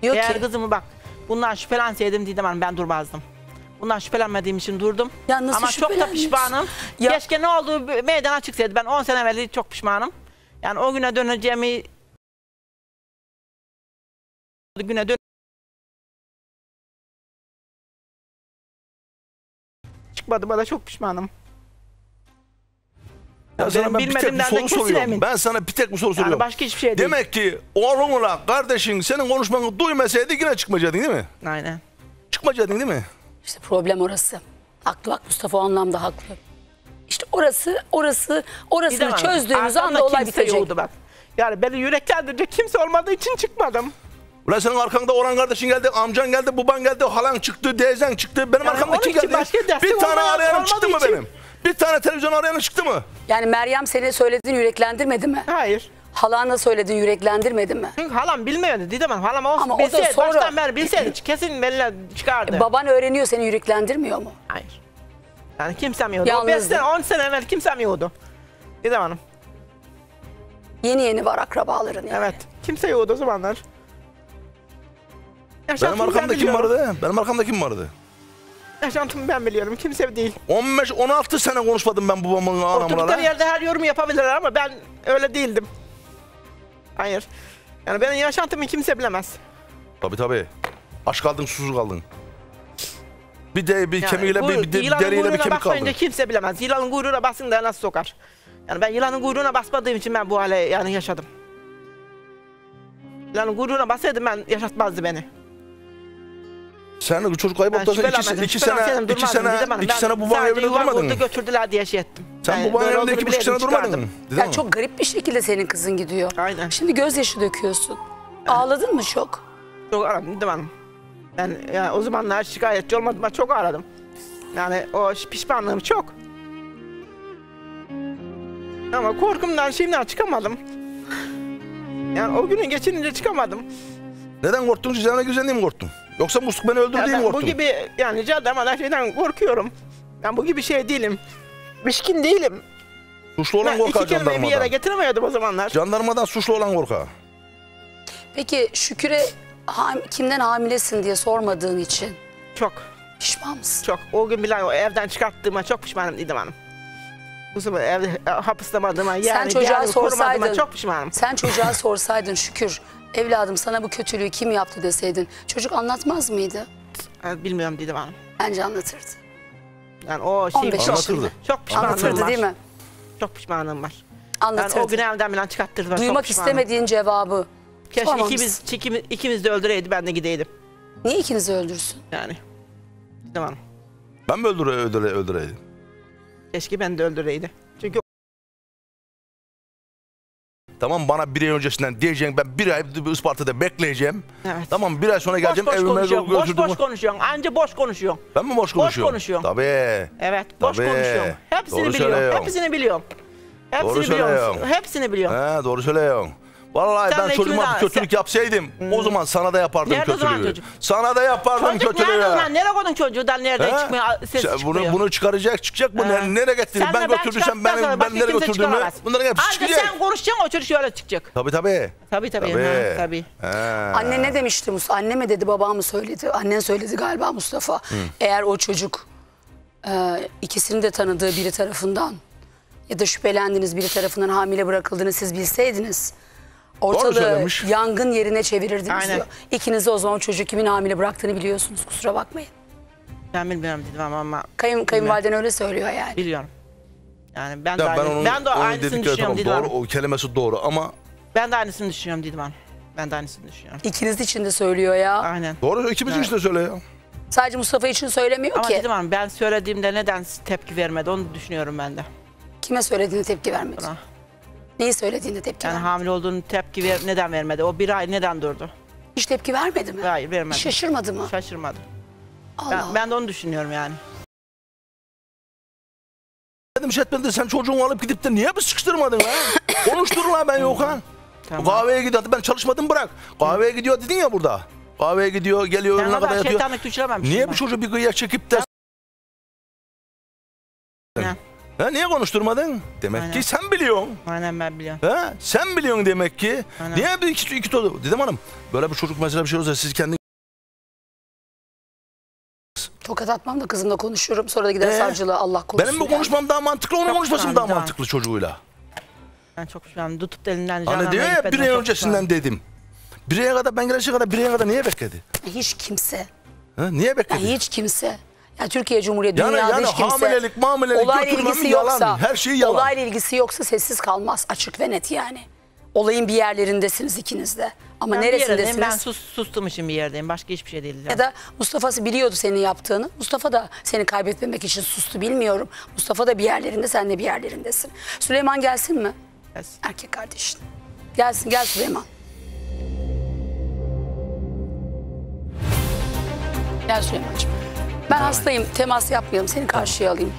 Diyor Eğer ki kızımı bak bundan şüphelenseydim Didem Hanım ben durmazdım. Bundan şüphelenmediğim için durdum. Ya nasıl Ama çok da pişmanım. Ya- Keşke ne olduğu meydana çıksaydı. Ben 10 sene evvel çok pişmanım. Yani o güne döneceğimi güne dön çıkmadı bana çok pişmanım. Ya Ya sana ben bir tek bir bilmediğimden de soru kesin soruyorum. emin. Ben sana bir tek bir soru Yani soruyorum. başka hiçbir şey değil. Demek ki oğlunla kardeşin senin konuşmanı duymasaydı yine çıkmayacaktın değil mi? Aynen. Çıkmayacaktın değil mi? işte problem orası. Haklı bak Mustafa o anlamda haklı. İşte orası, orası, orasını çözdüğümüz anda olay bitecek. yoktu bak. Yani beni yüreklendirecek kimse olmadığı için çıkmadım. Ulan senin arkanda Orhan kardeşin geldi, amcan geldi, baban geldi, halan çıktı, teyzen çıktı. Benim Yani arkamda kim geldi? Bir tane arayanım çıktı mı için- benim? Bir tane televizyon arayanım çıktı mı? Yani Meryem seni söylediğini yüreklendirmedi mi? Hayır. Halana söylediğini yüreklendirmedi mi? Çünkü halam bilmiyordu Didem Hanım. Halam olsun Ama o da bilseydi, sonra- baştan beri bilseydi kesin benimle çıkardı. E, baban öğreniyor seni yüreklendirmiyor mu? Hayır. Yani kimsem yoktu. Yalnızdı. 5 sene 10 sene evvel kimsem yoktu. Didem Hanım. Yeni yeni var akrabaların yani. Evet. Kimse yoktu o zamanlar. Benim Yaşantımı ben arkamda kim biliyorum. vardı? Benim arkamda kim vardı? Yaşantımı ben biliyorum. Kimse değil. 15-16 sene konuşmadım ben babamın Oturdukları anamla. yerde her yorum yapabilirler ama ben öyle değildim. Hayır. Yani benim yaşantımı kimse bilemez. Tabii tabii. Aç kaldın, susuz kaldın. Bir de bir Yani kemiğiyle bu bir, bir de, yılanın deriyle bir kuyruğuna kemik basmayınca kaldı. kimse bilemez. Yılanın kuyruğuna basın da nasıl sokar? Yani ben yılanın kuyruğuna basmadığım için ben bu hale yani yaşadım. Yılanın kuyruğuna basaydım ben yaşatmazdı beni. Sen bu çocuk olduktan sonra iki, şüphelenmedim, iki sene, iki sene, iki sene bu sadece evinde durmadın mı? götürdüler diye şey ettim. Sen bu böyle evinde iki buçuk sene durmadın Ya çok garip bir şekilde senin kızın gidiyor. Aynen. Şimdi gözyaşı döküyorsun. Ağladın mı çok? Çok aradım Didem Hanım. Ben yani o zamanlar şikayetçi olmadım çok aradım. Yani o pişmanlığım çok. Ama korkumdan şimdiden çıkamadım. Yani o günü geçirince çıkamadım. Neden korktun? Cizana güzelliği mi korktun? Yoksa musluk beni öldür Ya diye mi ben bu korktun? gibi yani caddemadan şeyden korkuyorum. Ben bu gibi şey değilim. Pişkin değilim. Suçlu olan Ben korkar iki kelimeyi bir yere getiremiyordum o zamanlar. Jandarmadan suçlu olan korkar. Peki Şükür'e ham- kimden hamilesin diye sormadığın için Çok. pişman mısın? Çok. O gün bile o evden çıkarttığıma çok pişmanım Didem Hanım. Bu sefer evde hapislamadığıma yani sen çocuğa sorsaydın, çok pişmanım. sen çocuğa sorsaydın Şükür, evladım sana bu kötülüğü kim yaptı deseydin, çocuk anlatmaz mıydı? Evet, bilmiyorum Didem Hanım. Bence anlatırdı. Yani o şey 15 çok, pişmanlığım Anlatırdı var. değil mi? Çok pişmanlığım var. Anlatırdı. Yani o gün evden bile çıkarttırdılar. Duymak pişmanım. istemediğin cevabı Keşke ikimiz, ikimiz, ikimiz de öldüreydi ben de gideydim. Niye ikinizi öldürsün? Yani. Hanım. Ben mi öldüre, öldüre, öldüreydim? Keşke ben de öldüreydi. Tamam bana bir ay öncesinden diyeceksin ben bir ay Isparta'da bekleyeceğim. Evet. Tamam bir ay sonra boş geleceğim boş evime konuşuyorsun. Boş boş konuşuyorsun. Anca boş konuşuyorsun. Ben mi boş Boş konuşuyorum? konuşuyorsun. Tabii. Evet boş Tabii. konuşuyorsun. Hepsini Doğru biliyorum. Hepsini biliyorum. Hepsini Doğru biliyorum. Hepsini biliyorum. He, doğru söylüyorsun. Vallahi Sen ben de çocuğuma ikimiz- bir kötülük sen- yapsaydım o zaman sana da yapardım Nerede o zaman kötülüğü. çocuk? Sana da yapardım Çocuk kötülüğü. nerede zaman? Nereye koydun çocuğundan nereden He? çıkmıyor? Ses Sen çıkmıyor. bunu, bunu çıkaracak çıkacak bu He. ne- nereye getirdin? Sen Ben götürdüysem ben, çıkarttıktan sonra ben başka nereye kimse götürdüğümü çıkaramaz. bunların hepsi Anca çıkacak. sen konuşacaksın o çocuk öyle çıkacak. Tabii tabii. Tabii tabii. Tabii. ha, tabii. He. Anne ne demişti Mustafa? Anne mi dedi babam mı söyledi? Annen söyledi galiba Mustafa. Eğer o çocuk e, ikisini de tanıdığı biri tarafından ya da şüphelendiğiniz biri tarafından hamile bırakıldığını siz bilseydiniz ortalığı söylemiş. yangın yerine çevirirdiniz Aynen. diyor. İkiniz de o zaman çocuğu kimin hamile bıraktığını biliyorsunuz kusura bakmayın. Ben bilmiyorum dedim ama, ama Kayın, kayınvaliden öyle söylüyor yani. biliyorum. Yani ben Ya de, ben aynı, onun, ben de onun aynısını dedikleri düşünüyorum tamam, Didem doğru, o kelimesi doğru ama Ben de aynısını düşünüyorum Didem Hanım. Ben de aynısını düşünüyorum. İkiniz için de söylüyor ya. Aynen. doğru ikimizin Evet. işte söyle ya. Sadece Mustafa için söylemiyor Ama ki. Didem Hanım ben söylediğimde neden tepki vermedi onu düşünüyorum ben de. Kime söylediğine tepki vermedi. Buna. Neyi söylediğine tepki Yani vermedi. hamile olduğunu tepki ver, neden vermedi? O bir ay neden durdu? Hiç tepki vermedi mi? Hayır vermedi. Şaşırmadı mı? Şaşırmadı. Allah. Ben, ben de onu düşünüyorum yani. Dedim Şetmen sen çocuğunu alıp gidip de niye bir sıkıştırmadın lan? (coughs) Konuştur lan ben Yokan. Tamam. Kahveye gidiyor. Ben çalışmadım bırak. Kahveye gidiyor dedin ya burada. Kahveye gidiyor, geliyor önüne kadar yatıyor. Niye ben. bu çocuğu bir kıyıya çekip de... Ne? Ha, niye konuşturmadın? Demek Aynen. ki sen biliyorsun. Aynen ben biliyorum. Ha, sen biliyorsun demek ki. Aynen. Niye bir iki, iki tozu? Dedim hanım böyle bir çocuk mesela bir şey olursa siz kendi Tokat atmam da kızımla konuşurum. Sonra da gider Ee, savcılığa Allah korusun. benim bu yani. konuşmam daha mantıklı, onun Çok daha güzel. mantıklı çocuğuyla? Ben çok şu an tutup elinden Hani diyor ya bir ay öncesinden dedim. Bir aya kadar ben geleceğe kadar bir aya kadar niye bekledi? Hiç kimse. Ha, niye Ya bekledi? hiç kimse. Ya Türkiye Cumhuriyeti Yani- dünyada yani hiç kimse. hamilelik, mamilelik olayla ilgisi yalan, yoksa. her şey yalan. Olayla ilgisi yoksa sessiz kalmaz. Açık ve net yani. Olayın bir yerlerindesiniz ikiniz de. Ama ben neresindesiniz? ben sus, sustum için bir yerdeyim. Başka hiçbir şey değil. Ya da Mustafa'sı biliyordu senin yaptığını. Mustafa da seni kaybetmemek için sustu bilmiyorum. Mustafa da bir yerlerinde sen de bir yerlerindesin. Süleyman gelsin mi? Gelsin. Erkek kardeşin. Gelsin gel Süleyman. Gel Süleyman'cığım. Ben hastayım temas yapmayalım seni karşıya alayım.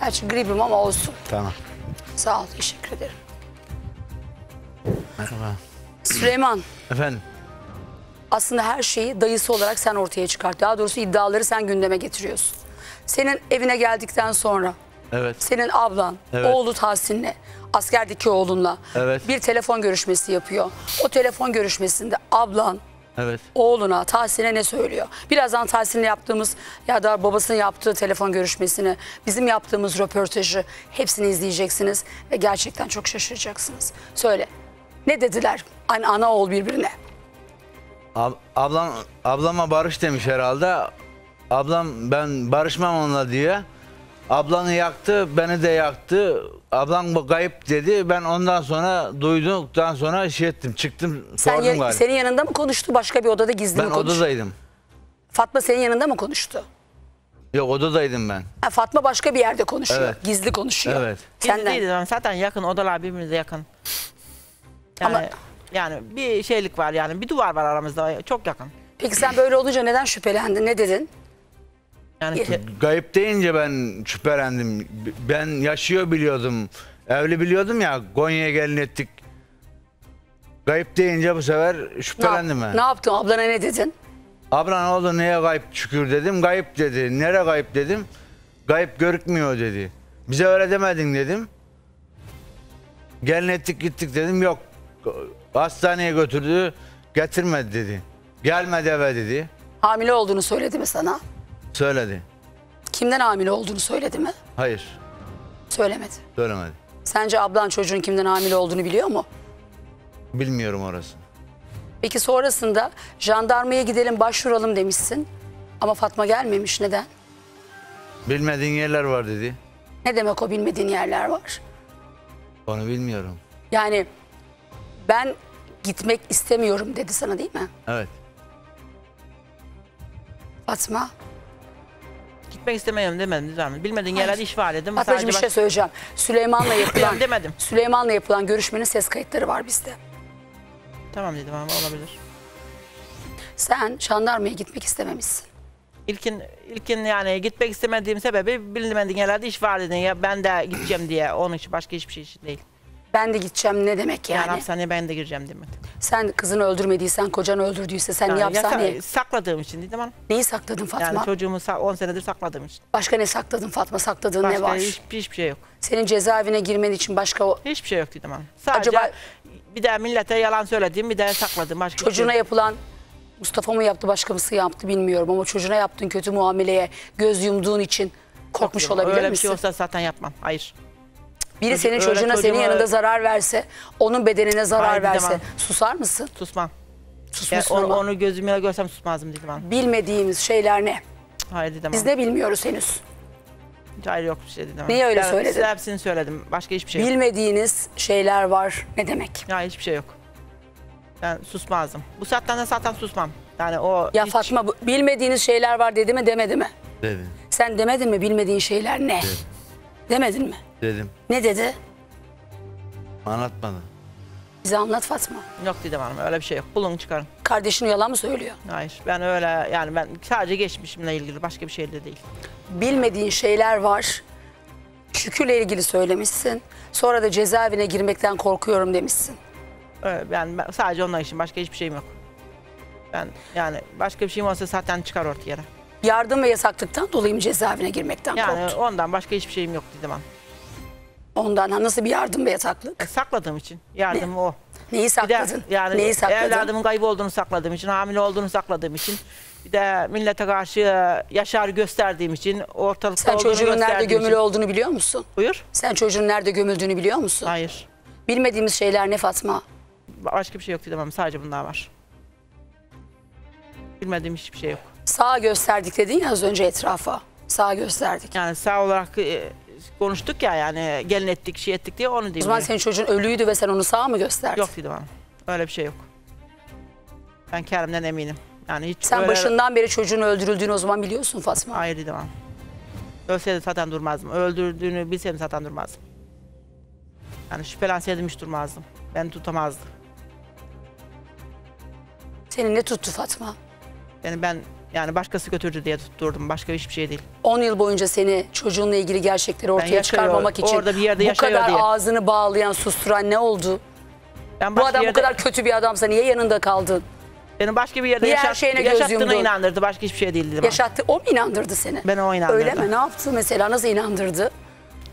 Gerçi gribim ama olsun. Tamam. Sağ ol teşekkür ederim. Merhaba. Süleyman Efendim. aslında her şeyi dayısı olarak sen ortaya çıkart. Daha doğrusu iddiaları sen gündeme getiriyorsun. Senin evine geldikten sonra Evet. senin ablan, Evet. oğlu Tahsin'le, askerdeki oğlunla Evet. bir telefon görüşmesi yapıyor. O telefon görüşmesinde ablan Evet. oğluna, Tahsin'e ne söylüyor? Birazdan Tahsin'le yaptığımız ya da babasının yaptığı telefon görüşmesini, bizim yaptığımız röportajı hepsini izleyeceksiniz ve gerçekten çok şaşıracaksınız. Söyle. Ne dediler ana, ana oğul birbirine? Ab- ablam ablama barış demiş herhalde. Ablam ben barışmam onunla diye. Ablanı yaktı, beni de yaktı. Ablam bu kayıp dedi. Ben ondan sonra duyduktan sonra şey ettim. Çıktım Sen sordum ya- galiba. senin yanında mı konuştu başka bir odada gizli Ben mi konuştu? odadaydım. Fatma senin yanında mı konuştu? Yok odadaydım ben. Ha, Fatma başka bir yerde konuşuyor. Evet. Gizli konuşuyor. Evet. Senden. ama zaten yakın odalar birbirimize yakın. Yani, yani bir şeylik var yani bir duvar var aramızda çok yakın. Peki sen böyle olunca neden şüphelendin? Ne dedin? Yani Kayıp deyince ben şüphelendim. Ben yaşıyor biliyordum. Evli biliyordum ya Konya'ya gelin ettik. Kayıp deyince bu sefer Ne, şüphelendim yap- ben. ne yaptın? Ablana ne dedin? Abla ne oldu neye kayıp şükür dedim. Kayıp dedi. Nere kayıp dedim. Kayıp görükmüyor dedi. Bize öyle demedin dedim. Gelin ettik gittik dedim. Yok. Hastaneye götürdü. Getirmedi dedi. Gelmedi eve dedi. Hamile olduğunu söyledi mi sana? Söyledi. Kimden hamile olduğunu söyledi mi? Hayır. Söylemedi. Söylemedi. Sence ablan çocuğun kimden hamile olduğunu biliyor mu? Bilmiyorum orası. Peki sonrasında jandarmaya gidelim başvuralım demişsin. Ama Fatma gelmemiş. Neden? Bilmediğin yerler var dedi. Ne demek o bilmediğin yerler var? Onu bilmiyorum. Yani ben gitmek istemiyorum dedi sana değil mi? Evet. Fatma. Gitmek istemiyorum demedim Didem. Bilmediğin yerlerde iş var dedim. Fatmacığım Sadece bir şey söyleyeceğim. Süleyman'la yapılan, demedim. Süleyman'la yapılan görüşmenin ses kayıtları var bizde. Tamam dedim ama olabilir. Sen jandarmaya gitmek istememişsin. İlkin, ilkin yani gitmek istemediğim sebebi bilmediğin yerlerde iş var dedin ya ben de gideceğim diye. Onun için başka hiçbir şey değil. Ben de gideceğim ne demek Yani, yani? hastaneye ben de gireceğim demek. Sen kızını öldürmediysen, kocanı öldürdüyse sen niye Yani hastaneye... yasa- sakladığım için dedim hanım. Neyi sakladın Fatma? Yani çocuğumu sa- 10 senedir sakladığım için. Başka ne sakladın Fatma? Sakladığın Başka ne var? hiç- hiçbir şey yok. Senin cezaevine girmen için başka o... Hiçbir şey yok dedim hanım. Sadece Acaba bir de millete yalan söylediğim bir de sakladım. Başka hiçbir şey çocuğuna yok. yapılan... Mustafa mı yaptı başka mısı yaptı bilmiyorum ama çocuğuna yaptığın kötü muameleye göz yumduğun için korkmuş olabilir Öyle bir misin? şey olsa zaten yapmam. Hayır. Biri Çocuk- senin çocuğuna senin çocuğuma- yanında zarar verse, onun bedenine zarar Hayır, verse demem. susar mısın? Susmam. Susmuşsun onu, ama. onu gözümle görsem susmazdım dedim hanım. Bilmediğimiz şeyler ne? Hayır dedim Biz ne bilmiyoruz henüz. Hayır yok bir şey dedim hanım. Niye öyle Ben söyledin? Size hepsini söyledim. Başka hiçbir şey yok. Bilmediğiniz şeyler var. Ne demek? Ya hiçbir şey yok. Ben susmazdım. Bu saatten de zaten susmam. Yani o Ya Fatma bu- bilmediğiniz şeyler var dedi mi demedi mi? Dedim. Sen demedin mi bilmediğin şeyler ne? Demedin mi? Dedim. Ne dedi? Anlatmadı. Bize anlat Fatma. Yok dedim hanım öyle bir şey yok. Bulun çıkarın. Kardeşin yalan mı söylüyor? Hayır ben öyle yani ben sadece geçmişimle ilgili başka bir şeyle değil. Bilmediğin şeyler var. Şükürle ilgili söylemişsin. Sonra da cezaevine girmekten korkuyorum demişsin. Öyle, yani ben, sadece onlar için başka hiçbir şeyim yok. Ben yani başka bir şeyim olsa zaten çıkar ortaya. Yardım ve yasaklıktan dolayı mı cezaevine girmekten Yani korktun? ondan başka hiçbir şeyim yok dedim hanım. Ondan ha, nasıl bir yardım ve yasaklık? E, sakladığım için. Yardım o. Neyi Bir de sakladın? yani Neyi sakladın? evladımın kaybı olduğunu sakladığım için, hamile olduğunu sakladığım için, bir de millete karşı e, yaşar gösterdiğim için, ortalıkta Sen çocuğun nerede gömülü için. olduğunu biliyor musun? Buyur. Sen çocuğun nerede gömüldüğünü biliyor musun? Hayır. Bilmediğimiz şeyler ne Fatma? Başka bir şey yok dedim ama sadece bunlar var. Bilmediğim hiçbir şey yok. Sağ gösterdik dedin ya az önce etrafa. Sağ gösterdik. Yani sağ olarak e, konuştuk ya yani gelin ettik, şey ettik diye onu O diyeyim. zaman yani. senin çocuğun ölüydü ve sen onu sağ mı gösterdin? Yok dedim hanım. Öyle bir şey yok. Ben kendimden eminim. Yani hiç Sen öyle- başından beri çocuğun öldürüldüğünü o zaman biliyorsun Fatma. Hayır dedim hanım. Ölseydi zaten durmazdım. Öldürdüğünü bilseydim zaten durmazdım. Yani şüphelenseydim hiç durmazdım. Beni tutamazdı. Seni ne tuttu Fatma? Yani ben yani başkası götürdü diye tutturdum. Başka hiçbir şey değil. 10 yıl boyunca seni çocuğunla ilgili gerçekleri ortaya yaşıyor, çıkarmamak için orada bir yerde bu kadar diye. ağzını bağlayan, susturan ne oldu? Ben Bu adam yerde- bu kadar kötü bir adamsa niye yanında kaldın? Beni başka bir yerde her yaşat, şeyine yaşattığına inandırdı. Başka hiçbir şey değil dedim. Yaşattı, o mu inandırdı seni? Ben o inandırdı. Öyle mi? Ne yaptı mesela? Nasıl inandırdı?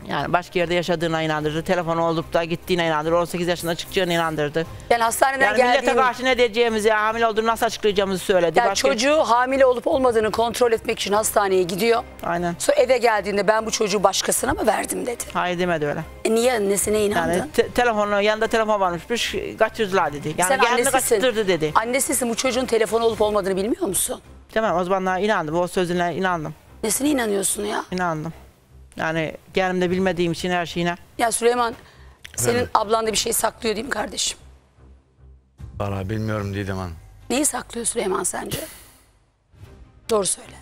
Yani başka yerde yaşadığına inandırdı. Telefon olup da gittiğine inandırdı. 18 yaşında çıkacağına inandırdı. Yani hastaneden Yani millete geldiğin... karşı ne diyeceğimizi, hamile olduğunu nasıl açıklayacağımızı söyledi. Yani Başka- çocuğu hamile olup olmadığını kontrol etmek için hastaneye gidiyor. Aynen. Sonra eve geldiğinde ben bu çocuğu başkasına mı verdim dedi. Hayır demedi öyle. E niye annesine inandın? Yani te- telefonu yanında telefon varmış. Kaçırdılar dedi. Yani Sen annesisin. kaçırdı dedi. Annesisin bu çocuğun telefonu olup olmadığını bilmiyor musun? Tamam o zamanlar inandım. O sözüne inandım. Nesine inanıyorsun ya? İnandım. Yani kendimde bilmediğim için her şeyine. Ya Süleyman senin Evet. ablan da bir şey saklıyor değil mi kardeşim? Valla bilmiyorum Didem Hanım. Neyi saklıyor Süleyman sence? Doğru söyle.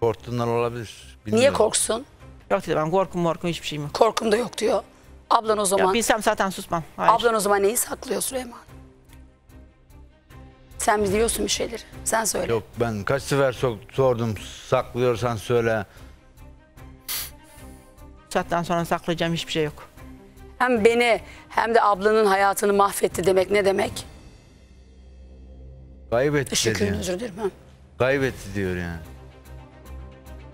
Korktuğundan olabilir. Niye Bilmiyorum. korksun? Yok dedi ben korkum morkum hiçbir şeyim yok. Korkum da yok diyor. Ablan o zaman... Ya bilsem zaten susmam. Hayır. Ablan o zaman neyi saklıyor Süleyman? Sen biliyorsun bir şeyleri. Sen söyle. Yok ben kaç sefer so- sordum saklıyorsan söyle. Zaten sonra saklayacağım hiçbir şey yok. Hem beni hem de ablanın hayatını mahvetti demek ne demek? Kaybetti Şükür dedi. özür dilerim. ha. Kaybetti diyor yani.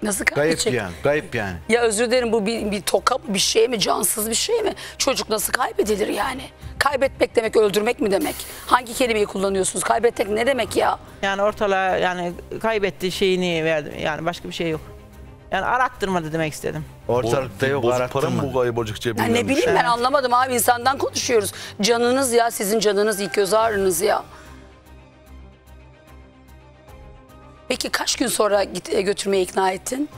Nasıl Kayıp kaybedecek? yani. Kayıp yani. Ya özür dilerim bu bir, bir toka mı bir şey mi cansız bir şey mi? Çocuk nasıl kaybedilir yani? Kaybetmek demek öldürmek mi demek? Hangi kelimeyi kullanıyorsunuz? Kaybetmek ne demek ya? Yani ortalığa yani kaybetti şeyini verdim. Yani başka bir şey yok. Yani arattırmadı demek istedim. Ortalıkta yok Bozuk para mı bu kaybolacak cebine? Ya ne bileyim ben anlamadım abi insandan konuşuyoruz. Canınız ya sizin canınız ilk göz ağrınız ya. Peki kaç gün sonra git, e, götürmeye ikna ettin?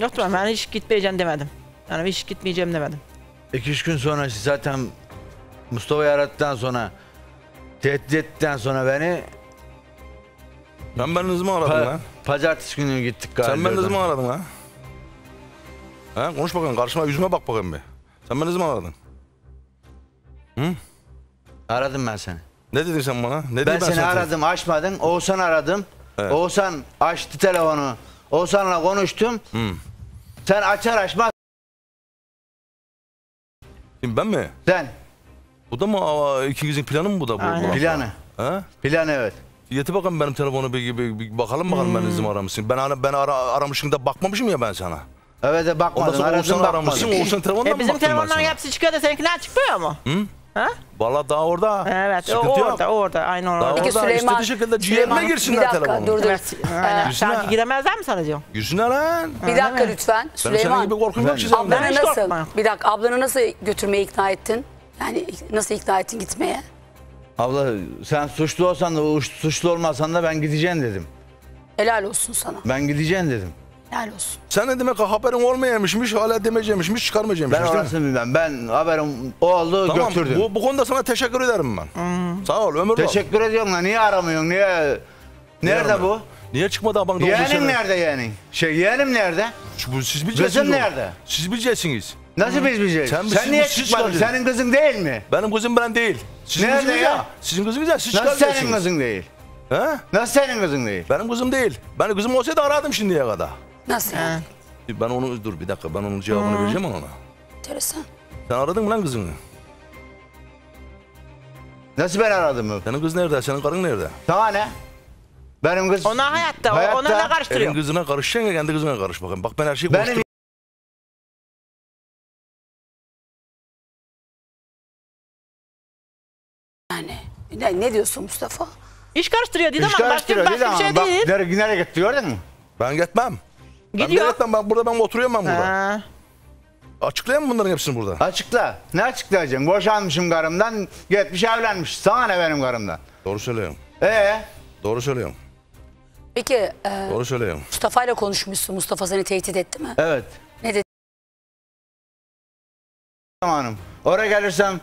Yok tamam ben hiç gitmeyeceğim demedim. Yani hiç gitmeyeceğim demedim. İki üç gün sonra zaten Mustafa'yı aradıktan sonra tehdit ettikten sonra beni Sen beni ne zaman aradın pa- lan? pazartesi günü gittik galiba. Sen beni ne zaman aradın lan? Ha, konuş bakalım karşıma yüzüme bak bakayım bir. Sen beni ne zaman aradın? Hı? Aradım ben seni. Ne dedin sen bana? Ne ben dedim seni sana? aradım açmadın. Oğuzhan aradım. Evet. Oğuzhan açtı telefonu. Oğuzhan'la konuştum. Hı. Sen açar açmaz Kim ben mi? sen. Bu da mı aa, ikinizin planı mı bu da bu? Aynen. bu? Planı. Ha? Plan evet. Getir bakalım benim telefonu bir, bir, bir bakalım bakalım ben ne zaman aramışsın. Ben ara, ben ara, aramışım da bakmamışım ya ben sana. Evet de Ondan bakmadım. sonra Aradım Oğuzhan'ı aramışsın. bakmadım. Oğuzhan telefonundan E mı bizim baktım ben telefonların sana? hepsi çıkıyor da seninkiler çıkmıyor mu? Hı? Ha? Valla daha orada. Evet o Sıkıntı yok. orada orada aynı Daha orada. Peki orada Süleyman, istediği şekilde Süleyman, ciğerine girsinler bir dakika, telefonu. dur, dur. Evet, aynen. Yüzüne- Sanki giremezler mi sanacağım? Yüzüne lan. Bir dakika lütfen. senin Süleyman. gibi korkum yok ki senin. Ablanı Ben hiç nasıl? korkmam. Bir dakika ablanı nasıl götürmeye ikna ettin? Yani nasıl ikna ettin gitmeye? Abla sen suçlu olsan da suçlu olmasan da ben gideceğim dedim. Helal olsun sana. Ben gideceğim dedim. Helal olsun. Sen ne demek haberin olmayaymışmış, hala demeyecekmişmiş, çıkarmayacakmışmış Ben orasını bilmem. Ben haberim o oldu Tamam, götürdüm. bu, bu konuda sana teşekkür ederim ben. Sağ ol, ömür. Teşekkür ediyorum lan. Niye aramıyorsun? Niye? Nerede aramıyorum? bu? Niye çıkmadı abankta Yeğenim nerede yeğenin? Şey yeğenim nerede? Bu, siz bileceksiniz. Kızın onu. nerede? Siz bileceksiniz. Nasıl biz bileceğiz? Sen, siz- niye siz çıkmadın? Senin kızın değil mi? Benim kızım ben değil. Sizin Nerede kızınız ya? Sizin kızınız ya, siz Nasıl çıkaracaksınız. senin kızın değil? He? Nasıl senin kızın değil? Benim kızım değil. Benim kızım olsaydı aradım şimdiye kadar. Nasıl yani? Ben onu, dur bir dakika, ben onun cevabını vereceğim ona. Enteresan. Sen aradın mı lan kızını? Nasıl ben aradım mı? Senin kız nerede, senin karın nerede? Sana ne? Benim kız... Ona hayatta, Hayatta. ona ne Elin karıştırıyor? kızına karışacaksın ya kendi kızına karış bakayım. Bak ben her şeyi Benim konuştum. Ne, ne diyorsun Mustafa? İş karıştırıyor Didem İş Hanım. Başka, karıştırıyor başka bir şey. Bak değil. nereye, nereye gitti gördün mü? Ben gitmem. Ben Gidiyor. gitmem. Ben burada ben oturuyorum ben burada. Ha. Açıklayayım mı bunların hepsini burada? Açıkla. Ne açıklayacaksın? Boşanmışım karımdan, gitmiş evlenmiş. Sana ne benim karımdan? Doğru söylüyorum. Ee? Doğru söylüyorum. Peki e, Doğru söylüyorum. Mustafa ile konuşmuşsun. Mustafa seni tehdit etti mi? Evet. Ne dedi? Hanım. Oraya gelirsem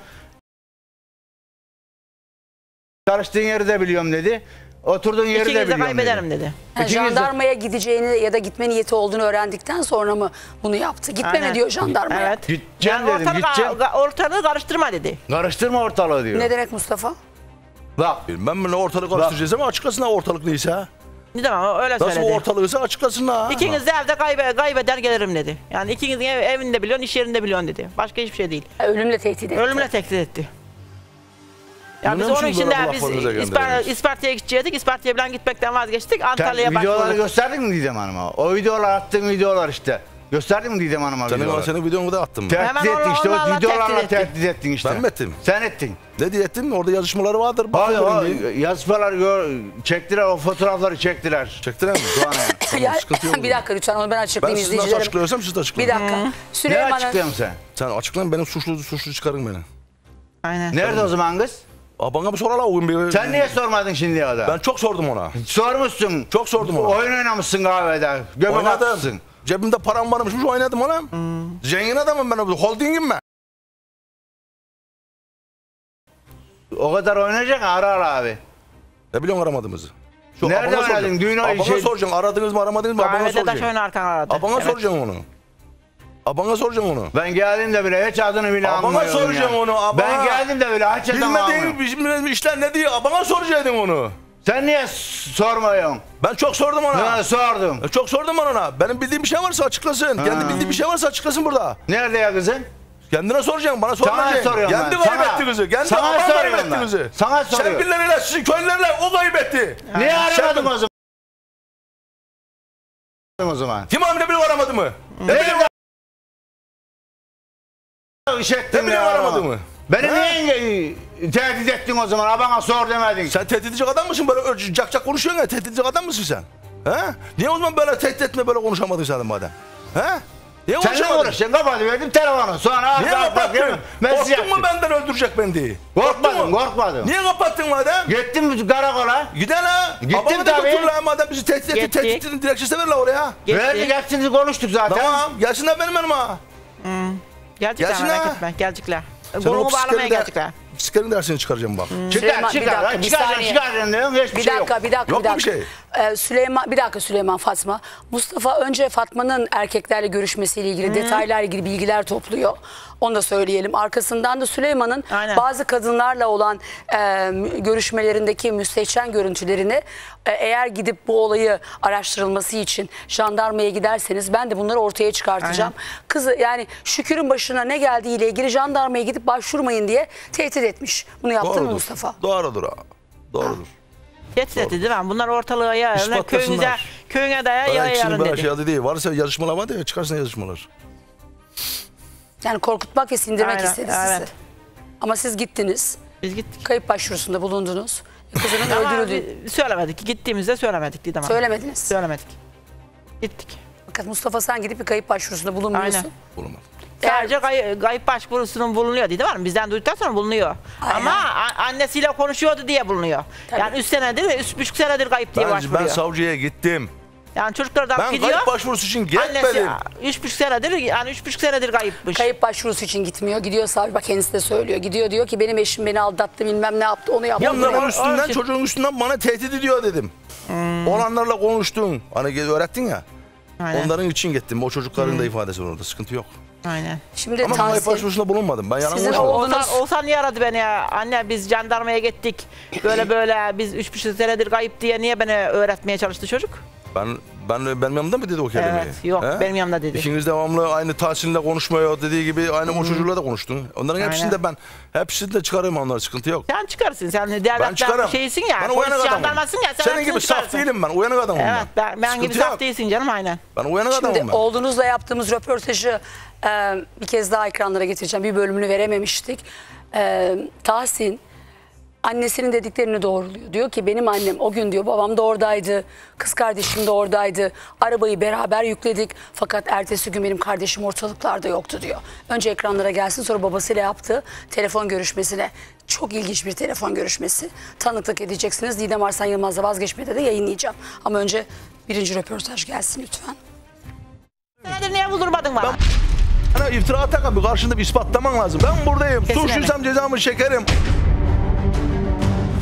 çalıştığın yeri de biliyorum dedi. Oturduğun yeri de İkiniz de biliyorum kaybederim dedi. dedi. Yani İkiniz de- jandarmaya gideceğini ya da gitme niyeti olduğunu öğrendikten sonra mı bunu yaptı? Gitme mi diyor jandarmaya? Evet. Gideceğim Yani dedim, ortalığı, gideceğim. ortalığı karıştırma dedi. Karıştırma ortalığı diyor. Ne demek Mustafa? Bak Bilmem mi ne ortalık karıştıracağız ama açıklasınlar ortalık neyse. Didem Hanım öyle Nasıl söyledi. ortalığıysa açıklasınlar. İkiniz de evde kaybe, kaybeder gelirim dedi. Yani ikinizin ev, evinde biliyorsun, iş yerinde biliyorsun dedi. Başka hiçbir şey değil. Ölümle tehdit etti. Ölümle tehdit etti. Ya biz onun için de biz İspar-? İsparta'ya gidecektik. İsparta'ya falan gitmekten vazgeçtik. sen Antalya'ya videoları başvurduk. gösterdin mi Didem Hanım'a? O videolar attığın videolar işte. Gösterdin mi Didem Hanım'a Senin, videoları? senin videonu da attım. Tehdit Hemen ettin işte. O onlarla videolarla tehdit ettin. tehdit ettin işte. Ben mi ettim? Sen ettin. Ne diye ettin? Orada yazışmaları vardır. Hayır, Bakıyorum diye. yazmaları gör, çektiler, o fotoğrafları çektiler. Çektiler mi? Ya, sıkıntı yok (laughs) bir dakika lütfen onu ben Ben açıklayayım siz nasıl izleyicilerim. açıklıyorsam siz de Bir açıklayın. dakika. Ne Süleyman'ın açıklayayım sen? Sen açıklayın benim suçlu suçlu çıkarın beni. Aynen. Nerede o zaman kız? Aa, bana bir sorala o gün bir... Sen niye sormadın şimdiye kadar? Ben çok sordum ona. Sormuşsun. Çok sordum ona. Oyun oynamışsın kahvede. Göbek Oynadım. atmışsın. Cebimde param varmış oynadım ona. Zengin adamım ben. Holdingim ben. O kadar oynayacak ara ara abi. Ne biliyorsun aramadığımızı? Nerede abana oynadın? soracaksın. Düğün Abana şey- soracaksın. Aradınız mı aramadınız mı? Abana Kahvede taş soracaksın. oynarken aradı. Abana Evet. soracaksın onu. Abana soracaksın onu. Ben geldim de bile hiç adını bile Abana anmıyorum soracaksın ya. onu. Abana. Ben geldim de bile hiç adını anmıyorum. bizim işler ne diyor? Abana soracaktın onu. Sen niye sormuyorsun? Ben çok sordum ona. Ha, sordum. E, Çok sordum ben ona. Benim bildiğim bir şey varsa açıklasın. Kendi bildiği bir şey varsa açıklasın burada. Nerede ya kızın? Kendine soracaksın, bana Sana sormayacaksın. soruyorum Kendi ben, kaybetti kızı. Kendi Sana soruyorum kaybetti ben. kızı. Sana soruyorum. Sevgilileriyle, sizin köylülerle o kaybetti. Niye Sen- aramadım o zaman? O zaman. Kim hamile bile aramadı mı? Ne Ne bileyim ne ettin bileyim aramadı mı? Beni Ha? niye tehdit ettin o zaman? Ha bana sor demedin. Sen tehdit edecek adam mısın? Böyle ö- cak cak konuşuyorsun ya. Tehdit edecek adam mısın sen? He? Niye o zaman böyle tehdit etme böyle konuşamadın sen madem? He? Niye Sen ne konuşamadın? uğraşacaksın? Kapatıverdim telefonu. Sonra Niye kapattın? mesaj Korktun mu yaptın. benden öldürecek beni diye? Korktun Korkmadım, mu? korkmadım. Niye kapattın madem? Gittim karakola. Giden ha. Gittim Abana da tabii. götür lan madem bizi tehdit etti. Gittik. Tehditin dilekçesi ver la oraya. Verdik hepsini konuştuk zaten. Tamam gelsinler benim yanıma. Gelecekler Gelsin merak ha. etme. Gelecekler. Sen o Kolumu bağlamaya psikerin, gelecekler. psikerin dersini çıkaracağım bak. Çıkar, Süleyman, bir çıkar. dakika, bir çıkar, saniye. çıkar. diyorum, Hiçbir Bir şey dakika, yok. bir dakika, Yok bir mu bir dakika. şey? Ee, Süleyman, bir dakika Süleyman Fatma. Mustafa önce Fatma'nın erkeklerle görüşmesiyle ilgili detaylarla ilgili bilgiler topluyor. Onu da söyleyelim. Arkasından da Süleyman'ın Aynen. bazı kadınlarla olan e, görüşmelerindeki müstehcen görüntülerini e, eğer gidip bu olayı araştırılması için jandarmaya giderseniz ben de bunları ortaya çıkartacağım. Kızı yani Şükür'ün başına ne geldiğiyle ilgili jandarmaya gidip başvurmayın diye tehdit etmiş. Bunu yaptın mı. Mustafa? Doğrudur ha. Doğrudur. Geç dedi değil mi? Bunlar ortalığa yayarlar. Köyüne ikisinin yayarım böyle dedi. şey adı değil. Varsa yazışmalar var ya çıkarsın yazışmalar. Yani korkutmak ve sindirmek Aynen, istedi evet. sizi. Ama siz gittiniz. Biz gittik. Kayıp başvurusunda bulundunuz. E, Kızının (laughs) Ama öldürüldüğü biz söylemedik. Gittiğimizde söylemedik Didem Hanım. söylemediniz. Söylemedik. Gittik. Fakat Mustafa sen gidip bir kayıp başvurusunda bulunmuyorsun. Aynen. Bulunmadı. Sadece kay, kayıp başvurusunun bulunuyor Didem Hanım. Bizden duyduktan sonra bulunuyor. Ama a- annesiyle konuşuyordu diye bulunuyor. Yani üç senedir ve üç buçuk senedir kayıp diye Ben, başvuruyor. ben savcıya gittim. Yani çocuklar da Ben gidiyor. kayıp başvurusu için Annesi gitmedim. üç buçuk senedir yani üç buçuk senedir kayıpmış. Kayıp başvurusu için gitmiyor. Gidiyor savcı bak kendisi de söylüyor. Gidiyor diyor ki benim eşim beni aldattı bilmem ne yaptı onu yaptı. bunu Bunların yaptı. üstünden çocuğun üstünden bana tehdit ediyor dedim. Olanlarla konuştun. Hani öğrettin ya. Aynen. Onların için gittim. O çocukların da ifadesi var orada. Sıkıntı yok. Aynen. Şimdi Ama kayıp Tahsin, başvurusunda bulunmadım. Ben yalan Sizin konuşmadım. Olsan, olsan niye aradı beni ya? Anne biz jandarmaya gittik. Böyle (clears throat) böyle biz üç buçuk senedir kayıp diye niye beni öğretmeye çalıştı çocuk? Ben ben benim yanımda mı dedi o kelimeyi? Evet, yok, benim yanımda dedi. İkiniz devamlı aynı Tahsin'le konuşmuyor dediği gibi aynı o çocukla da konuştun. Onların hepsini Aynen. de ben hepsini de çıkarıyorum onlara sıkıntı yok. Sen çıkarsın. Sen Ben devletten çıkarım. şeysin ya. Ben uyanık adamım. ya. Sen Senin hepsini gibi saf çıkarırsın. değilim ben. Uyanık adamım Evet ben. ben, ben gibi Sıkıntı saf yok. değilsin canım aynen. Ben uyanık Şimdi adamım ben. oğlunuzla yaptığımız röportajı e, bir kez daha ekranlara getireceğim. Bir bölümünü verememiştik. E, Tahsin annesinin dediklerini doğruluyor. Diyor ki benim annem o gün diyor babam da oradaydı. Kız kardeşim de oradaydı. Arabayı beraber yükledik. Fakat ertesi gün benim kardeşim ortalıklarda yoktu diyor. Önce ekranlara gelsin sonra babasıyla yaptığı telefon görüşmesine. Çok ilginç bir telefon görüşmesi. Tanıklık edeceksiniz. Didem Arslan Yılmaz'la vazgeçmede de yayınlayacağım. Ama önce birinci röportaj gelsin lütfen. Senedir niye buldurmadın bana? Bana iftira atak bir karşında bir ispatlaman lazım. Ben buradayım. Kesinlikle. Suçluysam cezamı çekerim.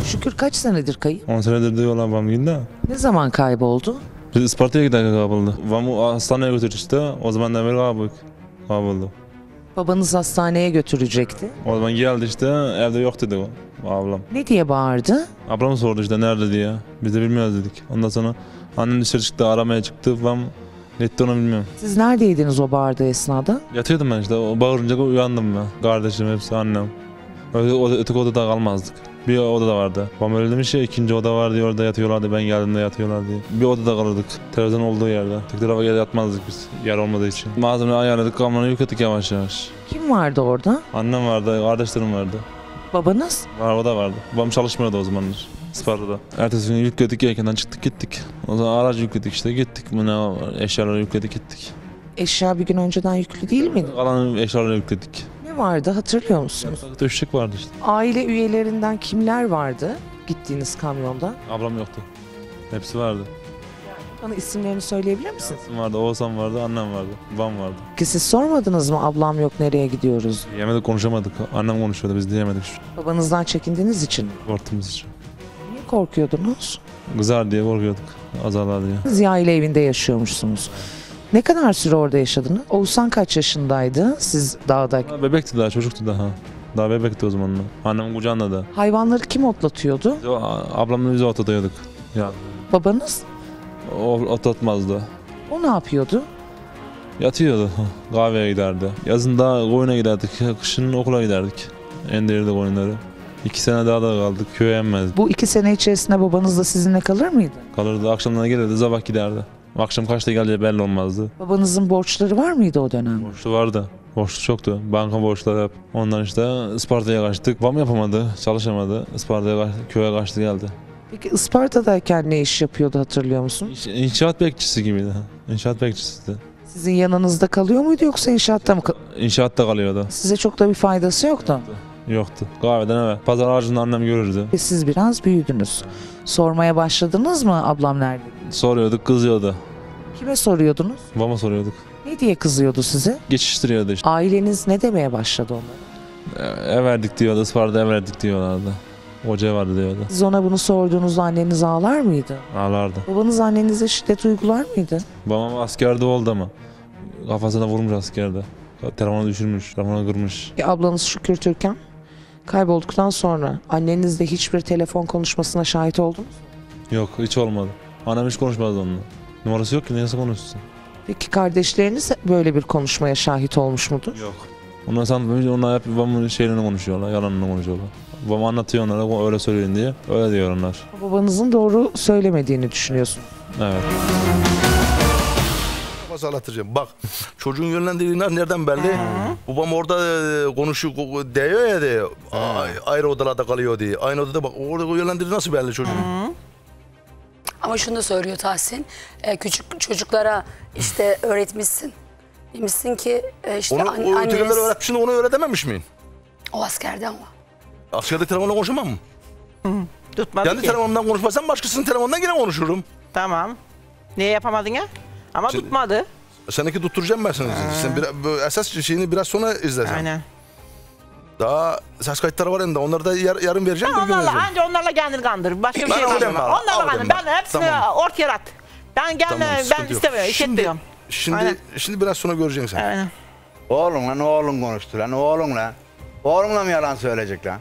Şükür kaç senedir kayıp? 10 senedir diyorlar babam günde. Ne zaman kayboldu? Biz Isparta'ya giderken kayboldu. Babamı hastaneye götürdü işte. O zamandan beri kayboldu. Kayboldu. Babanız hastaneye götürecekti. O zaman geldi işte evde yok dedi o ablam. Ne diye bağırdı? Ablam sordu işte nerede diye. Biz de bilmiyoruz dedik. Ondan sonra annem dışarı çıktı aramaya çıktı. Ben gitti onu bilmiyorum. Siz neredeydiniz o bağırdığı esnada? Yatıyordum ben işte. O bağırınca uyandım ben. Kardeşim hepsi annem. Öyle öteki odada kalmazdık. Bir oda da vardı. Babam öyle demiş ya ikinci oda var diye orada yatıyorlardı. Ben geldiğimde yatıyorlar diye. Bir odada kalırdık. Televizyon olduğu yerde. Tek tarafa gel yatmazdık biz. Yer olmadığı için. Malzeme ayarladık. Kamyonu yükledik yavaş yavaş. Kim vardı orada? Annem vardı. Kardeşlerim vardı. Babanız? Var o da vardı. Babam çalışmıyordu o zamanlar. Isparta'da. Ertesi gün yükledik yelkenden çıktık gittik. O zaman aracı yükledik işte gittik. Bu ne var? Eşyaları yükledik gittik. Eşya bir gün önceden yüklü değil miydi? Kalan eşyaları yükledik. Vardı hatırlıyor musunuz? Döşek vardı işte. Aile üyelerinden kimler vardı gittiğiniz kamyonda? Ablam yoktu. Hepsi vardı. Bana isimlerini söyleyebilir misiniz? Yasin vardı, Oğuzhan vardı, annem vardı, babam vardı. Ki siz sormadınız mı ablam yok nereye gidiyoruz? Yemedik konuşamadık. Annem konuşuyordu biz diyemedik şu Babanızdan çekindiğiniz için mi? korktuğumuz için. Niye korkuyordunuz? Kızar diye korkuyorduk. Azarlar diye. Siz aile evinde yaşıyormuşsunuz. Ne kadar süre orada yaşadınız? Oğuzhan kaç yaşındaydı? Siz dağda Daha bebekti daha, çocuktu daha. Daha bebekti o zamanlar. Annemin kucağında da. hayvanları kim otlatıyordu? Biz o, ablamla biz otlatıyorduk. Ya, Babanız? o otlatmazdı. O ne yapıyordu? Yatıyordu. (laughs) Kahveye giderdi. Yazın da koyuna giderdik. Kışın okula giderdik. Endirirdi koyunları. İki sene daha da kaldık. Köye emmezdi. Bu iki sene içerisinde babanız da sizinle kalır mıydı? Kalırdı. Akşamdan gelirdi. Sabah giderdi. Akşam kaçta geleceği belli olmazdı. Babanızın borçları var mıydı o dönem? Borçlu vardı. Borçlu çoktu. Banka borçları hep. Ondan işte Isparta'ya kaçtık. Babam yapamadı. Çalışamadı. Isparta'ya köye kaçtı geldi. Peki Isparta'dayken ne iş yapıyordu hatırlıyor musun? İş- İnşaat bekçisi gibiydi. İnşaat bekçisiydi. Sizin yanınızda kalıyor muydu yoksa inşaatta mı? kal- İnşaatta kalıyordu. Size çok da bir faydası yoktu. Yoktu. Kahveden eve. Pazar ağacında annem görürdü. Ve siz biraz büyüdünüz. Sormaya başladınız mı ablam nerede? Soruyorduk kızıyordu. Kime soruyordunuz? Babama soruyorduk. Ne diye kızıyordu size? Geçiştiriyordu işte. Aileniz ne demeye başladı onlara? E, Ev verdik diyordu. Isparta'da ev verdik diyorlardı. Hoca vardı diyordu. Siz ona bunu sorduğunuzda anneniz ağlar mıydı? Ağlardı. Babanız annenize şiddet uygular mıydı? Babam askerde oldu ama. Kafasına vurmuş askerde. Telefonu düşürmüş, telefonu kırmış. E, ablanız Şükür Türkan kaybolduktan sonra annenizle hiçbir telefon konuşmasına şahit oldunuz mu? Yok hiç olmadı. Annem hiç konuşmadı onunla. Numarası yok ki nasıl konuşsun? Peki kardeşleriniz böyle bir konuşmaya şahit olmuş mudur? Yok. Ondan sonra onlar hep babamın şeylerini konuşuyorlar, yalanını konuşuyorlar. Babam anlatıyor onlara öyle söyleyin diye. Öyle diyor onlar. Babanızın doğru söylemediğini düşünüyorsunuz. Evet. Nasıl anlatacağım? Bak çocuğun yönlendirdiğinden nereden belli? Babam orada e, konuşuyor, diyor ya diyor. Ay, ayrı odalarda kalıyor diye. Aynı odada bak orada yönlendirdiği nasıl belli çocuğun? Ama şunu da söylüyor Tahsin. e, küçük çocuklara işte öğretmişsin. Demişsin ki e, işte Onu an- o anneniz ötekiler öğretmişsin onu öğretememiş miyim? o askerde ama. Askerde telefonla konuşamam mı? Tutmadı Kendi ki. telefonumdan konuşmasam başkasının telefonundan yine konuşurum. Tamam. Niye yapamadın ya? Ama Şimdi- tutmadı. Seninki tutturacağım ben sana. Sen bu esas şeyini biraz sonra izleyeceğim. Aynen. Daha ses kayıtları var elinde. Onları da yar, yarın vereceğim. bir gün Onlarla vereceğim. anca onlarla kendini kandır. Başka bir şey ben, Onlarla kandır. ben. Ben hepsini Tamam. ortaya at. Ben kendine Tamam, ben yok. istemiyorum. Şimdi-. Şimdi, Aynen. şimdi biraz sonra göreceksin sen. Aynen. Oğlum lan oğlun konuştu lan oğlun lan. Oğlunla mı yalan söyleyecek lan?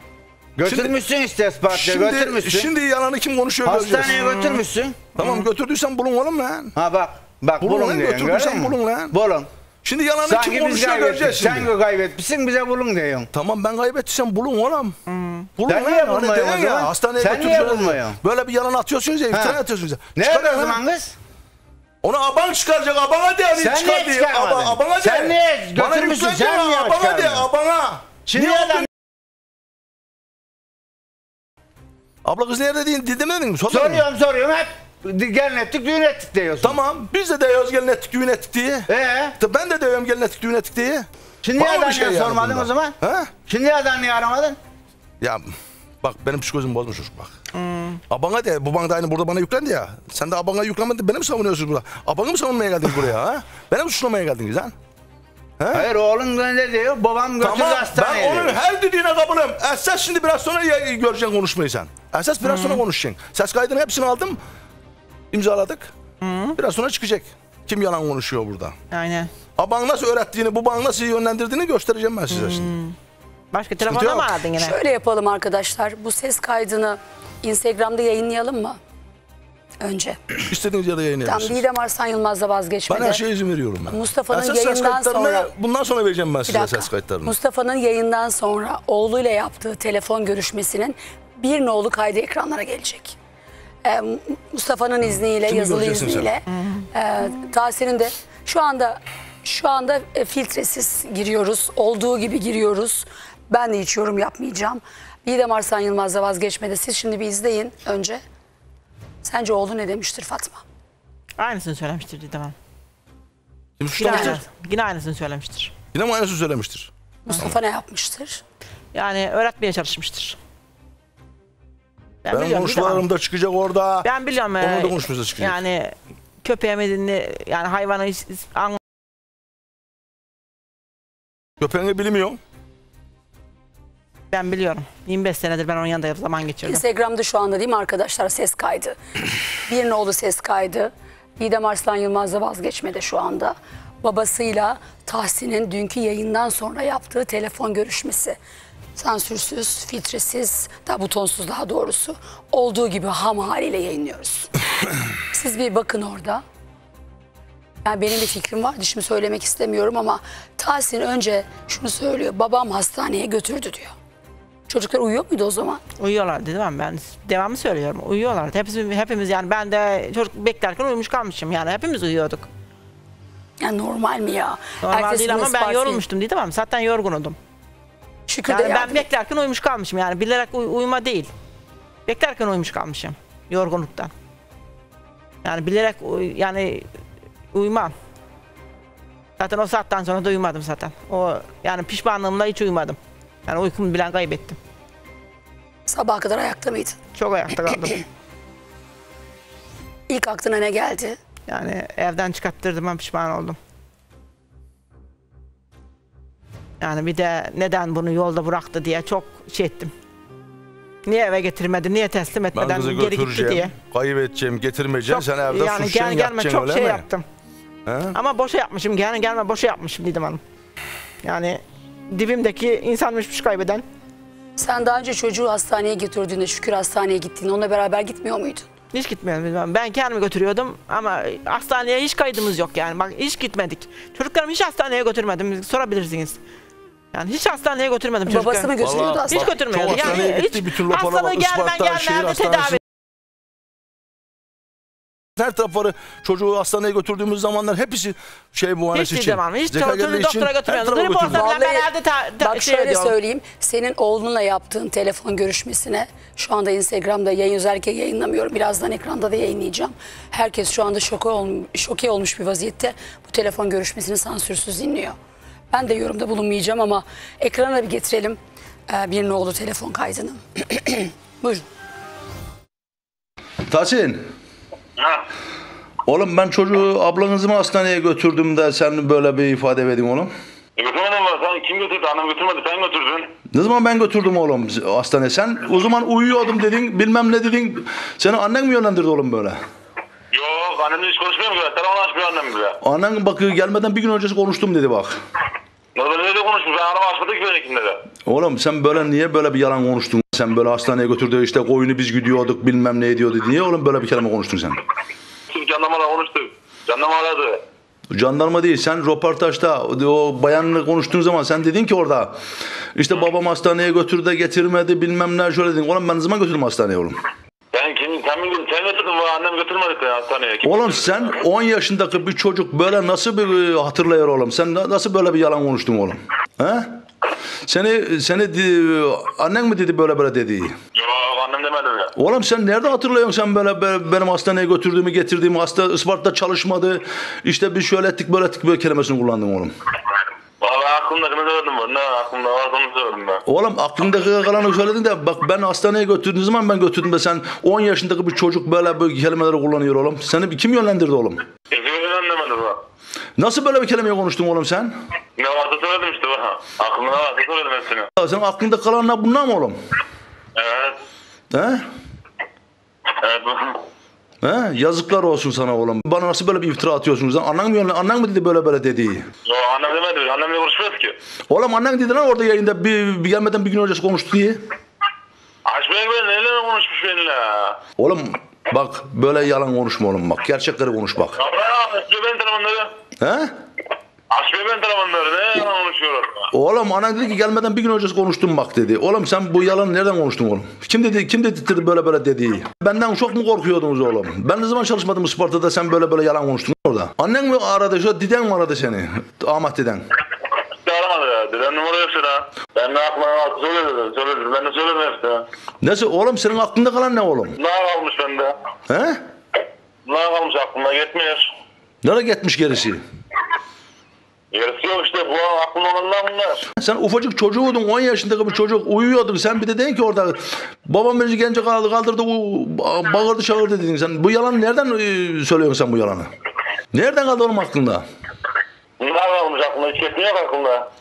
Götürmüşsün işte Isparta'ya Şimdi, götürmüşsün. şimdi yalanı kim konuşuyor Hastaneye göreceğiz. götürmüşsün. Tamam götürdüysen bulun oğlum lan. Ha bak bak Bulun bulun, lan, diyorsun götürdüysen bulun lan. Bulun. Şimdi yalanı Sanki kim konuşuyor göreceğiz şimdi. Sen kaybetmişsin bize bulun diyorsun. Tamam ben kaybettiysem bulun oğlum. Bulun Sen lan. niye Hani zaman? ya, Hastaneye Sen niye bulmuyorsun? Böyle bir yalan atıyorsunuz ya, iftira atıyorsunuz ya. Nerede Çıkar o zaman kız? Onu aban çıkaracak, abana diye Sen çıkar diye. Aba, abana Sen diye. niye götürmüşsün? Sen niye abana çıkarmadın? abana. Şimdi Niye adam-? Abla kız nerede deyin, demedin mi? Soruyorum soruyorum hep gelin ettik düğün ettik diyorsun. Tamam biz de diyoruz gelin ettik düğün ettik diye. Ee? Ben de diyorum gelin ettik düğün ettik diye. Şimdi niye mı bir adam şey sormadın bunda? o zaman? He? Şimdi niye niye aramadın? Ya bak benim psikolojim bozmuş çocuk bak. Abana de baban da aynı burada bana yüklendi ya. Sen de abana yüklenmedin beni mi savunuyorsun burada? Abanı mı savunmaya geldin (laughs) buraya ha? Beni mi suçlamaya geldiniz lan? He? Hayır oğlun ne diyor? Babam götürdü Tamam hastaneye ben onun diyor. her dediğine kabulüm. Esas şimdi biraz sonra göreceksin konuşmayı sen. Esas biraz sonra konuşacaksın. Ses kaydının hepsini aldım. İmzaladık. Biraz sonra çıkacak. Kim yalan konuşuyor burada? Aynen. Aban nasıl öğrettiğini, baban nasıl yönlendirdiğini göstereceğim ben size şimdi. Başka telefona mı aradın yine? Şöyle yapalım arkadaşlar. Bu ses kaydını Instagram'da yayınlayalım mı? Önce. İstediğiniz yerde Tam yayınlayabilirsiniz. Didem Arslan Yılmaz'da vazgeçmedi. Ben her şeye izin veriyorum ben. Mustafa'nın Esas ses yayından kayıtlarını sonra- Bundan sonra vereceğim ben Bir size dakika. ses kayıtlarını. Mustafa'nın yayından sonra oğluyla yaptığı telefon görüşmesinin bir nolu kaydı ekranlara gelecek. Ee, Mustafa'nın izniyle, Şimdi yazılı göreceksin sen. izniyle. E, Tahsin'in de şu anda şu anda e, filtresiz giriyoruz. Olduğu gibi giriyoruz. Ben de hiç yorum yapmayacağım. Didem Arslan Yılmaz'la vazgeçmedi. Siz şimdi bir izleyin önce. Sence oğlu ne demiştir Fatma? Aynısını söylemiştir Didem Hanım. Aynı, yine aynısını söylemiştir. Yine mi aynısını söylemiştir? Mustafa ne yapmıştır? Yani öğretmeye çalışmıştır. Ben Didem Hanım. konuşmalarımda çıkacak orada. Ben biliyorum. Onun da e, konuşması çıkacak. Yani köpeğimi dinle, yani hayvanı hiç, hiç an- Köpeğini bilmiyorum. ben biliyorum. 25 senedir ben onun yanında zaman geçirdim. Instagram'da şu anda değil mi arkadaşlar ses kaydı. (laughs) Bir nolu ses kaydı. Didem Arslan Yılmaz'la vazgeçmedi şu anda. Babasıyla Tahsin'in dünkü yayından sonra yaptığı telefon görüşmesi. Sansürsüz, filtresiz, daha butonsuz daha doğrusu. Olduğu gibi ham haliyle yayınlıyoruz. (coughs) Siz bir bakın orada. Yani benim bir fikrim vardı şimdi söylemek istemiyorum ama Tahsin önce şunu söylüyor. Babam hastaneye götürdü diyor. Çocuklar uyuyor muydu o zaman? Uyuyorlardı değil mi? Ben devamlı söylüyorum. Uyuyorlardı. Hepimiz, hepimiz yani ben de çocuk beklerken uyumuş kalmışım. Yani hepimiz uyuyorduk. Ya normal mi ya? Normal Ertesi değil ama ben yorulmuştum değil mi? Zaten yorgunudum. Şükür yani de ben yardım beklerken uyumuş kalmışım. Yani bilerek uy- uyuma değil. Beklerken uyumuş kalmışım. Yorgunluktan. Yani bilerek uy- yani uyumam. Zaten o saatten sonra da uyumadım zaten. O yani pişmanlığımla hiç uyumadım. Yani uykumu bilen kaybettim. Sabaha kadar ayakta mıydın? Çok ayakta kaldım. (laughs) (laughs) İlk aklına ne geldi? Yani evden çıkarttırdım ben pişman oldum. Yani bir de neden bunu yolda bıraktı diye çok şey ettim. Niye eve getirmedi, niye teslim Ben etmeden kızı geri gitti götüreceğim, diye. kaybedeceğim, getirmeyeceğim. Sen evde yani suçlayacaksın, gel gelme çok öyle şey mi? yaptım. He? Ama boşa yapmışım, gel gelme boşa yapmışım dedim hanım. Yani dibimdeki insanmışmış kaybeden. Sen daha önce çocuğu hastaneye götürdüğünde Şükür hastaneye gittiğinde onunla beraber gitmiyor muydun? Hiç gitmiyorum bilmem. Ben kendimi götürüyordum ama hastaneye hiç kaydımız yok yani. Bak hiç gitmedik. Çocuklarımı hiç hastaneye götürmedim. Sorabilirsiniz. Yani hiç hastaneye götürmedim Babası çocuklarımı. mı götürüyordu hastaneye? Hiç götürmüyordu. Çok hastaneye Yani gitti, hiç bütün hastalığı gelmen Isparta, şehir gelmerde hastanesi. tedavi. Her tarafları çocuğu hastaneye götürdüğümüz zamanlar hepsi şey muayenesi Hiç için. Didem Hanım, hiç çocuğu doktora tarafa Reportajlar götürdüm. ben evde ta, ta, Bak şey şöyle ediyorum. söyleyeyim. Senin oğlunla yaptığın telefon görüşmesine şu anda Instagram'da yayın özellikle yayınlamıyorum. Birazdan ekranda da yayınlayacağım. Herkes şu anda şoke, olmuş, şoke olmuş bir vaziyette bu telefon görüşmesini sansürsüz dinliyor. Ben de yorumda bulunmayacağım ama ekrana bir getirelim e, bir nolu telefon kaydını. (clears throat) Buyurun. Tahsin. Oğlum ben çocuğu ablanızı mı hastaneye götürdüm de sen böyle bir ifade verdin oğlum. E götürmedin mi? Sen kim götürdü? Annem götürmedi. Sen götürdün. Ne zaman ben götürdüm oğlum hastaneye? Sen o zaman uyuyordum dedin, bilmem ne dedin. Seni annen mi yönlendirdi oğlum böyle? Yok annemle hiç konuşmuyor mu? Telefon açmıyor annem bile. Annen bak gelmeden bir gün öncesi konuştum dedi bak. Öyle de konuşmuş. Ben arama açmadık ki benimkinde de. Oğlum sen böyle niye böyle bir yalan konuştun? Sen böyle hastaneye götürdü işte koyunu biz gidiyorduk bilmem ne ediyordu. Niye oğlum böyle bir kelime konuştun sen? Çünkü jandarmayla konuştuk. Jandarma aradı. Jandarma değil sen röportajda o bayanla konuştuğun zaman sen dedin ki orada işte babam hastaneye götürdü de getirmedi bilmem ne şöyle dedin. Oğlum ben ne zaman götürdüm hastaneye oğlum? Sen sen götürdün bu annem götürmedi seni hastaneye. Kim Oğlum sen 10 yaşındaki bir çocuk böyle nasıl bir e, hatırlayır oğlum? Sen na- nasıl böyle bir yalan konuştun oğlum? He? Seni seni annen mi dedi böyle böyle dediği? Yok annem demedi ya. Oğlum sen nerede hatırlıyorsun sen böyle, be- benim hastaneye götürdüğümü getirdiğimi hasta Isparta'da çalışmadı. İşte biz şöyle ettik böyle ettik böyle kelimesini kullandın oğlum. Valla ben aklımdakini söyledim ben. Ne aklımda varsa onu söyledim ben. Oğlum aklındaki kalanı söyledin de bak ben hastaneye götürdüğün zaman ben götürdüm de sen 10 yaşındaki bir çocuk böyle böyle kelimeleri kullanıyor oğlum. Seni kim yönlendirdi oğlum? Demedi bu. Nasıl böyle bir kelimeyi konuştun oğlum sen? Ne varsa söyledim işte bana. Aklımda varsa söyledim hepsini. Ya Senin aklında kalanlar bunlar mı oğlum? Evet. He? Evet. He? Yazıklar olsun sana oğlum. Bana nasıl böyle bir iftira atıyorsunuz lan? Annen mi, annen mi dedi böyle böyle dediği? Yok annem demedi. Annemle konuşmuyoruz ki. Oğlum annen dedi lan orada yayında bir, bir gelmeden bir gün öncesi konuştu diye. Açmayın ben neyle konuşmuş benimle. Oğlum bak böyle yalan konuşma oğlum bak. Gerçekleri konuş bak. Abla açıyor benim telefonları. He? Açmıyor ben telefonları. Ne yalan konuşuyorlar? Oğlum anan dedi ki gelmeden bir gün önce konuştum bak dedi. Oğlum sen bu yalanı nereden konuştun oğlum? Kim dedi kim dedirtti böyle böyle dediği? Benden çok mu korkuyordunuz oğlum? Ben ne zaman çalışmadım Sparta'da sen böyle böyle yalan konuştun orada? Annen mi aradı şu diden mi aradı seni? Ahmet de aramadı ya. Deden numara yok. Ben ne aklıma altı söyledim. Söyledim. Ben de söyledim hepsine. Neyse oğlum senin aklında kalan ne oğlum? Ne kalmış bende? He? Ne kalmış aklımda gitmiyor. Nereye gitmiş gerisi? Yarısı yok işte. Bu an aklımda olanlar bunlar. Sen ufacık çocuğuydun 10 yaşındaki bir çocuk uyuyordun sen bir de dedin ki orada babam beni gence kaldı kaldırdı ba- bağırdı çağırdı dedin sen bu yalanı nereden e, söylüyorsun sen bu yalanı? Nereden kaldı oğlum aklında? Ne kalmış aklımda? Hiç gitmiyor aklımda.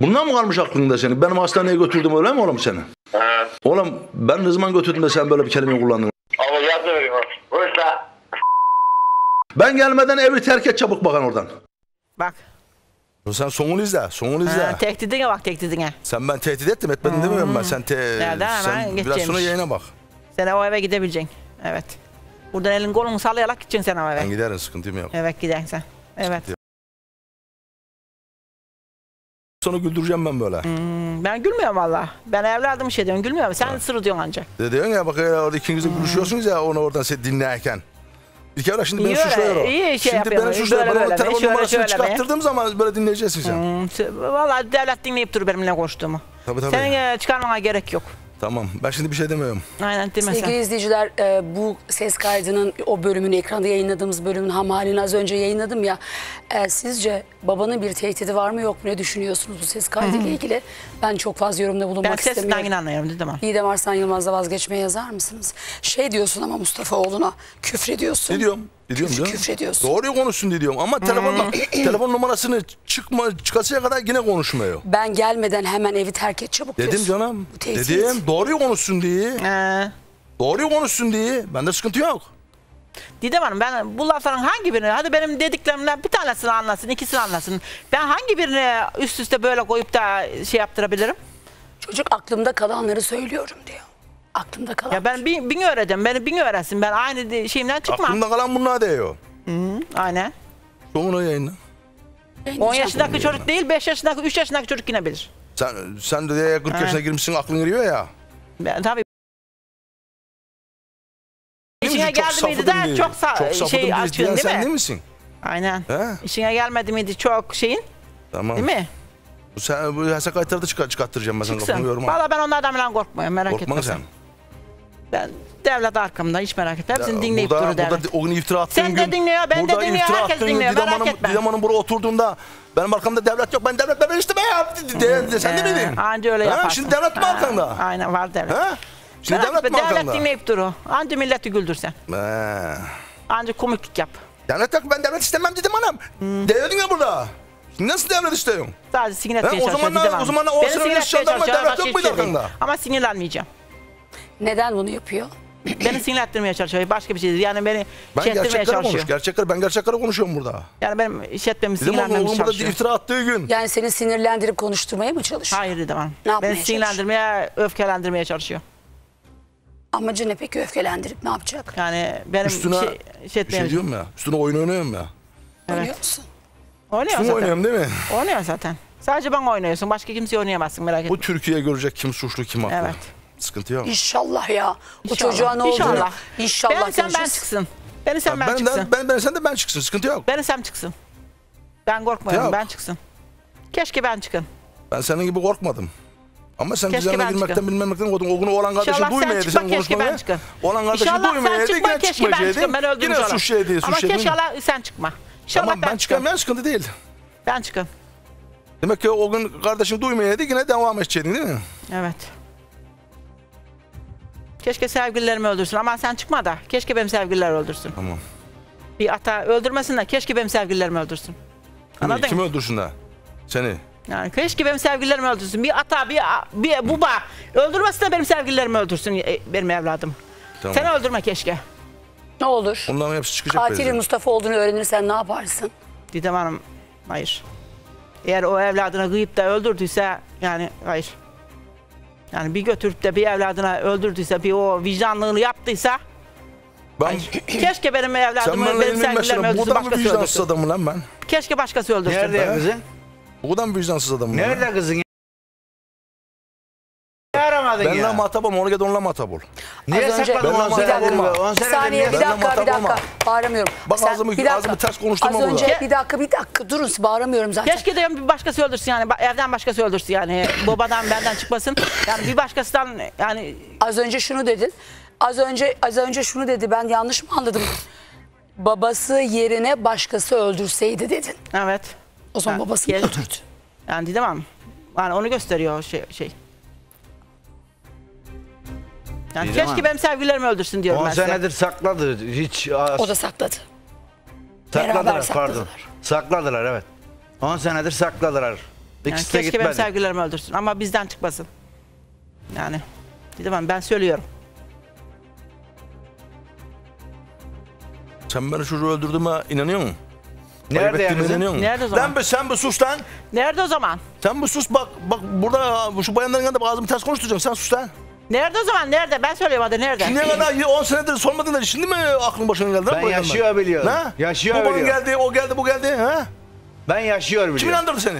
Bundan mı kalmış aklında senin? Benim hastaneye götürdüm öyle mi oğlum seni? Evet. Oğlum ben ne zaman götürdüm de sen böyle bir kelime kullandın? Ama yardım vereyim. Oysa. Ben gelmeden evi terk et çabuk bakan oradan. Bak. Sen sonunu izle, sonunu izle. Ha, tehdidine bak tehdidine. Sen ben tehdit ettim, etmedim demiyorum ben. Sen, te, Nereden sen biraz geçeceğimiş. sonra yayına bak. Sen o eve gidebileceksin. Evet. Buradan elin kolunu sallayarak gideceksin sen o eve. Ben giderim, sıkıntım yok. Evet gidersin sen. Evet. Sonra güldüreceğim ben böyle. Hmm, ben gülmüyorum valla. Ben evladım şey diyorum gülmüyorum. Sen sırı diyorsun ancak. De diyorsun ya bak ya, orada ikiniz de gülüşüyorsunuz ya onu oradan dinlerken. Bir kere şimdi beni suçluyor o. iyi şey Şimdi beni suçluyor. Ben onun telefon numarasını çıkarttırdığım zaman böyle dinleyeceksin sen. Hmm, valla devlet dinleyip dur benimle konuştuğumu. Tabii tabii. Senin e, çıkarmana gerek yok. Tamam. Ben şimdi bir şey demiyorum. Aynen demesen. Sevgili izleyiciler e, bu ses kaydının o bölümünü ekranda yayınladığımız bölümün ham halini az önce yayınladım ya. E, sizce babanın bir tehdidi var mı yok mu ne düşünüyorsunuz bu ses kaydı ile ilgili? Ben çok fazla yorumda bulunmak Ben sesinden istemiyorum. yine anlıyorum dedim ama. İdem Arslan Yılmaz'la vazgeçmeye yazar mısınız? Şey diyorsun ama Mustafa oğluna küfrediyorsun. Ne diyorum? Diyorum canım? Küfrediyorsun. Doğruyu konuşsun diye diyorum ama telefonla, (clears throat) telefon numarasını çıkma çıkasıya kadar yine konuşmuyor. Ben gelmeden hemen evi terk et çabuk Dedim diyorsun. canım. Bu tehdit. Dedim doğruyu konuşsun diye. Doğruyu konuşsun diye. Bende sıkıntı yok. Didem Hanım ben bu lafların hangi birini, hadi benim dediklerimden bir tanesini anlasın, ikisini anlasın. Ben hangi birini üst üste böyle koyup da şey yaptırabilirim? Çocuk aklımda kalanları söylüyorum diyor. Aklımda kalan. Ya ben bin, bin öğreneceğim, beni bin öğrensin. Ben aynı de- şeyimden çıkmam. Aklımda kalan bunlar diyor. Hı, aynen. Çoğunu yayınla. 10 yaşındaki çocuk değil, 5 yaşındaki, 3 yaşındaki çocuk yine bilir. Sen, sen de ya 40 Ha. yaşına girmişsin aklın giriyor ya. Ben, tabii. Değil İşine? Çok geldi miydi de diye. çok, sa- Çok şey diye diyen değil sen mi? değil misin? Aynen. He? İşine gelmedi miydi çok şeyin, Tamam. değil mi? Sen bu yasak kayıtları da çıkar, çıkarttıracağım ben sana kafanı Çıksın. yorma. Valla ben onlardan falan korkmuyorum, merak Korkma etme sen. Ben devlet arkamda hiç merak etme. Hepsini Ya dinleyip burada, durur devlet. Burada o gün iftira attığın Sen de gün. dinliyor, ben de dinliyor, herkes dinliyor, Didem merak Hanım, etme. Didem Hanım buraya oturduğunda benim arkamda devlet yok ben devlet ben istemem ya. De, de, de, sen de miydin? Anca öyle Ha, yaparsın. Şimdi devlet mi Ha, arkanda? Aynen var devlet. Ha? Şimdi Merak devlet mi devlet arkanda? dinleyip durur. Anca milleti güldürsen. He. Anca komiklik yap. Devlet yok ben devlet istemem dedim hanım. Devletin ya burada. Nasıl devlet istiyorsun? Sadece sinir Ha, etmeye o çalışıyor. zamanlar- Didem Hanım. o zamanlar o sinir etmeye jandarma çalışıyor, devlet yok muydu şey arkanda? Ama sinirlenmeyeceğim. Neden bunu yapıyor? (clears throat) beni sinir ettirmeye çalışıyor. Başka bir şey değil. Yani beni Ben şey ettirmeye gerçekleri çalışıyor. konuş. Gerçekleri ben gerçekleri konuşuyorum burada. Yani benim iş etmemi Dedim oğlum sinirlenmemi oğlum burada çalışıyor. iftira attığı gün. Yani seni sinirlendirip konuşturmaya mı çalışıyor? Hayır Didem Hanım. Ne yapmaya Beni çalışıyor? sinirlendirmeye, öfkelendirmeye çalışıyor. Amacı ne peki öfkelendirip ne yapacak? Yani benim Üstüne şey, şey bir şey etmeye diyorum ya. Üstüne oyun oynuyorum ya. Oynuyor musun? Oynuyor Üstüne zaten. oynuyorum değil mi? Oynuyor zaten. Sadece ben oynuyorsun. Başka kimse oynayamazsın merak etme. Bu Türkiye görecek kim suçlu kim haklı. Evet. Sıkıntı yok. İnşallah ya. Bu İnşallah, çocuğa ne olduğunu inşallah. inşallah Beni sen ben çıksın. Beni sen ben, ben, çıksın. ben, ben, sen de ben çıksın. Sıkıntı yok. Beni sen çıksın. Ben korkmuyorum. Yok. Ben çıksın. Keşke ben çıkın. Ben senin gibi korkmadım. Ama sen Keşke düzenine ben girmekten bilmemekten korktun. O gün İnşallah sen duymayaydı çıkma, sen keşke konuşmanı. ben çıkın. Oğlan kardeşin İnşallah sen duymayaydı. çıkma, Yine ben çıkmayacaktın. Ben öldürmüş Yine olayım. suçlayaydın. Ama suçlayaydın. keşke Allah sen çıkma. İnşallah Tamam ben ben çıkayım ben sıkıntı değil. Ben çıkın. Demek ki o gün kardeşin duymayaydı yine devam edeceydin değil mi? Evet. Keşke sevgililerimi öldürsün ama sen çıkma da. Keşke benim sevgililer öldürsün. Tamam. Bir ata öldürmesin de keşke benim sevgililerimi öldürsün. Kimi, Anladın kimi mı? öldürsün de? Seni. Yani keşke benim sevgililerimi öldürsün. Bir ata, bir, bir baba öldürmesin de benim sevgililerimi öldürsün e, benim evladım. Tamam. Seni öldürme keşke. Ne olur? Onların hepsi çıkacak. Katili birazdan. Mustafa olduğunu öğrenirsen ne yaparsın? Didem Hanım hayır. Eğer o evladına kıyıp da öldürdüyse yani hayır. Yani bir götürüp de bir evladına öldürdüyse bir o vicdanlığını yaptıysa Ben, keşke benim evladımı benim mesela öldürsün başkası vicdansız öldürsün. adamım lan ben? keşke başkası öldürsün. Nerede kızın? O kadar mı vicdansız adam? Nerede kızın aramadın Benle ya? muhatap olma, ona git onunla muhatap ol. Niye Az önce- sakladın Benle on bir muhatap senedir? dakika, olma. On bir senedir saniye niye? bir dakika bir dakika bağıramıyorum. Bak Sen- ağzımı- bir dakika. ağzımı ters konuşturma Az önce burada. bir dakika bir dakika durun bağıramıyorum zaten. Keşke de bir başkası öldürsün yani evden başkası öldürsün yani (laughs) babadan benden çıkmasın yani bir başkasından yani Az önce şunu dedin. Az önce az önce şunu dedi. Ben yanlış mı anladım? Babası yerine başkası öldürseydi dedin. evet O zaman Yani babasını öldürdü. yani dedim ama yani onu gösteriyor şey şey. Yani Didem keşke Hanım. benim sevgililerimi öldürsün diyorum 10 ben size. senedir sakladı. Hiç O da sakladı. beraber sakladılar pardon. Sakladılar evet. 10 senedir sakladılar. Yani İkisi de keşke benim gitmedi. sevgililerimi öldürsün ama bizden çıkmasın. Yani dedim ama ben söylüyorum. Sen beni çocuğu öldürdüğüme inanıyor musun? Nerede Ayıp ettiğime ya kızım? inanıyor musun? Nerede o zaman? Lan be sen bir sus lan. Nerede o zaman? Sen bir sus bak. Bak burada şu bayanların yanında ağzımı ters konuşturacaksın. Sen sus lan. Nerede o zaman? Nerede? Ben söyleyeyim hadi nerede? Şimdiye kadar 10 senedir sormadın da şimdi mi aklın başına geldi? lan Ben buraya yaşıyor gelmek? biliyorum. Ha? Yaşıyor Bu bana biliyorum. geldi, o geldi, bu geldi. Ha? Ben yaşıyor biliyorum. Kim inandırdı seni?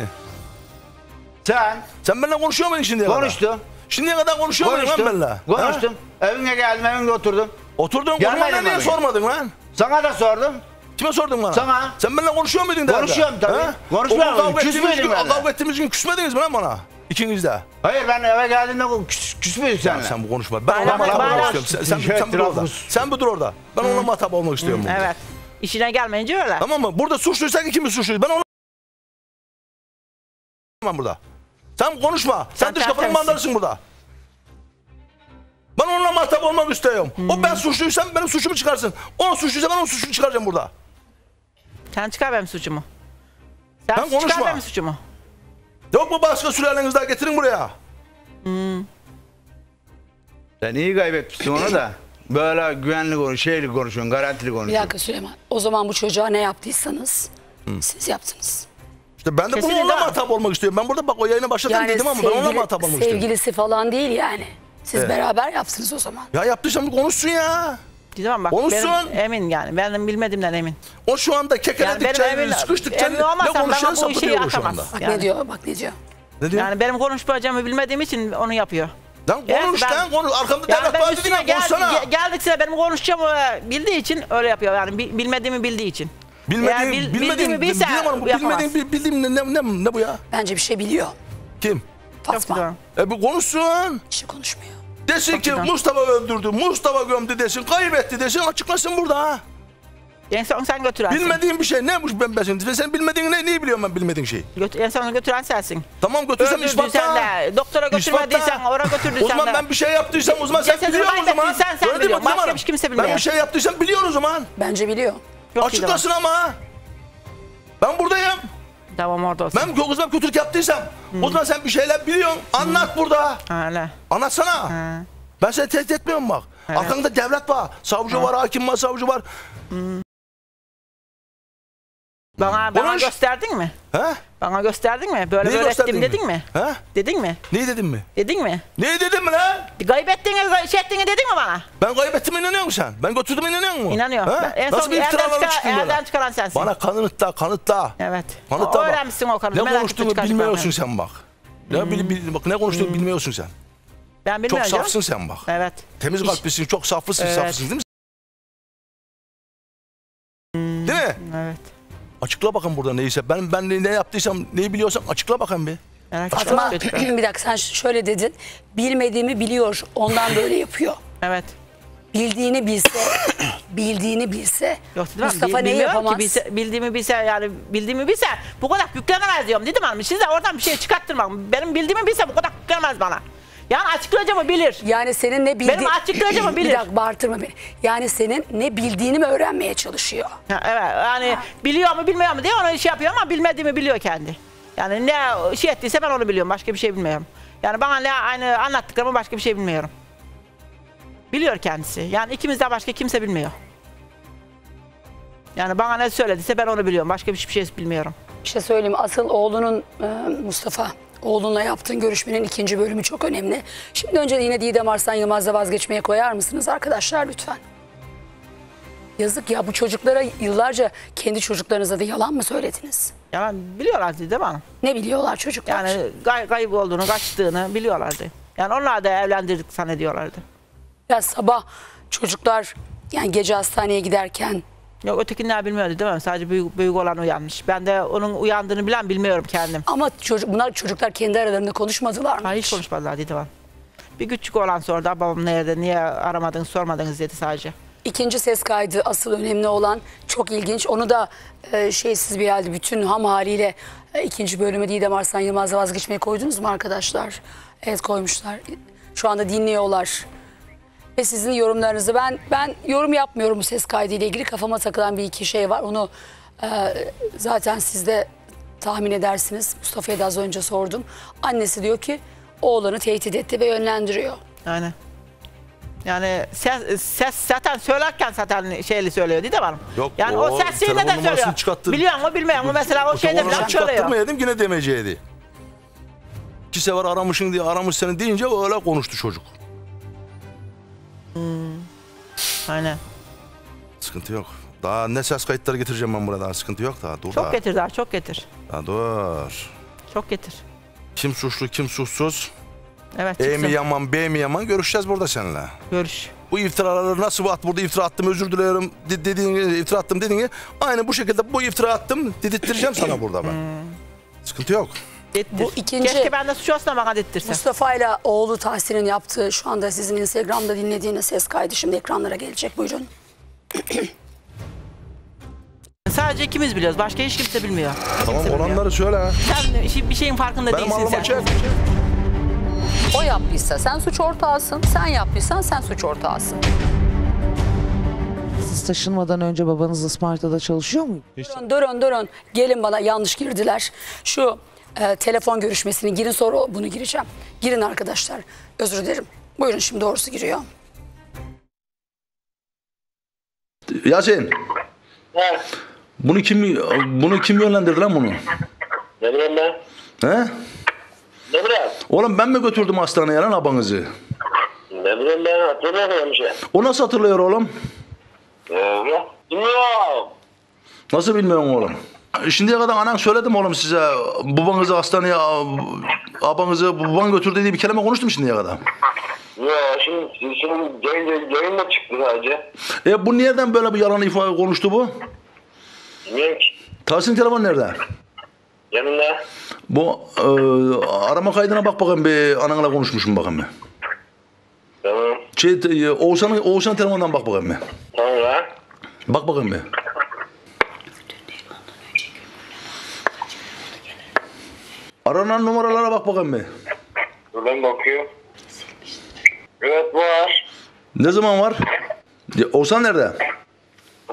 Sen Sen benimle konuşuyor muydun şimdiye kadar? konuştum. Şimdiye kadar konuşuyor muydun lan Konuştum. benimle? Konuştum. Evine geldim evinde oturdum. Ha? Oturdun mi niye sormadın lan? Sana da sordum. Kime sordun bana? Sana. Sen benimle konuşuyor muydun derdi? Konuşuyorum tabii. Ha? Konuşmuyorum. Kavga ettiğimiz gün, kavga ettiğimiz gün küsmediniz mi lan bana? İkiniz de. Hayır ben eve geldiğimde küs, küs müydük Ya seninle? sen bu konuşma. Ben ona muhatap olmak istiyorum. Sen, sen, Şey, sen, dur orada. Sen bir dur orada. Ben ona muhatap olmak istiyorum. Evet. İşine gelmeyince öyle. Tamam mı? Burada suçluysak ikimiz suçluyuz. Ben onu Tamam burada. Sen konuşma. Sen, Sen dış kapının mandalısın burada. Ben onunla muhatap olmak istiyorum. O ben suçluysam benim suçumu çıkarsın. O suçluysa ben onun suçunu çıkaracağım burada. Sen çıkar benim suçumu. Sen Sen çıkar konuşma. benim suçumu. Yok mu başka sülaleniz daha getirin buraya. Sen iyi kaybetmişsin onu da. Böyle güvenli konuş, şeyli konuşuyorsun, garantili Bir konuşuyorsun. dakika Süleyman. O zaman bu çocuğa ne yaptıysanız siz yaptınız. İşte ben de Kesinlikle bunu onunla ama. muhatap olmak istiyorum. Ben burada bak o yayına başladım dedim ama ben onunla muhatap olmak istiyorum. sevgilisi falan değil yani. Siz Evet. beraber yaptınız o zaman. Ya yaptıysam bir konuşsun ya. Dedim bak benim emin yani. Benim bilmediğimden emin. O şu anda Yani kekeledikçe, benim emin, sıkıştıkça emin ne işi sapıtıyor şu anda. Bak Yani, ne diyor bak ne diyor. Ne diyor? yani benim konuşmayacağımı bilmediğim için onu yapıyor. Lan Evet, konuş ben- lan konuş. Arkamda Yani devlet var ya gel, konuşsana. ge- geldikse benim konuşacağımı e, bildiği için öyle yapıyor. Yani bi- bilmediğimi bildiği için. Bilmediğim, Eğer bil- bilmediğim, bilse yapamaz. bilmediğim, bil- bildiğim ne, ne, ne, ne bu ya? Bence bir şey biliyor. Kim? Fatma. E bu konuşsun. Bir şey konuşmuyor. Desin ki güzel. Mustafa öldürdü, Mustafa gömdü desin, kaybetti desin, açıklasın burada ha. En son sen götürensin. Bilmediğim bir şey neymiş ben ben şimdi? Sen bilmediğin ne, neyi biliyorum ben bilmediğin şeyi? Götür, en son götüren sensin. Tamam götürsem ispatla. de, doktora götürmediysen, oraya götürdüysen O zaman ben bir şey yaptıysam o zaman sen biliyorsun o zaman. sen- sen Öyle biliyorsun. Başka hiç kimse Ben bilmiyor. bir şey yaptıysam biliyor o zaman. Bence biliyor. Yok Açıklasın ama. Ben buradayım. Tamam orada olsun. Ben o zaman kötülük yaptıysam o zaman sen bir şeyler biliyorsun. Anlat burada. Öyle. Anlatsana. Ben seni tehdit etmiyorum bak. Evet. Arkanda devlet var. Savcı var, hakim var, savcı var. Bana, bana Konuş. gösterdin mi? He? Bana gösterdin mi? Böyle Neyi böyle gösterdin ettim mi? dedin mi? He? Dedin mi? Neyi dedim mi? Dedin mi? Neyi dedim mi lan? Kaybettiğini, şey ettiğini dedin mi bana? Ben kaybettim inanıyor musun sen? Ben götürdüm inanıyor musun? İnanıyor. He? Ben- En Nasıl son bir iftiralarla çıktın bana? elden çıkaran sensin. Bana kanıtla, kanıtla. Evet. Kanıtla O bak. öğrenmişsin o kanıtı. Ne merak konuştuğunu bilmiyorsun sen bak. Ne bil, bil- bak ne konuştuğunu bilmiyorsun sen. Ben Çok bilmiyorum. safsın sen bak. Evet. Temiz kalplisin, çok saflısın, Evet. saflısın değil mi? Değil mi? Evet. Açıkla bakın burada neyse. Ben ben ne, yaptıysam, neyi biliyorsan açıkla bakın bir. Merak. Fatma (clears throat) bir dakika sen şöyle dedin. Bilmediğimi biliyor. Ondan böyle yapıyor. Evet. Bildiğini bilse, (clears throat) bildiğini bilse Yok dedim Mustafa Bil- ne yapamaz? Ki, bilse, bildiğimi bilse yani bildiğimi bilse bu kadar yüklenemez diyorum dedim hanım. Siz de oradan bir şey çıkarttırmak. Benim bildiğimi bilse bu kadar yüklenemez bana. Yani açıklayacağımı bilir. Yani senin ne bildiğini... Benim açıklayacağımı Bir bilir. dakika bağırtırma beni. Yani senin ne bildiğini mi öğrenmeye çalışıyor? Ha, evet yani biliyor mu bilmiyor mu diye onu şey yapıyor ama bilmediğimi biliyor kendi. Yani ne şey ettiyse ben onu biliyorum. Başka bir şey bilmiyorum. Yani bana ne aynı anlattıklarımı başka bir şey bilmiyorum. Biliyor kendisi. Yani ikimizden başka kimse bilmiyor. Yani bana ne söylediyse ben onu biliyorum. Başka hiçbir şey bilmiyorum. Bir şey söyleyeyim. Asıl oğlunun e, Mustafa, oğlunla yaptığın görüşmenin ikinci bölümü çok önemli. Şimdi önce yine Didem Arslan Yılmaz'la vazgeçmeye koyar mısınız arkadaşlar lütfen? Yazık ya bu çocuklara yıllarca kendi çocuklarınıza da yalan mı söylediniz? Yalan biliyorlardı değil mi hanım? Ne biliyorlar çocuklar? Yani kay, kayıp olduğunu, kaçtığını biliyorlardı. Yani onlar da evlendirdik zannediyorlardı. Ya sabah çocuklar yani gece hastaneye giderken Yok ötekiler bilmiyordu değil mi? Sadece büyük, büyük olan uyanmış. Ben de onun uyandığını bilen bilmiyorum kendim. Ama çocuk, bunlar çocuklar kendi aralarında konuşmadılar mı? Hayır hiç konuşmadılar Didem Hanım. Bir küçük olan sordu babam nerede niye aramadınız sormadınız dedi sadece. İkinci ses kaydı asıl önemli olan çok ilginç. Onu da e, şeysiz bir halde bütün ham haliyle e, ikinci bölümü Didem Arslan Yılmaz'la vazgeçmeyi koydunuz mu arkadaşlar? Evet koymuşlar. Şu anda dinliyorlar. Ve sizin yorumlarınızı ben ben yorum yapmıyorum bu ses kaydı ile ilgili kafama takılan bir iki şey var. Onu e, zaten siz de tahmin edersiniz. Mustafa'ya da az önce sordum. Annesi diyor ki oğlanı tehdit etti ve yönlendiriyor. Yani yani ses, ses zaten söylerken zaten şeyli söylüyor değil mi hanım? Yok, Yani o, o ses şeyle de söylüyor. çıkarttır- Biliyor mu bilmiyor mu mesela o şeyde Telefonunu falan söylüyor. çıkarttırmayaydım yine demeyeceydi. İki sefer aramışın diye aramış seni deyince öyle konuştu çocuk. Aynen. Sıkıntı yok. Daha ne ses kayıtları getireceğim ben buradan sıkıntı yok daha. Dur Çok daha. getir daha çok getir. Daha dur. Çok getir. Kim suçlu kim suçsuz. Evet E çıksın. mi yaman B mi yaman görüşeceğiz burada seninle. Görüş. Bu iftiraları nasıl at burada iftira attım özür dilerim de- dediğin iftira attım dediğin aynı bu şekilde bu iftira attım dedirttireceğim sana burada ben. Sıkıntı yok. Bu ikinci Keşke ben de suç olsa bana dedirtse. Mustafa ile oğlu Tahsin'in yaptığı şu anda sizin Instagram'da dinlediğiniz ses kaydı şimdi ekranlara gelecek. Buyurun. (clears throat) Sadece ikimiz biliyoruz. Başka hiç kimse bilmiyor. Tamam olanları söyle. Sen bir şeyin farkında Benim değilsin sen. çek. O yaptıysa sen suç ortağısın. Sen yaptıysan sen suç ortağısın. Siz taşınmadan önce babanız Isparta'da çalışıyor muydu? Durun durun durun. Gelin bana yanlış girdiler. Şu e, telefon görüşmesini girin sonra bunu gireceğim. Girin arkadaşlar. Özür dilerim. Buyurun şimdi doğrusu giriyor. Yasin. Bunu kim bunu kim yönlendirdi lan bunu? Ne bileyim ben? He? Ne bileyim? Oğlum ben mi götürdüm hastaneye lan abanızı? Ne bileyim ben? Hatırlamıyorum bir şey. O nasıl hatırlıyor oğlum? Ee, bilmiyorum. Nasıl bilmiyorum oğlum? Şimdiye kadar anan söyledim oğlum size babanızı hastaneye abanızı baban götürdü diye bir kelime konuştum şimdiye kadar. Ya şimdi, şimdi yayın, yayınla çıktı sadece. E bu nereden böyle bir yalan ifade konuştu bu? Bilmiyorum ki. Tahsin telefon nerede? Yanında. Bu e, arama kaydına bak bakayım bir ananla konuşmuşum bakayım bir. Tamam. Şey, e, Oğuzhan'ın Oğuzhan telefonundan bak bakayım bir. Tamam ya. Bak bakayım bir. Aranan numaralara bak bakayım bir. Buradan bakıyor. Evet var. Ne zaman var? Ya, Oğuzhan nerede?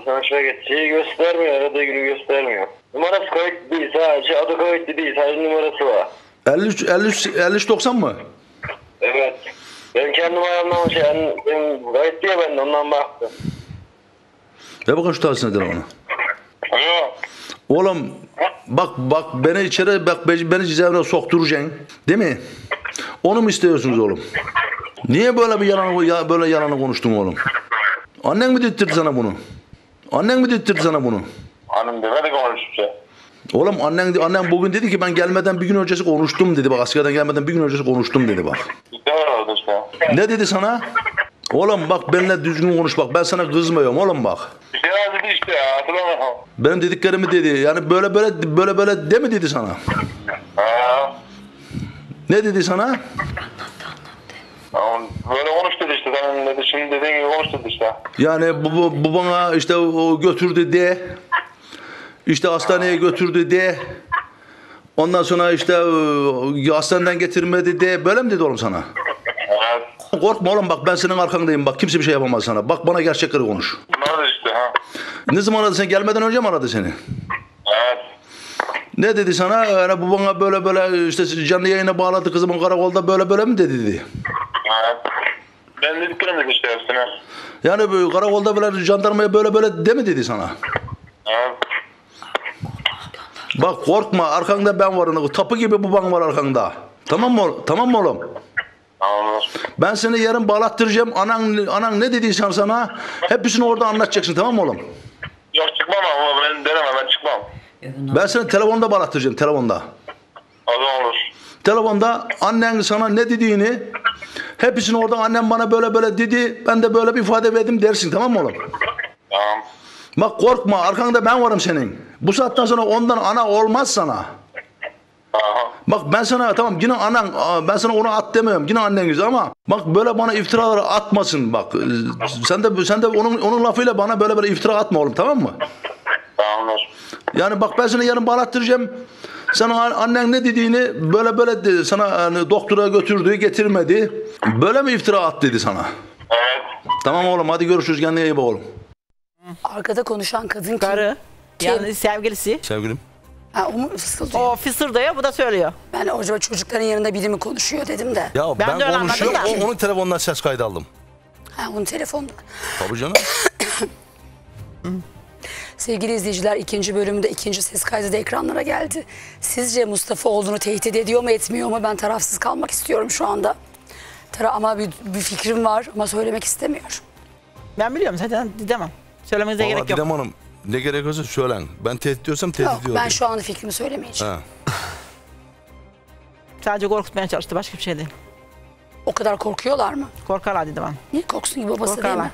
Sana şöyle geç. Şeyi göstermiyor. Aradığı günü göstermiyor. Numarası kayıtlı değil sadece. Adı kayıtlı değil. Sadece numarası var. 53 53 53 90 mı? Evet. Ben kendi numaramdan şey, yani benim kayıtlı ya ben de ondan baktım. Ver bakayım şu Tahsin'e telefonu. Alo. Oğlum bak bak beni içeri bak beni cezaevine sokturacaksın. Değil mi? Onu mu istiyorsunuz oğlum? Niye böyle bir yalan ya, böyle yalanı konuştun oğlum? Annen mi dedirtti sana bunu? Annen mi dedirtti sana bunu? Hanım demedi konuşmuş ya. Oğlum annen annen bugün dedi ki ben gelmeden bir gün öncesi konuştum dedi bak askerden gelmeden bir gün öncesi konuştum dedi bak. Ne dedi sana? Oğlum bak benimle düzgün konuş bak ben sana kızmıyorum oğlum bak. Şey dedi işte ya hatırlamam. Benim dediklerimi dedi. Yani böyle böyle böyle böyle de mi dedi sana? Ha. Ne dedi sana? Böyle konuş dedi işte. Sen dedi şimdi dediğin gibi konuş dedi işte. Yani bu, bu, bu bana işte o götürdü de. İşte hastaneye götürdü de. Ondan sonra işte e, hastaneden getirmedi de. Böyle mi dedi oğlum sana? Korkma oğlum bak ben senin arkandayım bak kimse bir şey yapamaz sana. Bak bana gerçekleri konuş. Nerede işte ha? Ne zaman aradı sen gelmeden önce mi aradı seni? Evet. Ne dedi sana? Yani bu bana böyle böyle işte canlı yayına bağladı kızımın karakolda böyle böyle mi dedi dedi. Evet. Ben dediklerim dedi işte hepsine. Yani böyle karakolda böyle jandarmaya böyle böyle de mi dedi sana? Evet. Bak korkma arkanda ben varım. Tapı gibi baban var arkanda. Tamam mı? Tamam mı oğlum? Ben seni yarın bağlattıracağım. Anan, anan ne dediysen sana hepsini orada anlatacaksın tamam mı oğlum? Yok çıkmam ama ben denemem ben çıkmam. Ben seni telefonda bağlattıracağım telefonda. O zaman olur. Telefonda annen sana ne dediğini hepsini orada annem bana böyle böyle dedi. Ben de böyle bir ifade verdim dersin tamam mı oğlum? Tamam. Bak korkma arkanda ben varım senin. Bu saatten sonra ondan ana olmaz sana. Bak ben sana tamam yine anan ben sana onu at demiyorum yine anneniz ama bak böyle bana iftiraları atmasın bak. Ee, Sen de sen de onun onun lafıyla bana böyle böyle iftira atma oğlum tamam mı? Tamamdır. Yani bak ben seni yarın bağlattıracağım. Sana an- annen ne dediğini böyle böyle dedi. Sana hani doktora götürdü, getirmedi. Böyle mi iftira at dedi sana? Evet. Tamam oğlum hadi görüşürüz kendine iyi bak oğlum. Arkada konuşan kadın kim? Karı. Kim? Yani sevgilisi. Sevgilim. Ha, o mu fısıldıyor? O fısıldıyor bu da söylüyor. Ben acaba çocukların yanında biri mi konuşuyor dedim de. Ya ben, Ben de öyle konuşuyorum anladım da. o- onun telefonundan ses kaydı aldım. Ha, onun telefonda. Tabii canım. (coughs) Sevgili izleyiciler ikinci bölümde ikinci ses kaydı da ekranlara geldi. Sizce Mustafa olduğunu tehdit ediyor mu etmiyor mu? Ben tarafsız kalmak istiyorum şu anda. Tara ama bir, bir fikrim var ama söylemek istemiyorum. Ben biliyorum zaten demem. Söylemenize Vallahi gerek yok. Didem Hanım ne gerekiyorsa söylen. Ben tehdit diyorsam tehdit Yok, diyorum. ben şu anda fikrimi söylemeyeceğim. Ha. (laughs) Sadece korkutmaya çalıştı başka bir şey değil. O kadar korkuyorlar mı? Korkarlar dedim ben. Niye korksun ki babası Korkarlar. değil mi?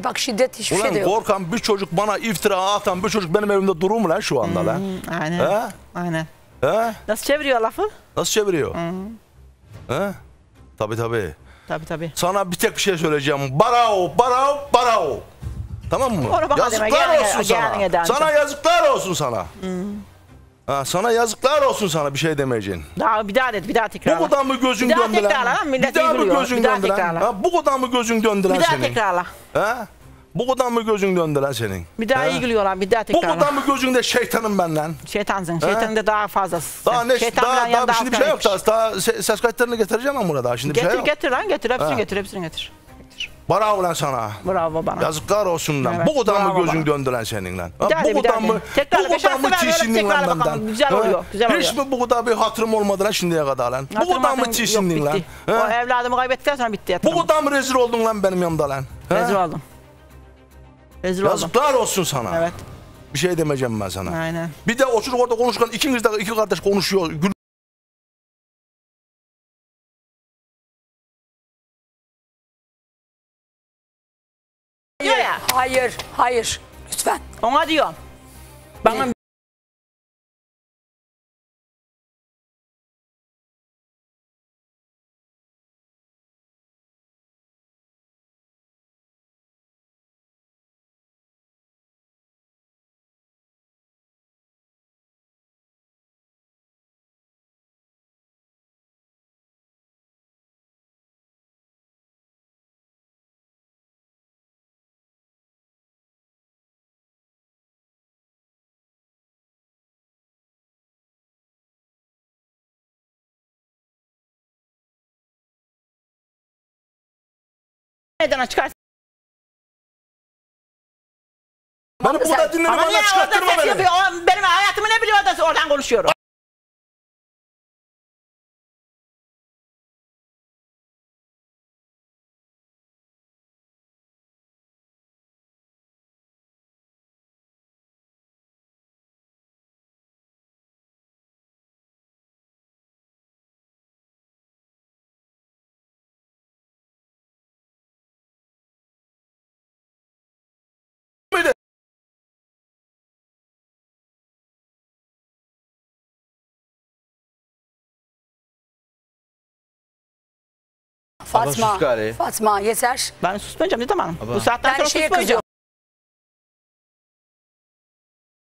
E bak şiddet hiçbir Ulan şey de yok. korkan bir çocuk bana iftira atan bir çocuk benim evimde durur mu lan şu anda lan? Aynen. He? Aynen. He? Nasıl çeviriyor lafı? Nasıl çeviriyor? He? Tabii tabii. Tabii tabii. Sana bir tek bir şey söyleyeceğim. Barao, barao, barao. Tamam mı? Onu bana deme, yazıklar gelin- olsun gelin sana. eden Sana yazıklar olsun sana. Ha, sana yazıklar olsun sana bir şey demeyeceksin. Daha bir daha dedi, bir daha tekrarla. Bu kadar mı gözün bir daha tekrarla millet Bir daha mı gözün Bir daha. Ha, bu kadar mı gözün döndü lan Bir daha senin? tekrarla. Ha? Bu kadar mı gözün döndü lan senin? Bir daha Ha? iyi gülüyorlar, bir daha Bu tekrarla. kadar mı gözünde şeytanım ben lan? Şeytansın, şeytanın da daha fazlası. Daha ne? Şeytan Daha, bilen daha, yanında şimdi bir şey yok. Daha, daha se- ses kayıtlarını getireceğim ben burada. Şimdi bir Getir şey yok. getir lan getir hepsini Ha. getir hepsini getir. Bravo lan sana. Bravo bana. Yazıklar olsun lan. Evet, bu kadar mı gözün bana. döndü lan senin lan? Ha, bu kadar mı? Tekrarla, bu kadar mı tiksindin lan benden? Güzel oluyor, güzel Hiç oluyor. mi bu kadar bir hatırım olmadı lan şimdiye kadar lan? Bu kadar mı yok, lan? O evladımı kaybettikten sonra bitti Bu yatırım. kadar mı rezil oldun lan benim yanımda lan? Rezil oldum. Rezil oldum. Yazıklar olsun sana. Evet. Bir şey demeyeceğim ben sana. Aynen. Bir de o çocuk orada konuşurken ikiniz de iki kardeş konuşuyor. Diyor ya. Hayır, hayır. Lütfen. Ona diyorum. Bana meydana çıkar. Beni burada dinleme Ama niye bana orada çıkarttırma beni. benim hayatımı ne biliyor da oradan konuşuyorum. Fatma, sus gari. Fatma yeter. Ben susmayacağım dedim hanım. Bu saatten Ben sonra şeye susmayacağım.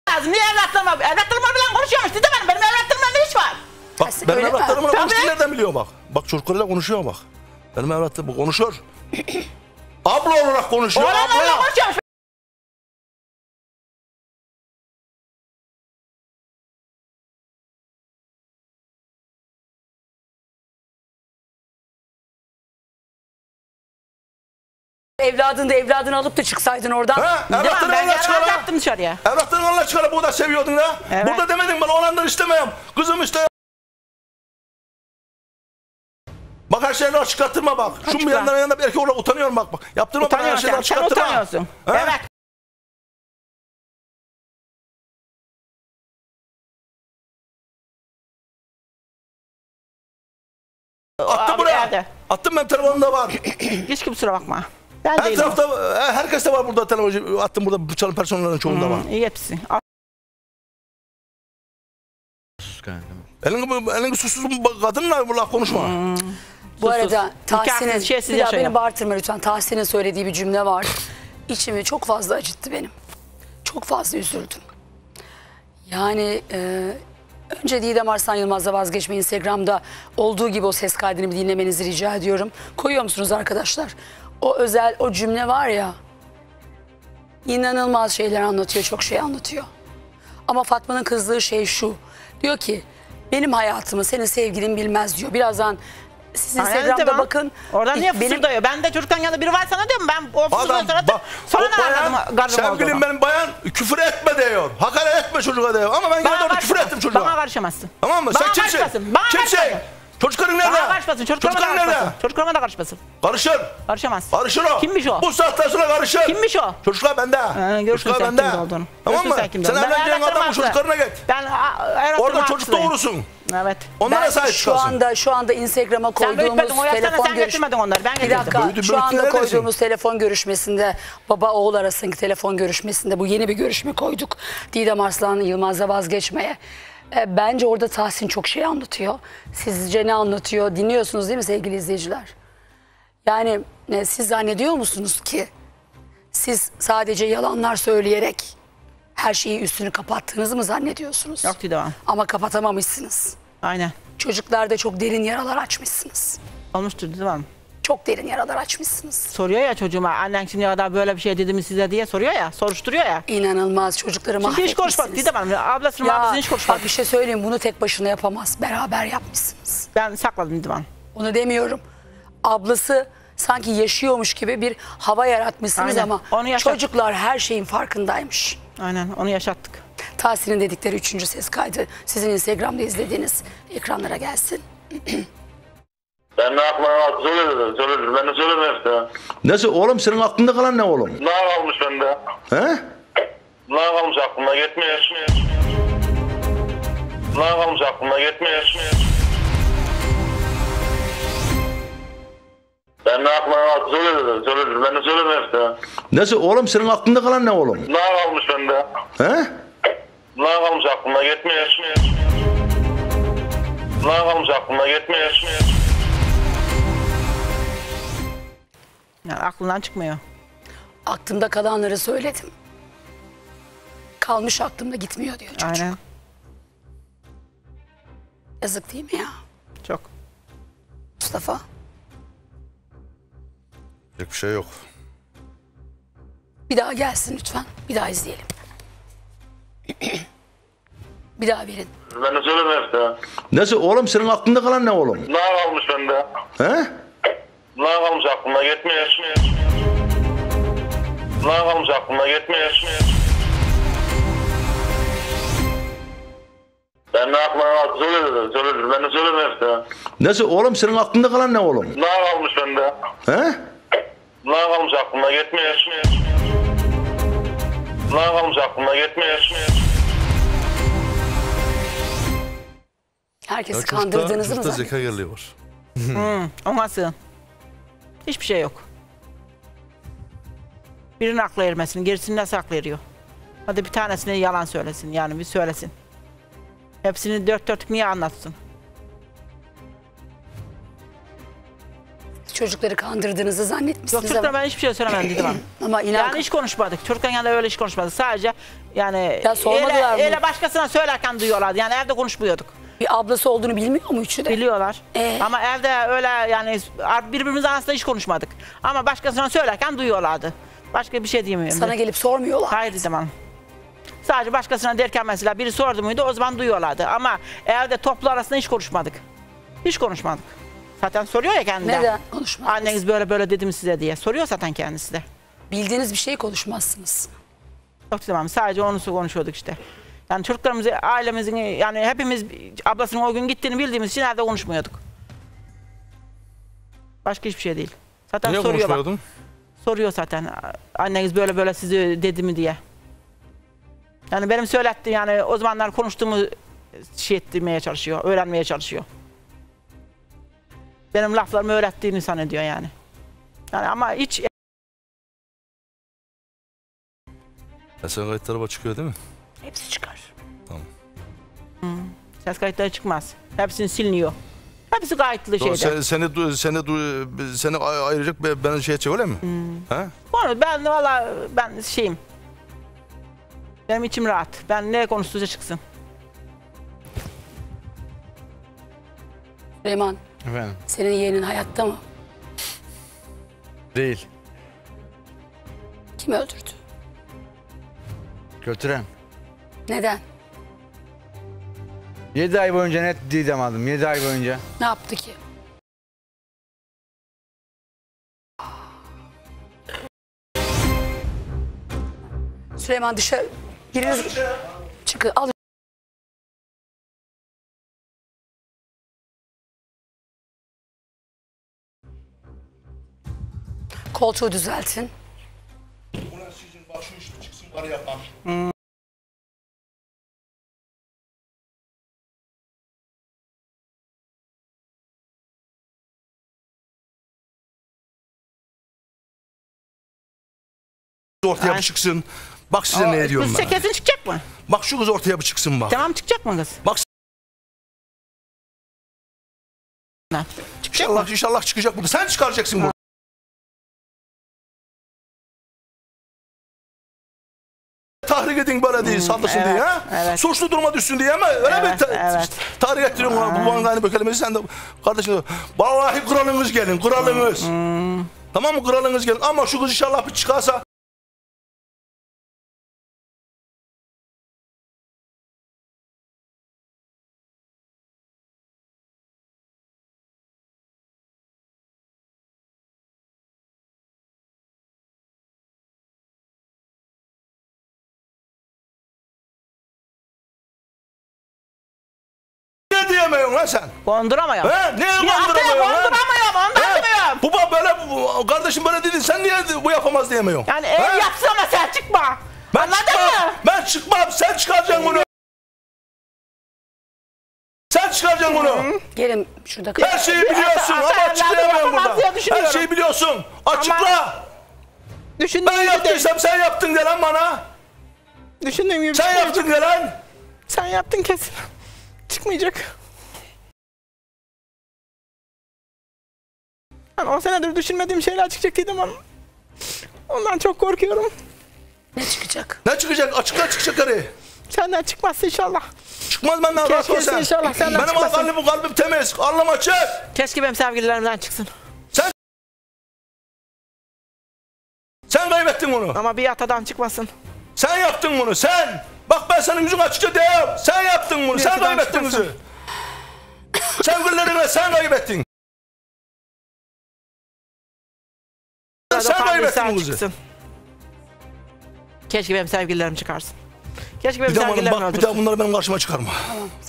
Lazım. Niye evlatlarıma? Evlatlarıma bilen konuşuyormuş dedim hanım. Benim evlatlarımla ne iş var? Bak benim öyle- evlatlarımla Tabii. konuştuğu nereden biliyor bak. Bak çocuklarıyla konuşuyor bak. Benim evlatlarım konuşuyor. (coughs) abla olarak konuşuyor. Oğlanlarla abla. konuşuyormuş. Evladını da evladını alıp da çıksaydın oradan. Ha, evlatlarını Ben Allah yalan çıkara. attım dışarıya. Evlatlarını Allah çıkara burada seviyordun da. Evet. Burada demedin ben oğlanları istemeyeyim. Kızım işte. Bak her şeyleri açıklattırma bak. Şu bir Açıkla. yandan yanında belki orada utanıyorum bak. bak. Yaptırma bana her Utanıyorsun şeyleri sen. Sen açıklattırma. utanıyorsun. Ha? Evet. Attım buraya. evde. Attım ben telefonumda var. Hiç kusura bakma. Ben Her değilim. tarafta e, herkeste var burada telefon. Attım burada çalın personellerin çoğunda var. Hmm, iyi etmişsin. Al. Elin, elin susuz bu kadınla bu laf konuşma. Hmm. Bu arada Tahsin'in, şeysiz bir daha beni bağırtırma lütfen. Tahsin'in söylediği bir cümle var. İçimi çok fazla acıttı benim. Çok fazla üzüldüm. Yani e, önce Didem Arslan Yılmaz'la vazgeçme Instagram'da olduğu gibi o ses kaydını bir dinlemenizi rica ediyorum. Koyuyor musunuz arkadaşlar? O özel o cümle var ya inanılmaz şeyler anlatıyor, çok şey anlatıyor. Ama Fatma'nın kızdığı şey şu. Diyor ki benim hayatımı senin sevgilin bilmez diyor. Birazdan siz Aynen Instagram'da tamam. bakın. Oradan niye Benim- fısıldıyor? Ben de çocuktan yanında biri var sana diyorum. Ben o fısıldıyor Adam sonra bak sonra ne anladım gardım sevgilim olduğunu. benim bayan küfür etme diyor. Hakaret etme çocuğa diyor. Ama ben Bana geldim orada küfür ettim çocuğa. Bana karışamazsın. Tamam mı? Bana Sen kimsin? Bana Kimsin? Karışmasın. Çocukların nerede? Bana karışmasın. Çocuklarıma da Çocukların karışmasın. nerede? Çocuklarıma da karışmasın. Karışır. Karışamaz. Karışır o. Kimmiş o? Bu saatten sonra karışır. Kimmiş o? Çocuklar bende. Ee, görürsün Çocuklar sen bende. olduğunu. Tamam Görürsün mı? sen kim Sen olduğunu. Ben evleneceğin hayatım adamın haklı. çocuklarına git. Ben a- Orada çocuk doğurursun. Evet. Onlara Ben sahip şu çıkarsın. anda şu anda Instagram'a Sen koyduğumuz büyütmedin o yaşlarına telefon sen görüş... getirmedin onları. Ben Bir getirdim. dakika. Büyüdü, şu büyüttü, anda neredesin? koyduğumuz telefon görüşmesinde baba oğul arasındaki telefon görüşmesinde bu yeni bir görüşme koyduk. Didem Arslan Yılmaz'la vazgeçmeye. E, bence orada Tahsin çok şey anlatıyor. Sizce ne anlatıyor? Dinliyorsunuz değil mi sevgili izleyiciler? Yani e, siz zannediyor musunuz ki siz sadece yalanlar söyleyerek her şeyi üstünü kapattığınızı mı zannediyorsunuz? Yok Didem. Ama kapatamamışsınız. Aynen. Çocuklarda çok derin yaralar açmışsınız. Olmuştur Didem. Çok derin yaralar açmışsınız. Soruyor ya çocuğuma annen şimdiye kadar böyle bir şey dedi mi size diye soruyor ya. Soruşturuyor ya. İnanılmaz çocukları Çünkü hiç konuşmadık Didem Hanım. Ablasının Ya ablasını hiç konuşmadık. bak bir şey söyleyeyim bunu tek başına yapamaz. Beraber yapmışsınız. Ben sakladım Didem Hanım. Onu demiyorum. Ablası sanki yaşıyormuş gibi bir hava yaratmışsınız Aynen. ama Onu yaşat- çocuklar her şeyin farkındaymış. Aynen onu yaşattık. Tahsin'in dedikleri üçüncü ses kaydı sizin Instagram'da izlediğiniz ekranlara gelsin. (clears throat) Ben ne yapmam söyledim, söyledim. Ben de söyledim hepsine. Neyse oğlum senin aklında kalan ne oğlum? Ne kalmış bende? He? Ne kalmış aklımda gitmiyor. Ne kalmış aklımda gitmiyor. Ben ne yapmam söyledim, söyledim. Ben de söyledim hepsine. Neyse oğlum senin aklında kalan ne oğlum? Ne kalmış bende? He? Ne kalmış aklımda gitmiyor. Ne kalmış aklımda gitmiyor. Yani aklından çıkmıyor. Aklımda kalanları söyledim. Kalmış aklımda gitmiyor diyor çocuk. Aynen. Yazık değil mi ya? Çok. Mustafa. Yok bir şey yok. Bir daha gelsin lütfen. Bir daha izleyelim. (clears throat) bir daha verin. Ben de söyledim hepsine. Neyse oğlum senin aklında kalan ne oğlum? Ne kalmış bende? He? Ne kalmış aklımda gitmiyor. Ne kalmış aklımda gitmiyor. Ben ne yapmam söyledim, söyledim. Ben de hepsine. Neyse oğlum senin aklında kalan ne oğlum? Ne kalmış bende? He? Ne kalmış aklımda gitmiyor. Ne kalmış aklımda gitmiyor. Herkesi kandırdığınızı mı zannediyorsunuz? zeka geriliği var. Hmm, o nasıl? Hiçbir şey yok. Birinin aklı ermesin, gerisini nasıl aklı eriyor? Hadi bir tanesine yalan söylesin, yani bir söylesin. Hepsini dört dörtlük niye anlatsın? Çocukları kandırdığınızı Yok zannetmişsiniz çocuklara ama. ben hiçbir şey söylemedim dedim hanım. (clears throat) Ama inan Yani hiç konuşmadık. Çocukların yanında öyle hiç konuşmadık. Sadece yani Ya sormadılar mı? öyle, öyle başkasına söylerken duyuyorlardı. Yani evde konuşmuyorduk. Bir ablası olduğunu bilmiyor mu üçü de? Biliyorlar. Ee? Ama evde öyle yani birbirimizle aslında hiç konuşmadık. Ama başkasına söylerken duyuyorlardı. Başka bir şey diyemiyorum. Sana gelip sormuyorlar. Hayır zaman. Sadece başkasına derken mesela biri sordu muydu o zaman duyuyorlardı. Ama evde toplu arasında hiç konuşmadık. Hiç konuşmadık. Zaten soruyor ya kendine. Neden konuşmadınız? Anneniz böyle böyle dedi mi size diye. Soruyor zaten kendisi de. Bildiğiniz bir şey konuşmazsınız. Yok tamam sadece onu konuşuyorduk işte. Yani çocuklarımızı, ailemizin yani hepimiz ablasının o gün gittiğini bildiğimiz için evde konuşmuyorduk. Başka hiçbir şey değil. Zaten Niye soruyor bak. Soruyor zaten. Anneniz böyle böyle sizi dedi mi diye. Yani benim söylettiğim yani o zamanlar konuştuğumu şey ettirmeye çalışıyor, öğrenmeye çalışıyor. Benim laflarımı öğrettiğini zannediyor yani. Yani ama hiç Sen kayıtlara çıkıyor değil mi? Ses kayıtları çıkmaz. Hepsini siliniyor. Hepsi kayıtlı şeyde. Sen, seni, du- seni, du- seni ay- ayıracak be- beni şey edecek öyle mi? Ha? Onu ben valla ben şeyim. Benim içim rahat. Ben ne konuştuysa çıksın. Süleyman Efendim? senin yeğenin hayatta mı? Değil. Kim öldürdü? Götüren. Neden? 7 ay boyunca net Didem aldım. 7 ay boyunca. Ne yaptı ki? Süleyman dışarı biriniz çıkın al. Koltuğu düzeltin. Ortaya bir çıksın. Bak size ne diyorum Kız ben. kesin çıkacak mı? Bak şu kız ortaya bir çıksın bak. Tamam çıkacak mı kız? Bak İnşallah, inşallah çıkacak burada. Sen çıkaracaksın bunu. Tahrik edin böyle değil, saldırsın evet, diye ha? evet. Suçlu duruma düşsün diye ama öyle mi? Evet, Ta- evet. Tahrik ettiriyorsun ona bu bandani bökelemesi sen de kardeşim vallahi kralınız gelin, kralınız. Tamam mı kralınız gelin ama şu kız inşallah bir çıkarsa ne diyemiyorsun lan sen? Konduramıyorum. He? Niye Ya konduramıyorsun lan? konduramıyorum, ondan He? diyorum. Bu ba- böyle bu- kardeşim böyle dedin sen niye bu yapamaz diyemiyorsun? Yani ev He? yapsın ama sen çıkma. Ben Anladın çıkmam. mı? Ben çıkmam. Sen çıkaracaksın bunu. Sen çıkaracaksın bunu. Gelin şurada Her şeyi biliyorsun ama açıklayamıyorum burada. Her şeyi biliyorsun. Açıkla. Düşündüğüm Ben yaptıysam sen yaptın de lan bana. Düşündüğüm gibi Sen yaptın de lan. Sen yaptın kesin. Çıkmayacak. Ben 10 senedir düşünmediğim şeyler çıkacak dedim ama ondan çok korkuyorum. Ne çıkacak? Ne çıkacak? Açıkla çıkacak arı. Senden çıkmaz inşallah. Çıkmaz benden rahat ol sen. inşallah senden Benim çıkmasın. kalbim, kalbim temiz. Karnım açık. Keşke benim sevgililerimden çıksın. Sen Sen kaybettin bunu. Ama bir atadan çıkmasın. Sen yaptın bunu sen. Bak ben senin yüzün açıkça diyorum. Sen yaptın bunu. Bir sen kaybettin çıkmasın. kızı. Sevgililerine sen kaybettin. Kaybettin kızı. çıksın. Keşke benim sevgililerim çıkarsın. Keşke benim Bir daha, bana- sevgililerim bak bir öldürsün. daha bunları benim karşıma çıkarma.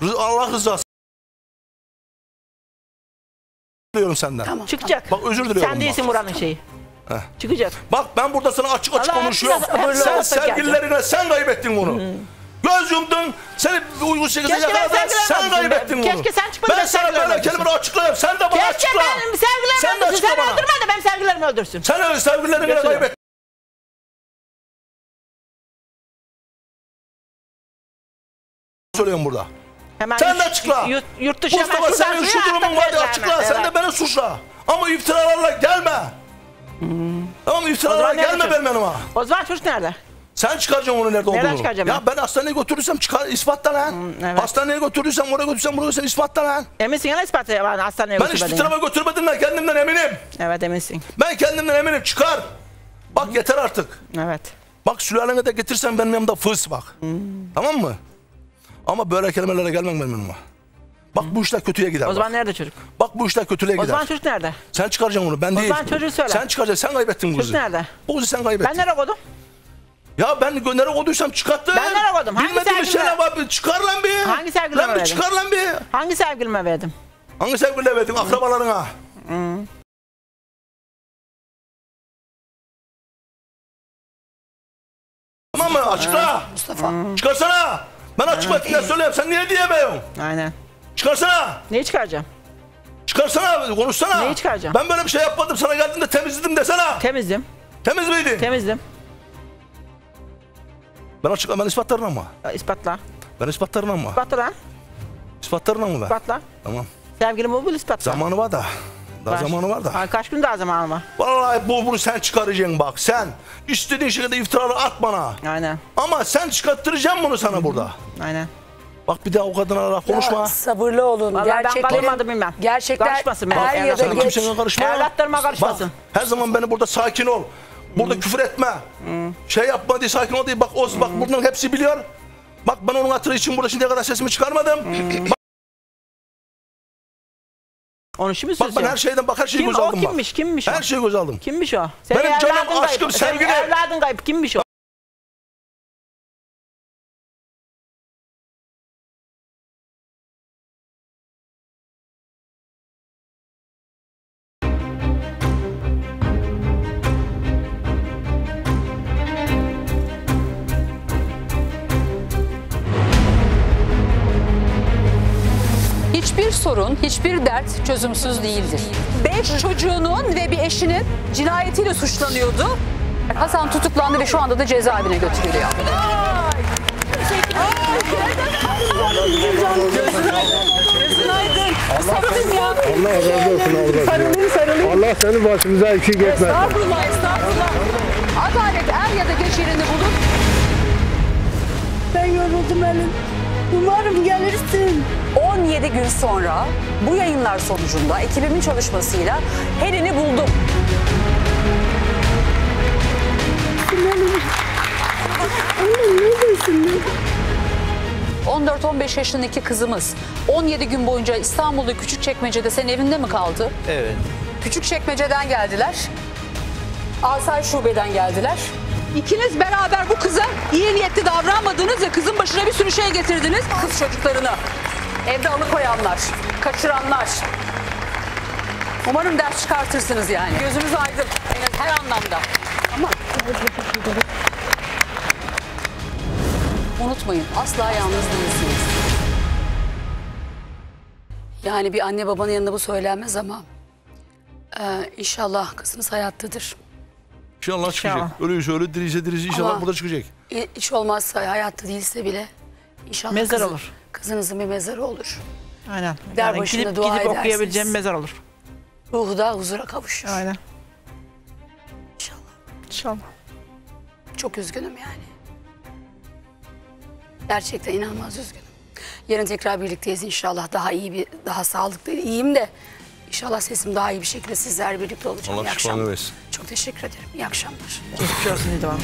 Rız- Allah rızası. Diliyorum senden. Çıkacak. Bak özür diliyorum. Sen bak. değilsin buranın şeyi. Heh. Çıkacak. Bak ben burada sana açık açık Allah konuşuyorum. Sen olsa sevgililerine sen kaybettin bunu. Göz yumdun, seni uygun şekilde Keşke ben yakaladın, sevgilerim sen öldürsün. kaybettin bunu. Keşke sen çıkmadın, Ben sana sevgilerim böyle öldürsün. kelimeleri açıklayayım, sen de bana Keşke açıkla. benim sevgililerim Sen de öldürsün. açıkla Sen bana. öldürme de benim sevgililerim öldürsün. Sen öyle sevgililerine Götürüyorum. kaybettin. Söylüyorum burada. Hemen Sen de yurt- açıkla. Yurt, yurt dışı hemen Mustafa şuradan senin şu şuraya durumun var vereceğim açıkla. hemen. Sen de Evet. beni suçla. Ama iftiralarla gelme. Tamam mı? O iftiralarla zaman nerede gelme çocuk? benim yanıma. O zaman çocuk nerede? Sen çıkaracaksın onu nerede Nereden olduğunu. çıkaracağım Ya ben hastaneye götürürsem çıkar ispatla lan. Hastaneye götürürsem oraya götürsem buraya götürsem ispatla lan. Eminsin yana ispatı ben hastaneye Ben hiçbir götürmedin. tarafa götürmedim ben kendimden eminim. Evet eminsin. Ben kendimden eminim çıkar. Bak yeter artık. Evet. Bak sülalene de getirsen benim yanımda fıs bak. Tamam mı? Ama böyle kelimelere gelmem benim yanıma. Bak bu işler kötüye gider. O zaman bak. nerede çocuk? Bak bu işler kötüye O gider. zaman çocuk nerede? Sen çıkaracaksın onu ben O değil. zaman çocuğu söyle. Sen çıkaracaksın sen kaybettin bu kızı. nerede? Bu kızı sen kaybettin. Ben nereye koydum? Ya ben gönderi koyduysam çıkarttım. Ben nereye koydum? Hangi Bilmediğim bir sergilime? şeyler var. Bir Çıkar lan bir. Hangi sergilime Lan bir çıkar lan bir. Hangi sevgilime verdim? Hangi sevgiliyle verdin akrabalarına? Hmm. Tamam mı? Açıkla. Mustafa. Hmm. Çıkarsana. Ben açık hmm. makinden söyleyeyim. Sen niye diyemiyorsun? Aynen. Çıkarsana. Neyi çıkaracağım? Çıkarsana. Konuşsana. Neyi çıkaracağım? Ben böyle bir şey yapmadım. Sana geldim de temizledim desene. Temizdim. Temiz miydin? Temizdim. Ben açıkla. Ben ispatlarım ama. Ya, ispatla. Ben ispatlarım ama. İspatla. İspatlarım ama ben. İspatla. Tamam. Sevgilim bul ispatla. Zamanı var da. Daha Var. zamanı var da. Ay, kaç gün daha zamanı var? Vallahi bu bunu sen çıkaracaksın bak. Sen istediğin şekilde iftiraları at bana. Aynen. Ama sen çıkarttıracaksın bunu sana burada. Aynen. Bak bir daha o kadına laf konuşma. Ya, sabırlı olun. Vallahi ben bilmem. Gerçekler Karışmasın benim er ya da geç. Kimsenin karışma. Evlatlarıma karışmasın. Bak, her zaman beni burada sakin ol. Burada küfür etme. Şey yapma diye sakin ol diye. Bak Oz bak bunların hepsi biliyor. Bak ben onun hatırı için burada şimdiye kadar sesimi çıkarmadım. Bak, Onu şimdi bak ben her şeyden bak her şeyi Kim göz o aldım bak. kimmiş kimmiş o? Her şeyi göz aldım. Kimmiş o? Senin Benim canım, evladın aşkım, kayıp. Senin evladın kayıp kimmiş o? Hiçbir dert çözümsüz değildir. Beş çocuğunun ve bir eşinin cinayetiyle suçlanıyordu. Hasan tutuklandı ve şu anda da cezaevine götürülüyor. Ya. Allah razı olsun. Sarılayım, sarılayım. Allah seni başımıza eksik etmez. Estağfurullah, estağfurullah. Adalet er ya da geç yerini bulur. Ben yoruldum Elin. Umarım gelirsin. 17 gün sonra bu yayınlar sonucunda ekibimin çalışmasıyla Helen'i buldum. Anne neredesin? 14-15 yaşındaki kızımız 17 gün boyunca İstanbul'da Küçükçekmece'de senin evinde mi kaldı? Evet. Küçükçekmece'den geldiler. Asay Şube'den geldiler. İkiniz beraber bu kıza iyi niyetli davranmadınız ve kızın başına bir sürü şey getirdiniz. Kız çocuklarını evde alıkoyanlar, kaçıranlar. Umarım ders çıkartırsınız yani. Gözünüz aydın en- her anlamda. Ama unutmayın asla yalnız değilsiniz. Yani bir anne babanın yanında bu söylenmez ama e, inşallah kızınız hayattadır. İnşallah çıkacak. Ölüyse ölü, diriyse dirisi inşallah Ama- burada çıkacak. E, Hiç olmazsa hayatta değilse bile inşallah Mezar kızı- olur. Kızınızın bir mezarı olur. Aynen. Der Yani başında gidip, dua gidip okuyabileceğim mezar olur. Ruhu da huzura kavuşur. Aynen. İnşallah. İnşallah. Çok üzgünüm yani. Gerçekten inanılmaz üzgünüm. Yarın tekrar birlikteyiz inşallah. Daha iyi bir, daha sağlıklı, iyiyim de inşallah sesim daha iyi bir şekilde sizler birlikte olacağım. Allah İyi şifanı akşamlar. versin. Çok teşekkür ederim. İyi akşamlar. Geçmiş olsun İdvan.